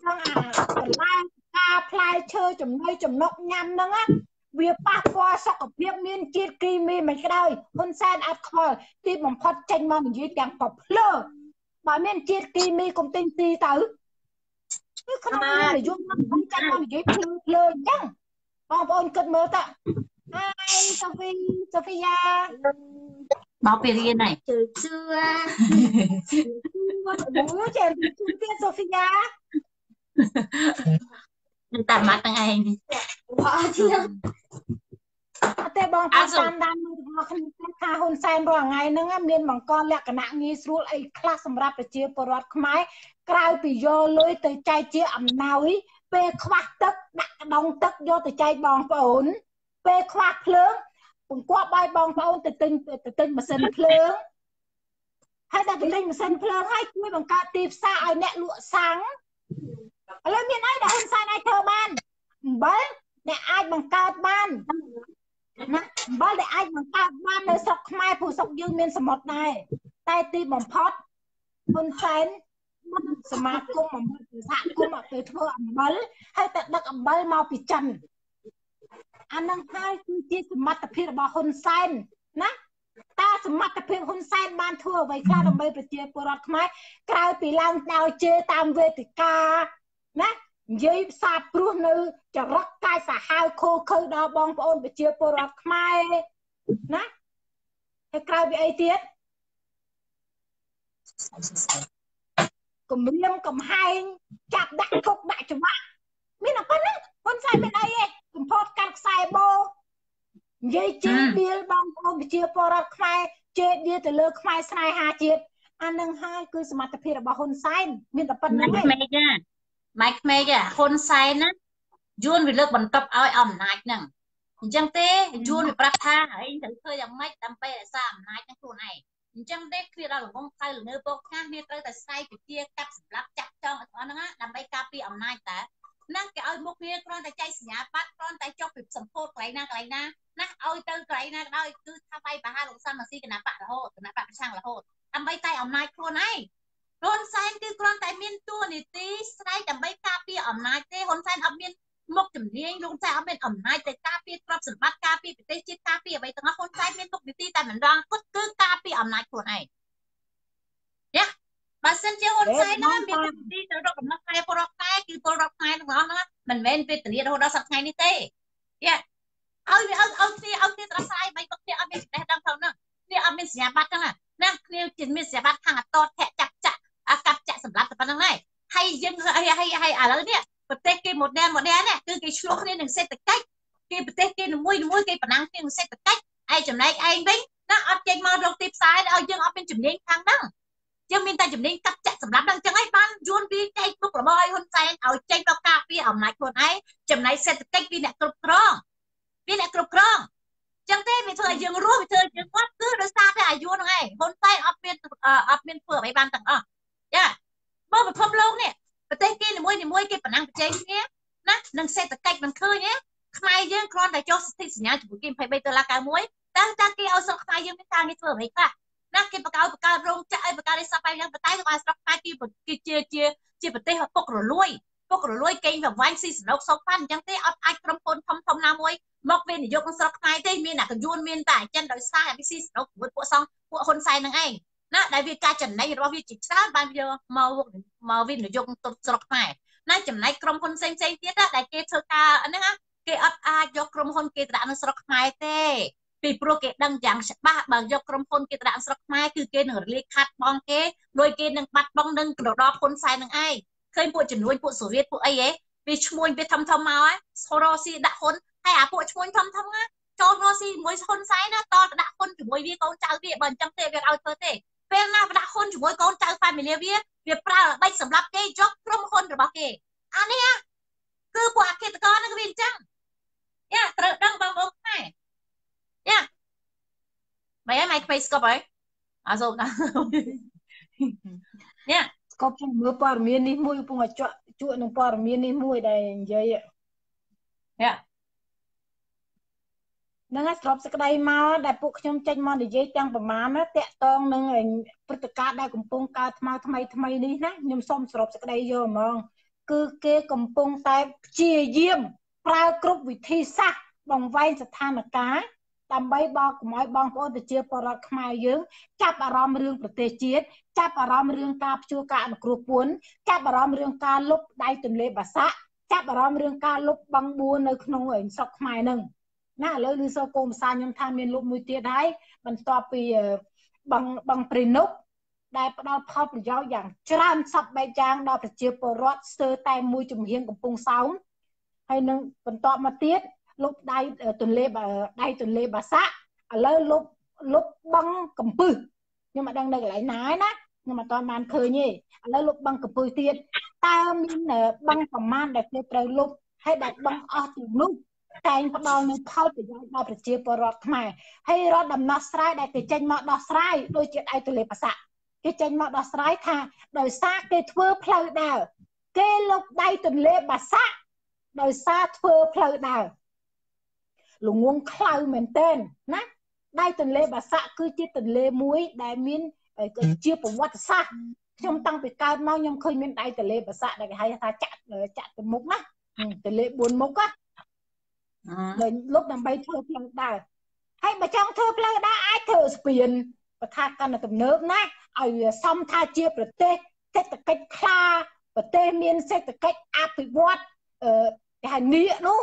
ក្នុងអាបន្លែការផ្លែឈើចំណីចំណុកញ៉ាំហ្នឹងណា វាប៉ះពាល់សុខភាពមានជាតិគីមីមិនក្តោយហ៊ុនសែនអត់ខ្វល់ទីបំផុតចេញមកនិយាយទាំងប្រភ្លើបើមានជាតិគីមីកុំទិញទីទៅគឺក្នុងនាមនយោបាយខ្ញុំចាត់មកនិយាយភ្លើភ្លើអញ្ចឹងបងប្អូនគិតមើលតើហើយសូហ្វីសូហ្វីយ៉ាមកពីរៀនហើយជឿជឿអូចេះជឿទៀតសូហ្វីយ៉ា នឹងតាមមកទាំងឯងអត់ជាអត់ទេបងប្អូនតាមដានរបស់ខ្ញុំថាហ៊ុនសែនរាល់ថ្ងៃហ្នឹងមានបង្កលក្ខណៈងាយស្រួលអីខ្លះសម្រាប់ប្រជាពលរដ្ឋខ្មែរក្រៅពីយកលុយទៅចែកជាអំណោយពេលខ្វះទឹកដាក់កដងទឹកយកទៅចែកបងប្អូន ពេលខ្វះភ្លើងបង្គាប់ឲ្យបងប្អូនទៅទិញទៅទិញម៉ាស៊ីនភ្លើងហើយដល់ទៅទិញម៉ាស៊ីនភ្លើងហើយជួយបង្កើតទីផ្សារឲ្យអ្នកលក់សាំង ឥឡូវមានអីដែលហ៊ុនសែនអាចធ្វើបានអំបិលអ្នកអាចបង្កើតបានណាអំបិលដែលអាចបង្កើតបាននៅស្រុកខ្មែរព្រោះស្រុកយើងមានសមុទ្រដែរតែទីបំផុតហ៊ុនសែនសមាគមអំបិលសហគមន៍ទៅធ្វើអំបិលហើយទៅដឹកអំបិលមកពីចិនអានឹងហើយគឺជាសមត្ថភាពរបស់ហ៊ុនសែនណាតើសមត្ថភាពហ៊ុនសែនបានធ្វើអ្វីខ្លះដើម្បីប្រជាពលរដ្ឋខ្មែរក្រៅពីឡើងដោជេរតាមវេទិកា ណានិយាយផ្សាព្រោះនៅចរិតកាយសាហាវខូខើដល់បងប្អូនប្រជាពលរដ្ឋខ្មែរណាហើយក្រៅពីអីទៀតគម្រាមកំហែងចាប់ដាក់គុកដាក់ច្បាប់មានតែប៉ុណ្្នឹងហ៊ុនសែនមានអីទេកំផតកាត់ខ្សែបោនិយាយជេរដៀលបងប្អូនប្រជាពលរដ្ឋខ្មែរជេរដៀលទៅលើខ្មែរស្នេហាជាតិអានឹងហើយគឺសមត្ថភាពរបស់ហ៊ុនសែនមានតែប៉ុណ្្នឹងឯង ម៉ែក្មេងម៉ែក្មេងហ៊ុនសែនណាយួនវាលើកបន្ទប់ឲ្យអំណាចហ្នឹងអញ្ចឹងទេយួនវាប្រាប់ថាឯងត្រូវធ្វើយ៉ាងម៉េចដើម្បីរក្សាអំណាចហ្នឹងខ្លួនឯងអញ្ចឹងទេគ្រាដល់លងខៅលងើពកខាងគ្នាត្រូវតែស្អែកពជាកាប់សម្លាប់ចាក់ចងអត់ហ្នឹងដើម្បីការពារអំណាចតើណាគេឲ្យមុខគ្នាគ្រាន់តែចែកសញ្ញាបត្រគ្រាន់តែចុះពីសម្ពោធកន្លែងណាកន្លែងណាណាឲ្យទៅកន្លែងណាក៏ដោយគឺថាបាយបហាលោកសំស៊ីគណៈបករហូតគណៈបកប្រឆាំងរហូតដើម្បីតែអំណាចខ្លួនឯង ហ៊ុនសែនគឺគ្រាន់តែមានតួនាទីស្រ័យដើម្បីការពារអំណាចទេហ៊ុនសែនអត់មានមុខជំនាញលោកសែនអត់មានអំណាចទៅការពារទ្រព្យសម្បត្តិការពារប្រទេសជាតិការពារអ្វីទាំងអស់ហ៊ុនសែនមានមុខនីតិតែមិនរងគត់គឺការពារអំណាចខ្លួនឯងយ៉ាបើសិនជាហ៊ុនសែនណាមាននីតិទៅរកកំណត់ខ្សែពលរដ្ឋខ្មែរគឺពលរដ្ឋខ្មែរទាំងអស់ហ្នឹងមិនមែនពេលតលារហូតដល់សប្តាហ៍ថ្ងៃនេះទេយ៉ាឲ្យវាឲ្យឲ្យគ្នាឲ្យគ្នាត្រស្រ័យបីក៏គ្នាអត់មានចំណេះដឹងផងហ្នឹងគ្នាអត់មានសញ្ញាបត្រហ្នឹងណាគ្នាជាមានសញ្ញាបត្រខាងអតតធាក់ចា ក់ចាក់អាកាប់ចាក់សម្រាប់តែប៉ុណ្្នឹងហើយហើយយើងហើយហើយឥឡូវនេះប្រទេសគេ modern modern នេះគឺគេឆ្លោះគ្នានឹងសេដ្ឋកិច្ចគេប្រទេសគេមួយមួយគេប្រណាំងគ្នានឹងសេដ្ឋកិច្ចឯចំណែកឯងវិញណាអត់ចេញមករកទីផ្សារឲ្យយើងអត់មានជំនាញខាងហ្នឹងយើងមានតែជំនាញកាត់ចាក់សម្រាប់ដល់អញ្ចឹងឯងបានយួនវាចែកមុខរបរឲ្យហ៊ុនសែនឲ្យចេញដល់ការពារអំណាចខ្លួនឯងចំណែកសេដ្ឋកិច្ចពីអ្នកគ្រប់គ្រងពីអ្នកគ្រប់គ្រងចឹងទេវាធ្វើឲ្យយើងរស់វាធ្វើឲ្យយើងគាត់គឺដោយសារតែអាយុហ្នឹងឯងហ៊ុនសែនអត់មានអត់មានធ្វើអ្វីបានទាំងអស់ ចាមកពិភពលោកនេះប្រទេសគេនីមួយនីមួយគេប្រណាំងប្រជែងគ្នាណានឹងសេដ្ឋកិច្ចមិនឃើញទេខ្មែរយើងគ្រាន់តែចុះសិទ្ធិសញ្ញាជាមួយគេ23ដុល្លារ91តែតែគេឲ្យស្រុកខ្មែរយើងមានការងារធ្វើអ្វីខ្លះណាគេបង្កើតបង្កើតរោងចក្រឲ្យបង្កើតអីសពបែបយ៉ាងតែក៏ស្រុកខ្មែរគេគេជាជាជាប្រទេសពុករលួយពុករលួយកេងប្រវាញ់ស៊ីសនុកសោកប៉ាន់អញ្ចឹងទេអត់អាចក្រុមហ៊ុនធំធំណាមួយមកវិនិយោគក្នុងស្រុកខ្មែរទេមានតែកយួនមានតែអចិនដោយសារឲ្យស៊ីសនុកជាមួយពួកសងពួកហ៊ុនសែននឹងឯង ណាដែលវាការចំណេញរបស់វាជាច្រើនបានយកមកមកវិនិយោគទៅស្រុកខ្មែរណាចំណែកក្រុមហ៊ុនផ្សេងផ្សេងទៀតដែលគេធ្វើការហ្នឹងណាគេអត់អាចយកក្រុមហ៊ុនគេទៅដាក់នៅស្រុកខ្មែរទេពីព្រោះគេដឹងយ៉ាងច្បាស់បើយកក្រុមហ៊ុនគេទៅដាក់ស្រុកខ្មែរគឺគេនឹងរលាយខាត់បងគេដោយគេនឹងបាត់បង់នឹងរដបហ៊ុនសែននឹងឯងឃើញពួកចំនួនពួកសូវៀតពួកអីហ៎វាឈ្មួញវាធំធំមកហ៎រ៉ូស៊ីដាក់ហ៊ុនហើយអាពួកឈ្មួញធំធំណាចូលរស់ស៊ីជាមួយហ៊ុនសែនណាតទៅដាក់ហ៊ុនជាមួយវាកូនចៅវាបើអញ្ចឹងទេវាឲ្យធ្វើទេ ពេលណាបដាក់ហ៊ុនជាមួយកូនចៅហ្វាមីលីវាវាប្រើល្បិចសម្រាប់គេយកក្រុមហ៊ុនរបស់គេអានេះគឺពួកអគិតកោនឹងវាអញ្ចឹងយ៉ាត្រូវដឹងបងប្អូនខ្មែរយ៉ាមិនអីម៉ៃខ្វៃស្គប់ហើយអសូមណាយ៉ាស្គប់ជំមើព័ត៌មាននេះមួយកំពុងតែជក់ជក់នឹងព័ត៌មាននេះមួយដែលនិយាយយ៉ាហ្នឹងហើយស្របសេចក្តីមកដែលពួកខ្ញុំចេញមកនិយាយទាំងប្រមាណតាក់តងនឹងព្រឹត្តិការណ៍ដែលកំពុងកើតថ្មថ្មីថ្មីនេះណាខ្ញុំសូមស្របសេចក្តីយកហ្មង គឺគេកំពុងតែព្យាយាមប្រើគ្រប់វិធីសាស្ត្របង្វែងស្ថានភាពដើម្បីបកកុំឲ្យបងប្អូនប្រជាពលរដ្ឋខ្មែរយើងចាប់អារម្មណ៍រឿងប្រទេសជាតិចាប់អារម្មណ៍រឿងការព្យួរការអនុគ្រោះពន្ធចាប់អារម្មណ៍រឿងការលុបដៃទន្លេបាសាក់ចាប់អារម្មណ៍រឿងការលុបបឹងបួននៅក្នុងស្រុកខ្មែរនឹង ណាឥឡូវឮសូកូនភាសាខ្ញុំថាមានលុបមួយទៀតហើយបន្ទាប់ពីបឹងបឹងព្រៃនុកដែលផ្ដល់ផលប្រយោជន៍យ៉ាងច្រើនសពបែបយ៉ាងដល់ប្រជាពលរដ្ឋស្ទើរតែមួយជំហៀងកំពង់សោមហើយនឹងបន្តមកទៀតលុបដៃទន្លេដៃទន្លេបាសាក់ឥឡូវលុបលុបបឹងកំពឹសខ្ញុំមិនដឹងនៅកន្លែងណាឯណាខ្ញុំអត់ទាន់បានឃើញទេឥឡូវលុបបឹងកំពឹសទៀតតើមានបឹងប្រមាណដែលគេត្រូវលុបហើយដែលបឹងអស់ទាំងនោះ តែងផ្ដល់នូវផលប្រយោជន៍ដល់ប្រជាពលរដ្ឋខ្មែរហើយរដ្ឋដំណោះស្រាយដែលគេចេញមកដោះស្រាយដូចជាដៃទន្លេបាសាក់គេចេញមកដោះស្រាយថាដោយសារគេធ្វើផ្លូវដើរគេលុបដៃទន្លេបាសាក់ដោយសារធ្វើផ្លូវដើរល្ងងខ្លៅមែនទែនណាដៃទន្លេបាសាក់គឺជាទន្លេមួយដែលមានជាប្រវត្តិសាស្ត្រខ្ញុំតាំងពីកើតមកខ្ញុំឃើញមានដៃទន្លេបាសាក់ដែលគេហៅថាចាក់ចាក់ទៅមុខណាទន្លេ4មុខណា លុបដើម្បីធ្វើផ្លូវដើរហើយបើចង់ធ្វើផ្លូវដើរអាចធ្វើស្ពានបើថាកាន់តែទំនើបណាឲ្យវាសមថាជាប្រទេសសេដ្ឋកិច្ចខ្លាប្រទេសមានសេដ្ឋកិច្ចអភិវឌ្ឍអឺគេហៅនៀកនោះ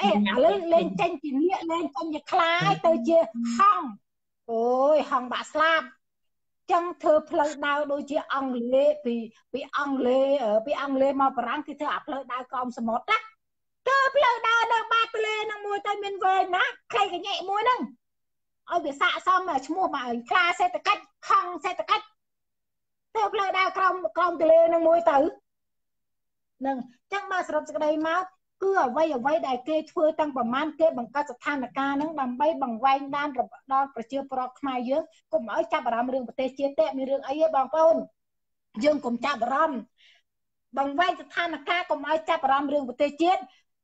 អេឥឡូវលេងចេញពីនៀកលេងចេញជាខ្លាយទៅជាហងអូយហងបាក់ស្លាប់ចឹងធ្វើផ្លូវដើរដូចជាអង់គ្លេសពីពីអង់គ្លេសពីអង់គ្លេសមកបារាំងគេធ្វើអាផ្លូវដើរក្រោមសមុទ្រណា ធ្វើផ្លូវដើរនៅបាតទន្លេហ្នឹងមួយទៅមានវែងណាខ្លីកញែកមួយហ្នឹងឲ្យវាស័កសមឈ្មោះមកខ្លាសេដ្ឋកិច្ចខំសេដ្ឋកិច្ចធ្វើផ្លូវដើរក្រោមក្រោមទន្លេហ្នឹងមួយទៅនឹងចឹងមកសរុបសេចក្តីមកគឺអ្វីអ្វីដែលគេធ្វើតាំងប្រមាណគេបង្កើតស្ថានភាពហ្នឹងដើម្បីបង្វែងដានដល់ប្រជាពលរដ្ឋខ្មែរយើងកុំឲ្យចាប់អារម្មណ៍រឿងប្រទេសជាតិទេមានរឿងអីទេបងប្អូនយើងកុំចាប់អារម្មណ៍បង្វែងស្ថានភាពកុំឲ្យចាប់អារម្មណ៍រឿងប្រទេសជាតិ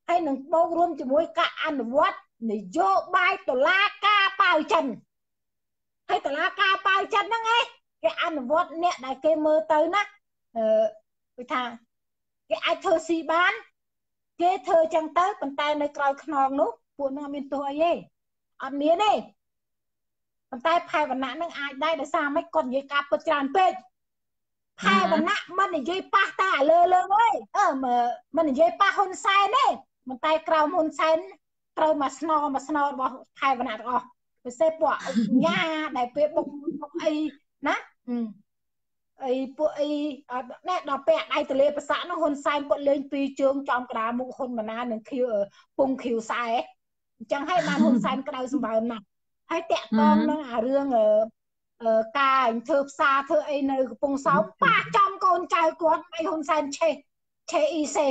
ហើយនឹងបូករួមជាមួយការអនុវត្តនយោបាយតឡាការប៉ាវចិនហើយតឡាការប៉ាវចិនហ្នឹងឯងគេអនុវត្តអ្នកដែលគេមើលទៅណាអឺគេថាគេអាចធ្វើស៊ីបាន គេធ្វើចឹងទៅប៉ុន្តែនៅក្រោយខ្នងនោះពួកនឹងអត់មានទោសអីទេអត់មានទេប៉ុន្តែផែវណ្ណៈនឹងអាចដែរដោយសារមិនគាត់និយាយការពិតច្រើនពេកផែវណ្ណៈមិននិយាយប៉ះតាលើលើទេអឺមិននិយាយប៉ះហ៊ុនសែនទេ ប៉ុន្តែក្រោមហ៊ុនសែនត្រូវមកស្នងមកស្នងរបស់ខែវណ្ណៈទាំងអស់ពិសេសពួកញ៉ាដែលពេលបុកបុកអីណាអីពួកអីណែដល់ពាក់ដៃទលេប្រសានោះហ៊ុនសែនពុតលេងពីរជើងចំក្តារមុខហ៊ុនម៉ាណានឹងខៀវពងខៀវខ្សែអញ្ចឹងហើយបានហ៊ុនសែនក្តៅសម្បើមណាស់ហើយតាក់តងនឹងអារឿងការធ្វើផ្សារធ្វើអីនៅកំពង់សោមប៉ះចំកូនចៅគាត់ឲ្យហ៊ុនសែនឆេះឆេះអ៊ីសេ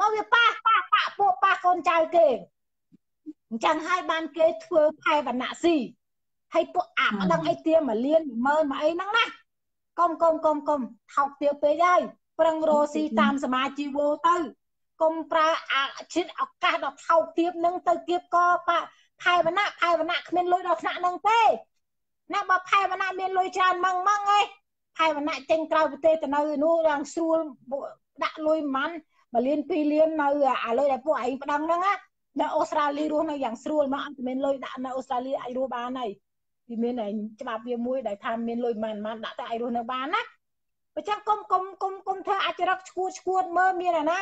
មកវាប៉ះប៉ះប៉ះពួកប៉ះកូនចៅគេអញ្ចឹងហើយបានគេធ្វើផែវណ្ណៈស៊ីហើយពួកអាម្ដងអីទៀមមកលៀនមើលមកអីហ្នឹងណាកុំកុំកុំកុំថោកទៀពេកហើយប្រឹងរស់ស៊ីតាមសមាជីវោទៅកុំប្រើអាឈិតឱកាសដល់ថោកទៀបនឹងទៅគៀបកប៉ផែវណ្ណៈផែវណ្ណៈគ្មានលុយដល់ថ្នាក់ហ្នឹងទេណាបើផែវណ្ណៈមានលុយច្រើនម៉ងម៉ងឯងផែវណ្ណៈចេញក្រៅប្រទេសទៅនៅនោះយ៉ាងស្រួលដាក់លុយមិន 1លាន2លាននៅអាលុយដែលពួកឯងប្តឹងហ្នឹងណានៅអូស្ត្រាលីរស់នៅយ៉ាងស្រួលមកអត់មានលុយដាក់នៅអូស្ត្រាលីអាចរស់បានហើយវាមានច្បាប់វាមួយដែលថាមានលុយមិនមិនដាក់ទៅអាចរស់នៅបានណាបើចឹងគុំគុំគុំគុំធ្វើអាចរកឈួតឈួតមើលមានអាណា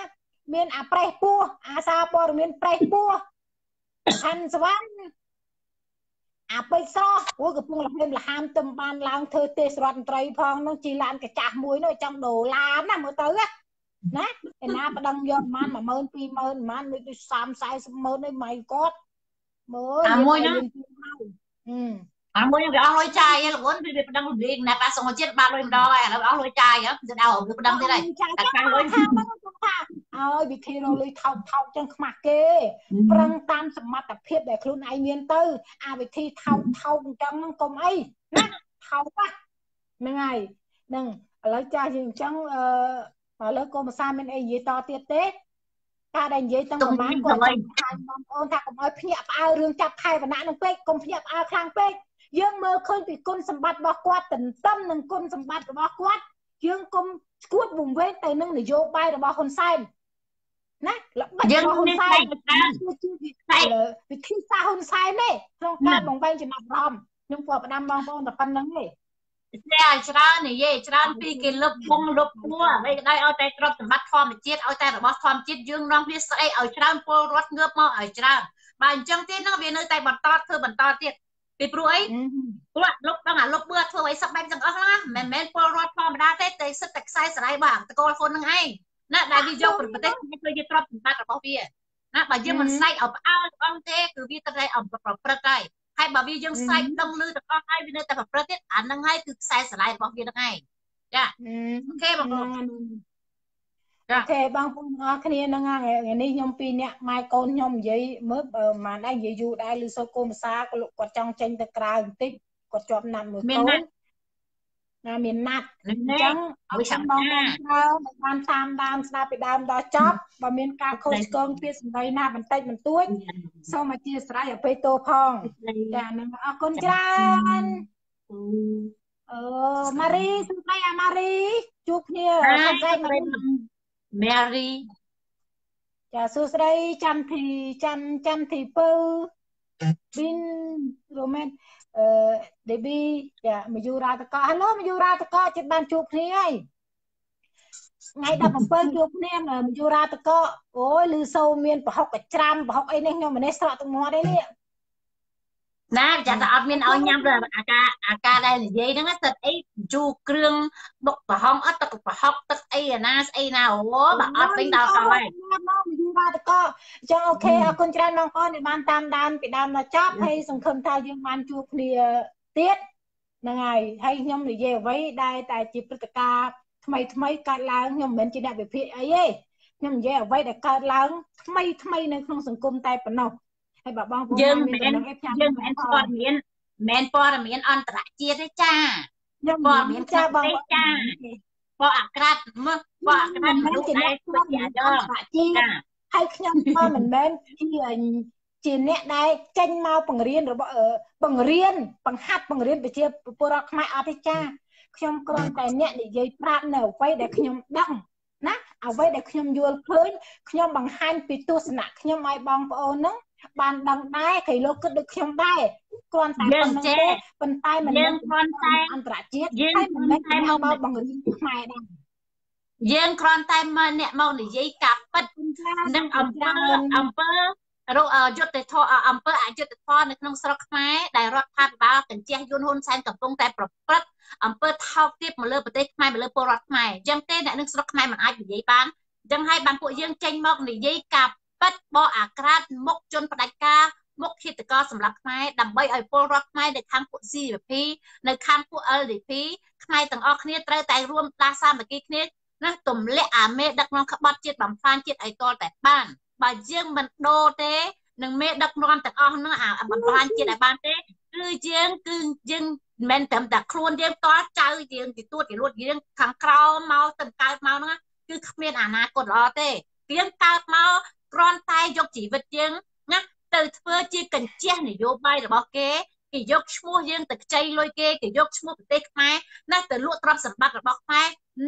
មានអាប្រេះពោះអាសាព័ត៌មានប្រេះពោះខាន់សវណ្ណអាពេជ្រស្រស់អូកំពុងលហេមលហាមទឹមបានឡើងធ្វើទេសរដ្ឋមន្ត្រីផងនោះជីឡានកចាស់មួយនោះចង់ដុល្លារណាមើលទៅណា ឯណាប្តឹងយកប្រហែល10000 20000ប្រហែលដូច30 40ម៉ឺននេះម៉ៃគាត់មើលអាមួយហ្នឹងអាមួយវាអស់លុយចាយលោកអូនវាប្តឹងលេងណាប៉ាសងជាតិបាត់លុយម្ដងហើយឥឡូវអស់លុយចាយហ៎ទៅដល់វាប្តឹងទៀតហើយតែខាងលុយថាហើយវិធីរកលុយថោកថោកចឹងខ្មាស់គេប្រឹងតាមសមត្ថភាពដែលខ្លួនឯងមានទៅ អាវិធីថោកថោកអញ្ចឹងហ្នឹងកុំអីណាថោកហ្នឹងហើយហ្នឹងឥឡូវចាស់យើងអញ្ចឹងអឺ ឥឡូវកុំភាសាមានអីនិយាយតទៀតទេការដែលនិយាយទាំងប្រហែលគាត់ខាងបងប្អូនថាកុំឲ្យភ្ញាក់ផ្អើលរឿងចាប់ខែវណ្ណៈនឹងពេកកុំភ្ញាក់ផ្អើលខ្លាំងពេកយើងមើលឃើញពីគុណសម្បត្តិរបស់គាត់ទន្ទឹមនឹងគុណសម្បត្តិរបស់គាត់យើងកុំស្គួតវង្វេងទៅនឹងនយោបាយរបស់ហ៊ុនសែនណាល្បិចរបស់ហ៊ុនសែនគឺជាវិធីសាស្ត្រហ៊ុនសែនទេក្នុងការបង្វែងចំណាប់អារម្មណ៍ខ្ញុំព្រោះផ្ដាំបងប្អូនតែប៉ុណ្្នឹងទេ តែឲ្យច្រើននិយាយច្រើនពីគេលុបពងលុបពួរអ្វីក្តីឲ្យតែទ្រព្យសម្បត្តិធម្មជាតិឲ្យតែរបស់ធម្មជាតិយើងនាំគ្នាស្អីឲ្យច្រើនពលរដ្ឋងើបមកឲ្យច្រើនបើអញ្ចឹងទេនឹងវានៅតែបន្តធ្វើបន្តទៀតពីព្រោះអីព្រោះលុបដល់អាលុបបឿធ្វើអីសឹកបែបទាំងអស់ណាមិនមែនពលរដ្ឋធម្មតាទេតែសិតតែខ្សែស្រ័យរបស់តកូលហ៊ុននឹងឯងណាដែលវាយកប្រទេសនេះគឺជាទ្រព្យសម្បត្តិរបស់វាណាបើយើងមិនស្អែកឲ្យផ្អើលអស់ទេគឺវាត្រូវតែអំប្រព្រឹត្តហើយ ហើយបើវាយើងស្អែកដឹងលឺទាំងអស់ហើយវានៅតែប្រព្រឹត្តទៀតអានឹងហើយគឺខ្សែស្រ័យរបស់វានឹងឯងចាអូខេបងប្អូនអូខេបងប្អូនអរគ្នាហ្នឹងថ្ងៃនេះខ្ញុំពីរនាក់ម៉ែកូនខ្ញុំនិយាយមើលបើមិនដែរនិយាយយូរដែរឬសូកូភាសាគាត់ចង់ចេញទៅក្រៅបន្តិចគាត់ជាប់ណាត់មួយកូន ណាមានណាត់អញ្ចឹងឲ្យចាំបងប្អូនច្រើនបានតាមដានស្ដាប់ពីដើមដល់ចប់បើមានការខុសឆ្គងពីសម្ដីណាបន្តិចបន្តួចសូមអធិស្ឋានអភ័យទោសផងចានឹងអរគុណច្រើនអឺម៉ារីសុខស្ដីអាម៉ារីជួបគ្នាសុខស្ដីម៉ារីម៉ារីចាសួស្ដីចន្ទធីច័ន្ទចន្ទធីពៅប៊ីនរ៉ូមែន អឺ Debbie ចាមយូរ៉ាតក Hello មយូរ៉ាតកចិត្តបានជួបគ្នាហើយថ្ងៃ17ជួបគ្នាមយូរ៉ាតកអូយឮសូរមានប្រហុកកច្រាំប្រហុកអីនេះខ្ញុំម្នេះស្រក់ទឹកមាត់ឯនេះ ណាចាតែអត់មានឲ្យញ៉ាំទៅអាការអាការដែលនិយាយហ្នឹងទឹកអីជូរគ្រឿងបុកប្រហុងអត់ទឹកប្រហុកទឹកអីអាណាស្អីណាអូបើអត់វិញដល់កោហើយមកយូរបាទតកចឹងអូខេអរគុណច្រើនបងប្អូនដែលបានតាមដានពីដើមដល់ចប់ហើយសង្ឃឹមថាយើងបានជួបគ្នាទៀតហ្នឹងហើយហើយខ្ញុំនិយាយអ្វីដែលតែជាព្រឹត្តិការណ៍ថ្មីថ្មីកើតឡើងខ្ញុំមិនមែនជាអ្នកវិភាគអីទេខ្ញុំនិយាយអ្វីដែលកើតឡើងថ្មីថ្មីនៅក្នុងសង្គមតែប៉ុណ្ណោះ ហើយបើបងប្អូនយើងមិនយើងមិនព័ត៌មានមិនព័ត៌មានអន្តរជាតិទេចាខ្ញុំព័ត៌មានចាបងចាបោះអាក្រាតមើលបោះអាក្រាតមនុស្សដែរធ្វើជាអន្តរជាតិហើយខ្ញុំក៏មិនមែនជាជាអ្នកដែលចេញមកបង្រៀនរបស់បង្រៀនបង្ហាត់បង្រៀនប្រជាពលរដ្ឋខ្មែរអត់ទេចាខ្ញុំគ្រាន់តែអ្នកនិយាយប្រាប់នៅអ្វីដែលខ្ញុំដឹងណាអ្វីដែលខ្ញុំយល់ឃើញខ្ញុំបង្ហាញពីទស្សនៈខ្ញុំឲ្យបងប្អូនហ្នឹង បានដឹងដែរគេលោកគិតដូចខ្ញុំដែរគ្រាន់តែប៉ុណ្្នឹងទេប៉ុន្តែមិនមែនគ្រាន់តែអន្តរជាតិហើយមិនមែនតែមកបង្រៀនខ្មែរដែរយើងគ្រាន់តែមកអ្នកមកនិយាយការពិតនឹងអំពើអំពើរកយុទ្ធធរអំពើអយុត្តិធម៌នៅក្នុងស្រុកខ្មែរដែលរដ្ឋាភិបាលកញ្ជះយន្តហ៊ុនសែនកំពុងតែប្រព្រឹត្តអំពើថោកទាបមកលើប្រទេសខ្មែរមកលើពលរដ្ឋខ្មែរអញ្ចឹងទេអ្នកនឹងស្រុកខ្មែរមិនអាចនិយាយបានអញ្ចឹងហើយបានពួកយើងចេញមកនិយាយការ ពិតបកអាក្រាតមុខជនផ្ដាច់ការមុខឃាតករសម្រាប់ខ្មែរដើម្បីឲ្យពលរដ្ឋខ្មែរនៅខាងពួក CVP នៅខាងពួក LDP ខ្មែរទាំងអស់គ្នាត្រូវតែរួមដាសាមគ្គីគ្នាណាទម្លាក់អាមេដឹកនាំក្បត់ជាតិបំផ្លាញជាតិឲ្យតលតែបានបើយើងមិនដូរទេនឹងមេដឹកនាំទាំងអស់ហ្នឹងអាបំផ្លាញជាតិឲ្យបានទេគឺយើងគឺយើងមិនមែនត្រឹមតែខ្លួនយើងតចៅយើងទីទួតទីលួតយើងខាងក្រោមមកទៅកើតមកហ្នឹងគឺគ្មានអនាគតល្អទេយើងកើតមក គ្រាន់តែយកជីវិតយើងណាទៅធ្វើជាកញ្ជះនយោបាយរបស់គេគេយកឈ្មោះយើងទៅខ្ចីលុយគេគេយកឈ្មោះប្រទេសខ្មែរណាទៅលក់ទ្រព្យសម្បត្តិរបស់ខ្មែរ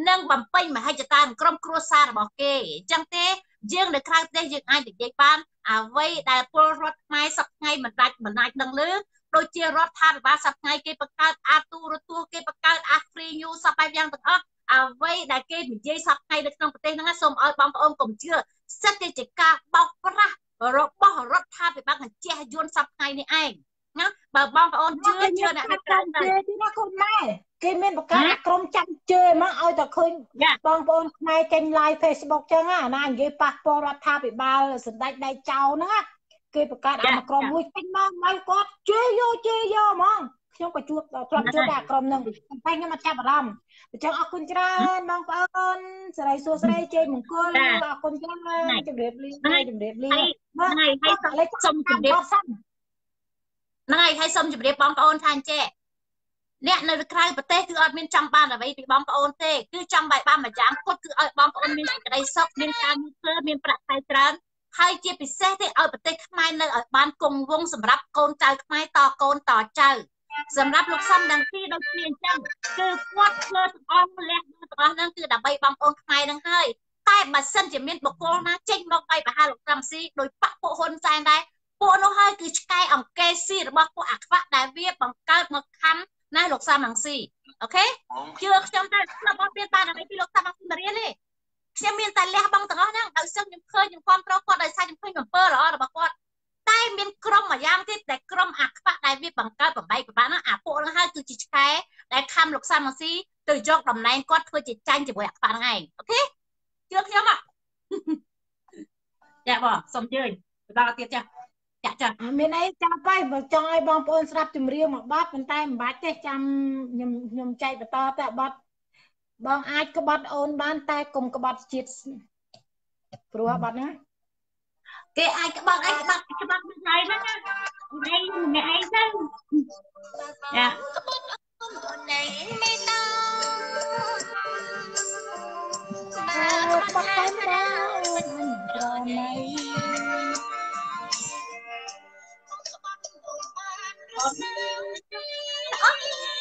និងបំពេញមហិច្ឆតាក្រុមគ្រួសាររបស់គេអញ្ចឹងទេយើងនៅក្រៅប្រទេសយើងអាចនិយាយបានអ្វីដែលពលរដ្ឋខ្មែរសប្ថ្ងៃមិនដាច់មិនអាចដឹងលើដូចជារដ្ឋាភិបាលសប្ថ្ងៃគេបង្កើតអាទូរទស្សន៍គេបង្កើតអា free news សពបែបយ៉ាងទាំងអស់អ្វីដែលគេនិយាយសពថ្ងៃនៅក្នុងប្រទេសហ្នឹងសូមឲ្យបងប្អូនកុំជឿ សិតតែជាការបោកប្រាស់របស់រដ្ឋាភិបាលកញ្ជះយន្តសពថ្ងៃនេះឯងណាបើបងប្អូនជឿជឿអ្នកខាងទៅទីណាកូនម៉ែគេមានបង្កើតក្រុមចាំជើមកឲ្យតែឃើញបងប្អូនខ្មែរចេញ live Facebook ចឹងណាណានិយាយប៉ះពាល់រដ្ឋាភិបាលសម្ដេចដៃចៅហ្នឹងណាគេបង្កើតអាក្រុមមួយពេញមកមកគាត់ជេរយកជេរយកហ្មង ខ្ញុំក៏ជួបធ្លាប់ជួបដែរក្រុមហ្នឹងតែខ្ញុំអត់ចាប់អារម្មណ៍អញ្ចឹងអរគុណច្រើនបងប្អូនសេរីសួស្តីជ័យមង្គលអរគុណច្រើនជម្រាបលាជម្រាបលាហ្នឹងហើយហើយសុំជម្រាបហ្នឹងហើយហើយសុំជម្រាបបងប្អូនថាអញ្ចេះអ្នកនៅក្រៅប្រទេសគឺអត់មានចង់បានអ្វីពីបងប្អូនទេគឺចង់បាយបានមួយយ៉ាងគាត់គឺឲ្យបងប្អូនមានសេចក្តីសុខមានការងារធ្វើមានប្រាក់ខែច្រើនហើយជាពិសេសទេឲ្យប្រទេសខ្មែរនៅឲ្យបានគង់វង្សសម្រាប់កូនចៅខ្មែរតកូនតចៅ សម្រាប់លោកសំដង្ទីដូចគ្នាអញ្ចឹងគឺគាត់ធ្វើទាំងអស់លះទាំងអស់ហ្នឹងគឺដើម្បីបងប្អូនខ្មែរហ្នឹងហើយតែបើសិនជាមានបុគ្គលណាចេញមកបៃបហាលោកសំស៊ីដោយបាក់ពួកហ៊ុនសែនដែរពួកនោះហើយគឺឆ្កែអង្គេស៊ីរបស់ពួកអាខ្វាក់ដែលវាបង្កើតមកខំណាលោកសំដង្ស៊ីអូខេជឿខ្ញុំទៅខ្ញុំអត់មានបានអ្វីពីលោកសំដង្ស៊ីមករៀនទេខ្ញុំមានតែលះបង់ទាំងអស់ហ្នឹងដោយសឹងខ្ញុំឃើញខ្ញុំគ្រប់គ្រងគាត់ដោយសារខ្ញុំឃើញអំពើល្អរបស់គាត់ តែមានក្រុមមួយយ៉ាងទៀតដែលក្រុមអាខ្វាក់ដែលវាបង្កើតបំបីប្របាហ្នឹងអាពួកហ្នឹងហើយគឺជាឆ្កែដែលខំលោកសាម៉ាស៊ីទៅយកតំណែងគាត់ធ្វើជាចាញ់ជាមួយអាខ្វាក់ហ្នឹងឯងអូខេជឿខ្ញុំអត់ចាបងសុំជើញបន្តទៀតចាចាចាមានអីចាប់ហើយបើចង់ឲ្យបងប្អូនស្ដាប់ចម្រៀងមួយបទប៉ុន្តែមិនបាច់ទេចាំខ្ញុំខ្ញុំចែកបន្តតែបទបងអាចក្បត់អូនបានតែកុំក្បត់ជាតិព្រោះបទហ្នឹង គេអាចក្បត់អីក្បត់ក្បត់មិនហើយហ្នឹងឯងអ្នកឯងទៅចាអូនឯងមេតាបើក្បត់តែម្ដងមិនត្រណៃអូ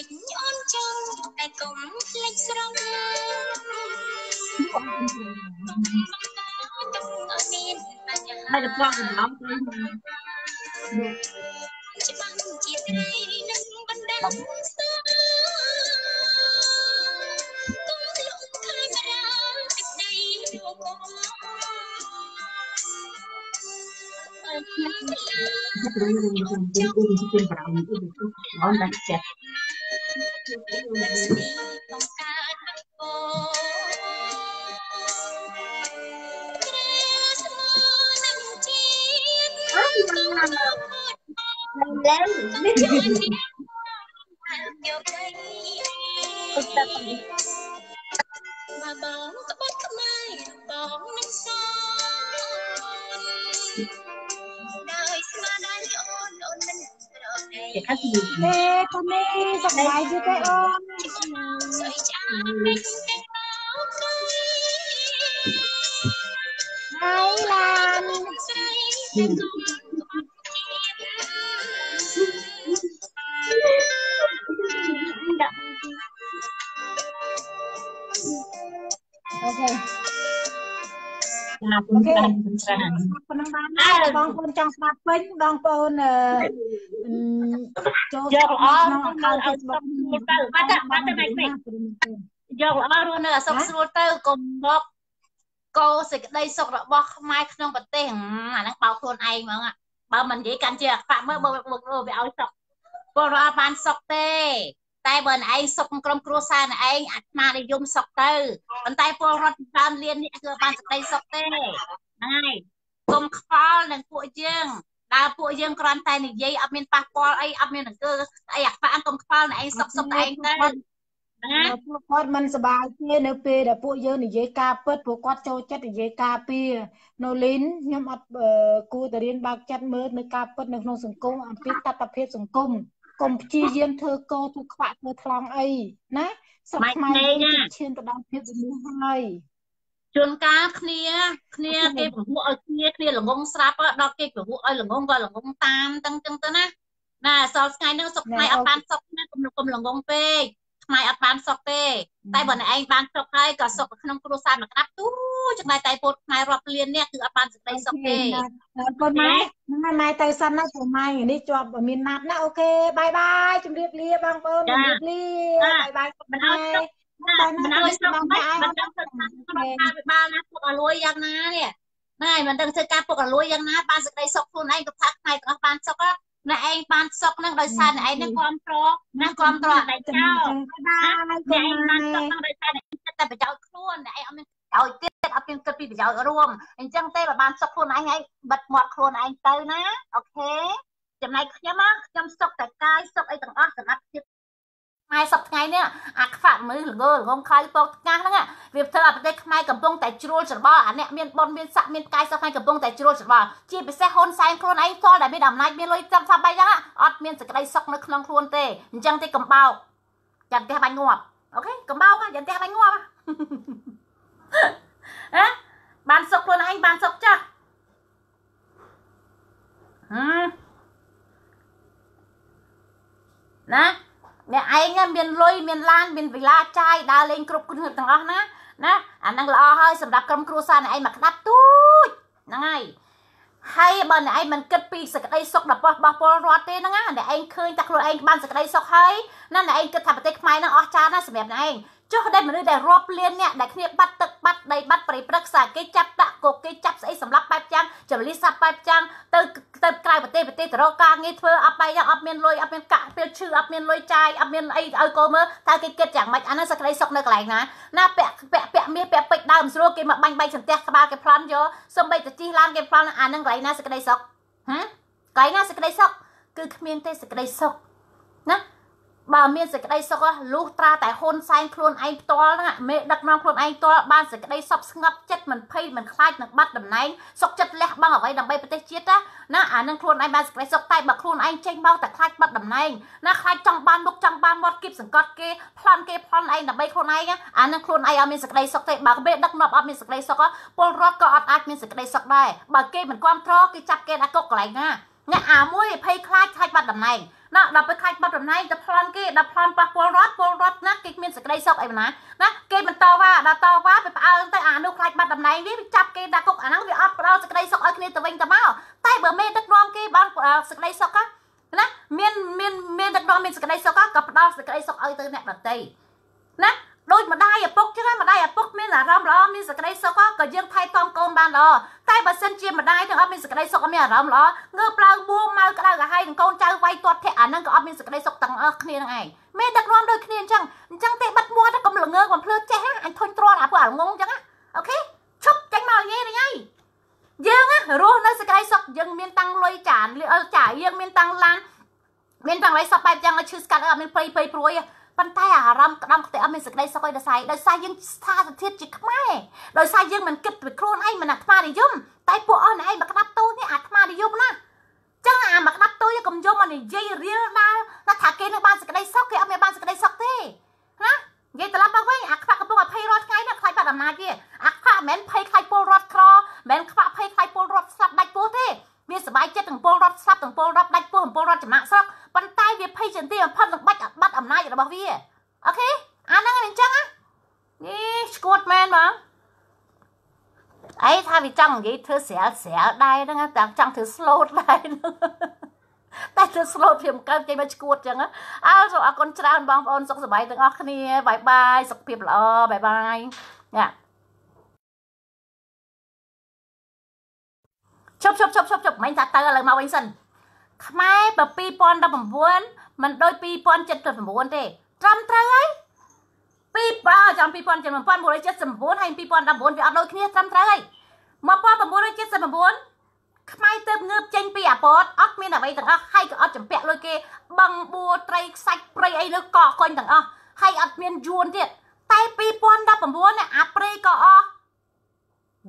នតែកុំភ្លេចស្រងហើយទៅបងកំឡុងទៅច្បាស់ជាត្រីនឹងបណ្ដាស្ទើគុំលុកខាមេរ៉ាទឹកដីលោកកុំអើខ្ញុំខ្លាចចង់ជុំប្រៅនេះអត់ដាក់ចិត្តបង្កើតបង ត្រូវស្មោនឹង គេថាទីទេកូននេះសុខសប្បា ប៉ុណ្ណឹងបានបងប្អូនចង់ស្ដាប់ពេញបងប្អូនចូលយកល្អក្នុងអកៅឲ្យសុខស្រួលទៅបាត់ទៅបាត់ទៅណៃពេកយកល្អរស់នៅឲ្យសុខស្រួលទៅកុំមកកោសេចក្តីសុខរបស់ខ្មែរក្នុងប្រទេសអាហ្នឹងបោកខ្លួនឯងហ្មងបើមិននិយាយកាន់ជាអាខ្វាក់មើលបើវាឲ្យសុខពលរដ្ឋបានសុខទេតែបើឯងសុកក្រុមគ្រួសារឯងអាត្មានិយមសុកទៅប៉ុន្តែពលរដ្ឋច្រើនលាននេះគឺបានសេចក្តីសុខទេហ្នឹងហើយ កុំខ្វល់នឹងពួកយើងដើរពួកយើងគ្រាន់តែនិយាយអត់មានប៉ះពាល់អីអត់មានអង្គើអីអាខ្វាក់កុំខ្វល់ឯងសុកសុកឯងទៅណាពួកគាត់មិនសប្បាយទេនៅពេលដែលពួកយើងនិយាយការពិតពួកគាត់ចូលចិត្តនិយាយការពីនៅលីនខ្ញុំអត់គួរតែរៀនបើកចិត្តមើលនៅការពិតនៅក្នុងសង្គមអំពីតត្តភាពសង្គមកុំព្យាយាមធ្វើកោធ្វើខ្វាក់ធ្វើថ្លង់អីណាស្រុកខ្មែរឈានទៅដល់ភាពវិនិច្ឆ័យហើយ ជួនកាលគ្នាគ្នាគេពហុឲ្យគ្នាគ្នាល្ងងស្រាប់ដល់គេពហុឲ្យល្ងងក៏ល្ងងតាមទាំងចឹងទៅណាណាសល់ថ្ងៃហ្នឹងសុកថ្ងៃអត់បានសុកណាកុំកុំល្ងងពេកខ្មែរអត់បានសុកទេតែបើអ្នកឯងបានសុកហើយក៏សុកក្នុងគ្រួសារមកក្តាប់ទូចំណែកតែពលខ្មែររាប់លាននេះគឺអត់បានសេចក្តីសុខទេកូនម៉ែហ្នឹងម៉ែទៅសិនណាព្រោះម៉ែនេះជាប់មានណាត់ណាអូខេបាយបាយជម្រាបលាបងប្អូនជម្រាបលាបាយបាយមិនឲ្យសុខ មិនឲ្យសុខមិនមិនដឹងធ្វើការក្នុងការវិបាលណាពុកអលួយយ៉ាងណានេះហ្នឹងហើយមិនដឹងធ្វើការពុកអលួយយ៉ាងណាបានសេចក្តីសុខខ្លួនឯងក៏ថាផ្នែករបស់បានសុខណាឯងបានសុខនឹងដោយសារឯងនឹងគ្រប់គ្រងណាគ្រប់គ្រងតែចោលណាឯងបានសុខនឹងដោយសារឯងចិត្តតែប្រយោជន៍ខ្លួនឯងអត់មានប្រយោជន៍ទៀតអត់មានគិតពីប្រយោជន៍រួមអញ្ចឹងទេបើបានសុខខ្លួនឯងហើយបិទមាត់ខ្លួនឯងទៅណាអូខេចំណែកខ្ញុំខ្ញុំសុខតែកាយសុខអីទាំងអស់សម្រាប់ភាព ខ្មែរសប្ថ្ងៃនេះអាខ្វាក់មើលល្ងល្ងងខ្លាយពកថ្ងាស់ហ្នឹងវាធ្វើឲ្យប្រទេសខ្មែរកំពុងតែជ្រួលច្របល់អាអ្នកមានបុណ្យមានស័ក្តិមានកាយសប្ថ្ងៃកំពុងតែជ្រួលច្របល់ជាពិសេសហ៊ុនសែនខ្លួនឯងផ្ទាល់ដែលមានអំណាចមានលុយចាំសាប់បែបហ្នឹងអត់មានសេចក្តីសុខនៅក្នុងខ្លួនទេអញ្ចឹងទេកំបោកចាំផ្ទះបាញ់ងាប់អូខេកំបោកចាំផ្ទះបាញ់ងាប់ហ៎បានសុខខ្លួនឯងបានសុខចាស់ហឹមណា អ្នកឯងមានលុយមានឡានមានវិឡាចាយដើរលេងគ្រប់គ្នាទាំងអស់ណាណាអាហ្នឹងល្អហើយសម្រាប់ក្រុមគ្រួសារអ្នកឯងមកក្តាប់ទូចហ្នឹងហើយហើយបើអ្នកឯងមិនគិតពីសេចក្តីសុខរបស់របស់ពលរដ្ឋទេហ្នឹងណាអ្នកឯងឃើញតែខ្លួនឯងបានសេចក្តីសុខហើយណាអ្នកឯងគិតថាប្រទេសខ្មែរហ្នឹងអស់ចាណាសម្រាប់អ្នកឯង ចុះដែលមនុស្សដែលរាប់លានអ្នកដែលគ្នាបាត់ទឹកបាត់ដីបាត់ប្រៃព្រឹក្សាគេចាប់ដាក់គុកគេចាប់ស្អីសម្រាប់បែបយ៉ាងចលិស័ព្ទបែបយ៉ាងទៅទៅក្រៅប្រទេសប្រទេសទៅរកការងារធ្វើអត់បែបយ៉ាងអត់មានលុយអត់មានកាក់ពេលឈឺអត់មានលុយចាយអត់មានអីឲ្យកូនមើលតើគេគិតយ៉ាងម៉េចអានោះសក្តិសុខនៅកន្លែងណាណាពាក់ពាក់ពាក់មាសពាក់ពេជ្រដើមស្រួលគេមកបាញ់បែកសន្ទះក្បាលគេប្លន់យកសំបីទៅជិះឡានគេប្លន់អានឹងកន្លែងណាសក្តិសុខហ៎កន្លែងណាសក្តិសុខគឺគ្មានទេសក្តិសុខណា បើមានសេចក្តីសុខលុះត្រាតែហ៊ុនសែនខ្លួនឯងផ្ទាល់ហ្នឹងមេដឹកនាំខ្លួនឯងផ្ទាល់បានសេចក្តីសុខស្ងប់ចិត្តមិនភ័យមិនខ្លាចនឹងបាត់តំណែងសុខចិត្តលះបង់អ្វីដើម្បីប្រទេសជាតិណាអានឹងខ្លួនឯងបានសេចក្តីសុខតែបើខ្លួនឯងចេញមកតែខ្លាចបាត់តំណែងណាខ្លាចចង់បានមុខចង់បានមាត់គៀបសង្កត់គេប្លន់គេប្លន់ឯងដើម្បីខ្លួនឯងអានឹងខ្លួនឯងអត់មានសេចក្តីសុខទេបើមេដឹកនាំអត់មានសេចក្តីសុខពលរដ្ឋក៏អត់អាចមានសេចក្តីសុខដែរបើគេមិនគ្រប់គ្រងគេចាប់គេដាក់គុកកន្លែងណាអ្នកអាមួយភ័យខ្លាចខ្លាចបាត់តំណែង ណាដល់ពេលខាច់បាត់តំណែងទៅប្លន់គេដល់ប្លន់ប៉ះពលរដ្ឋពលរដ្ឋណាគេមានសេចក្តីសុខអីណាណាគេមិនតវ៉ាដល់តវ៉ាទៅផ្អើលទៅអានោះខ្លាច់បាត់តំណែងវាចាប់គេដាក់គុកអាហ្នឹងវាអត់ផ្ដល់សេចក្តីសុខឲ្យគ្នាទៅវិញទៅមកតែបើមេដឹកនាំគេបានសេចក្តីសុខណាមានមានមានដឹកនាំមានសេចក្តីសុខក៏ផ្ដល់សេចក្តីសុខឲ្យទៅអ្នកដទៃណា ដូចម្ដាយឪពុកចឹងម្ដាយឪពុកមានអារម្មណ៍ល្អមានសេចក្តីសុខក៏យើងថែទាំកូនបានល្អតែបើសិនជាម្ដាយទាំងអត់មានសេចក្តីសុខអត់មានអារម្មណ៍ល្អងើបឡើងបួម៉ៅក្តៅកាហាយនឹងកូនចៅវាយទាត់ធាក់អាហ្នឹងក៏អត់មានសេចក្តីសុខទាំងអស់គ្នានឹងឯងមេដឹកនាំដូចគ្នាអញ្ចឹងអញ្ចឹងទេបាត់មាត់កុំល្ងើកុំភ្លើចេះអញធុញទ្រាន់អាពួកអាងងអញ្ចឹងអូខេឈប់ចេញមកនិយាយនឹងឯងយើងរស់នៅសេចក្តីសុខយើងមានតាំងលុយចានលឺចាយើងមានតាំងឡានមានតាំងលុយសពបែបយ៉ាងឲ្យឈឺស្កាត់អត់មានព្រៃព្រៃព្រួយ ប៉ុន្តែអារម្មណ៍ក្តាមខ្ទេអត់មានសេចក្តីសុខឲ្យដោយសារដោយសារយើងស្ថានភាពជាខ្មែរដោយសារយើងមិនគិតពីខ្លួនឯងមិនអាត្មានិយមតែពួកអស់ឯងមកក្តាប់តូចនេះអាត្មានិយមណាចឹងអាមកក្តាប់តូចកុំយកមកនិយាយរៀលដាល់ថាគេនឹងបានសេចក្តីសុខគេអត់មានបានសេចក្តីសុខទេណានិយាយត្រឡប់មកវិញអាខ្វាក់កំពុងតែភ័យរាល់ថ្ងៃនេះខ្លាចបាត់អំណាចទេអាខ្វាក់មិនមែនភ័យខ្លាចពលរដ្ឋក្រមិនមែនខ្វាក់ភ័យខ្លាចពលរដ្ឋស្លាប់ដាច់ពោះទេវាសบายចិត្តទាំងពលរដ្ឋស្លាប់ទាំងពលរដ្ឋដាច់ពោះទាំងពលរដ្ឋចំណាក់ស្រុកប៉ុន្តែវាភ័យចន្ទីបំផុតនឹងបាច់បាត់អំណាច របស់វាអូខេអាហ្នឹងអញ្ចឹងណានេះស្គួតមែនបងអីថាវាចង់និយាយធ្វើស្រាលស្រាលដែរហ្នឹងតែចង់ធ្វើ slot ដែរតែធ្វើ slot ភាពកើតចេញមកឈួតចឹងអើសូមអរគុណច្រើនបងប្អូនសុខសប្បាយទាំងអស់គ្នាបាយបាយសុខភាពល្អបាយបាយញ៉ាជប់ជប់ជប់ជប់ជប់មិនថាទៅឥឡូវមកវិញសិនខ្មែរ2019 មិនដូច2079ទេត្រឹមត្រូវហើយពីបើចាំ2079ហើយ2019វាអត់ដូចគ្នាត្រឹមត្រូវហើយ1979ខ្មែរទៅងើបចេញពីអាពតអត់មានអ្វីទាំងអស់ហើយក៏អត់ចម្ពាក់លុយគេបឹងបួរត្រីខ្សាច់ព្រៃអីនោះកកកុញទាំងអស់ហើយអត់មានយួនទៀតតែ2019នេះអាព្រៃក៏អស់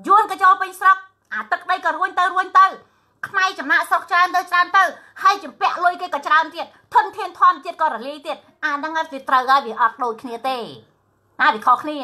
យួនក៏ចូលពេញស្រុកអាទឹកដីក៏រួញទៅរួញទៅ ខ្មែរចំណាក់ស្រុកច្រើនទៅច្រើនទៅហើយចម្ពាក់លុយគេក៏ច្រើនទៀតធនធានធម្មជាតិក៏រលាយទៀតអាហ្នឹងវាត្រូវហើយវាអត់ដូចគ្នាទេណាវាខុសគ្នា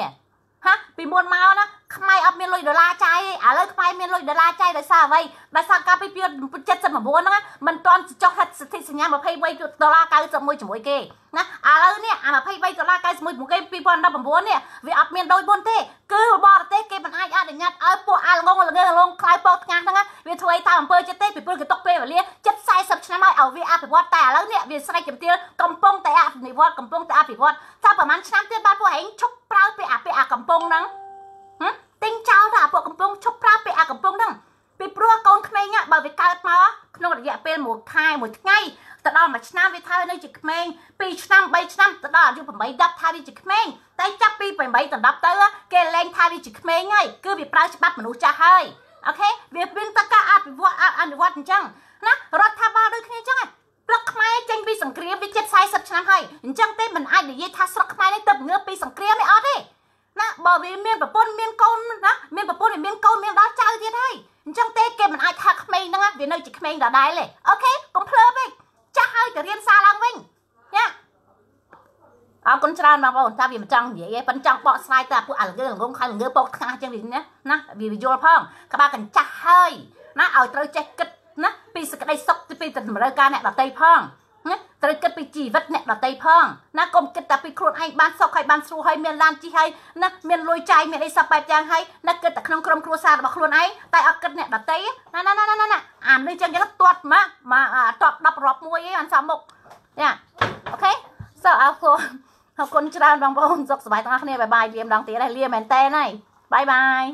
ហាពីមុនមកណាខ្មែរអត់មានលុយដុល្លារចាយទេឥឡូវខ្មែរមានលុយដុល្លារចាយដោយសារអ្វីបើសារកាលពីពី79ហ្នឹងមិនទាន់ចុះហិតសិទ្ធិសញ្ញា23ដុល្លារ91ជាមួយគេណាឥឡូវនេះអា23ដុល្លារ91ជាមួយគេ2019នេះវាអត់មានដូចមុនទេគឺបរទេសគេមិនអាចអនុញ្ញាតឲ្យពួកអាលងលងលងខ្លៅពោថ្ងាសហ្នឹងវាធ្វើឲ្យតាមអំពើចិត្តទេពីព្រោះគេຕົកពេលវេលាចិត្ត40ឆ្នាំហើយឲ្យវាអភិវឌ្ឍតែឥឡូវនេះវាស្រេចជំទាវកំពុងតែអភិវឌ្ឍកំពុងតែអភិវឌ្ឍថាប្រហែលឆ្នាំទៀតបានពួកឯងឈប់ប្រើពាក្យអាពាក្យអាកំពុងហ្នឹង ទិញចោលថាពួកកំពុងឈប់ប្រើពាក្យអាកំពុងហ្នឹងពីព្រោះកូនក្មេងបើវាកើតមកក្នុងរយៈពេលមួយខែមួយថ្ងៃទៅដល់មួយឆ្នាំវាថានៅជាក្មេង2ឆ្នាំ3ឆ្នាំទៅដល់អាយុ8 10ថាវាជាក្មេងតែចាប់ពី8ដល់10ទៅគេលែងថាវាជាក្មេងហើយគឺវាប្រើច្បាប់មនុស្សចាស់ហើយអូខេវាមានតការអភិវឌ្ឍអនុវត្តអញ្ចឹងណារដ្ឋាភិបាលដូចគ្នាអញ្ចឹងព្រឹកខ្មែរចេញពីសង្គ្រាមវាជិត40ឆ្នាំហើយអញ្ចឹងទេមិនអាចនិយាយថាស្រុកខ្មែរនេះទៅងើបពីសង្គ្រាមទេអត់ទេ ណាបើវាមានប្រពន្ធមានកូនណាមានប្រពន្ធវាមានកូនមានដល់ចៅទៀតហើយអញ្ចឹងទេគេមិនអាចថាក្មេងហ្នឹងវានៅជាក្មេងដដែលទេអូខេកុំភ្លើពេកចាស់ហើយទៅរៀនសារឡើងវិញណាអរគុណច្រើនបងប្អូនថាវាមិនចង់និយាយទេប៉ុន្តែចង់បកស្រាយទៅពួកអាលងើលងងខៅលងើពកថ្ងាសអញ្ចឹងវាណាណាវាយល់ផងក្បាលកញ្ចាស់ហើយណាឲ្យត្រូវចេះគិតណាពីសក្តីសុខពីតម្រូវការអ្នកដតីផង ណាត្រូវគិតពីជីវិតអ្នកដតីផងណាកុំគិតតែពីខ្លួនឯងបានសុខហើយបានស្រួលហើយមានឡានជិះហើយណាមានលុយចាយមានអីសពបែបយ៉ាងហើយណាគិតតែក្នុងក្រុមគ្រួសាររបស់ខ្លួនឯងតែអត់គិតអ្នកដតីណាណាណាណាណាអានេះចឹងចឹងទាត់មកមកទាត់10រាប់មួយឯងបានសំមុខយ៉ាអូខេសូអរគុណអរគុណច្រើនបងប្អូនសុខសប្បាយទាំងអស់គ្នាបាយបាយលាម្ដងទៀតហើយលាមែនតើហើយបាយបាយ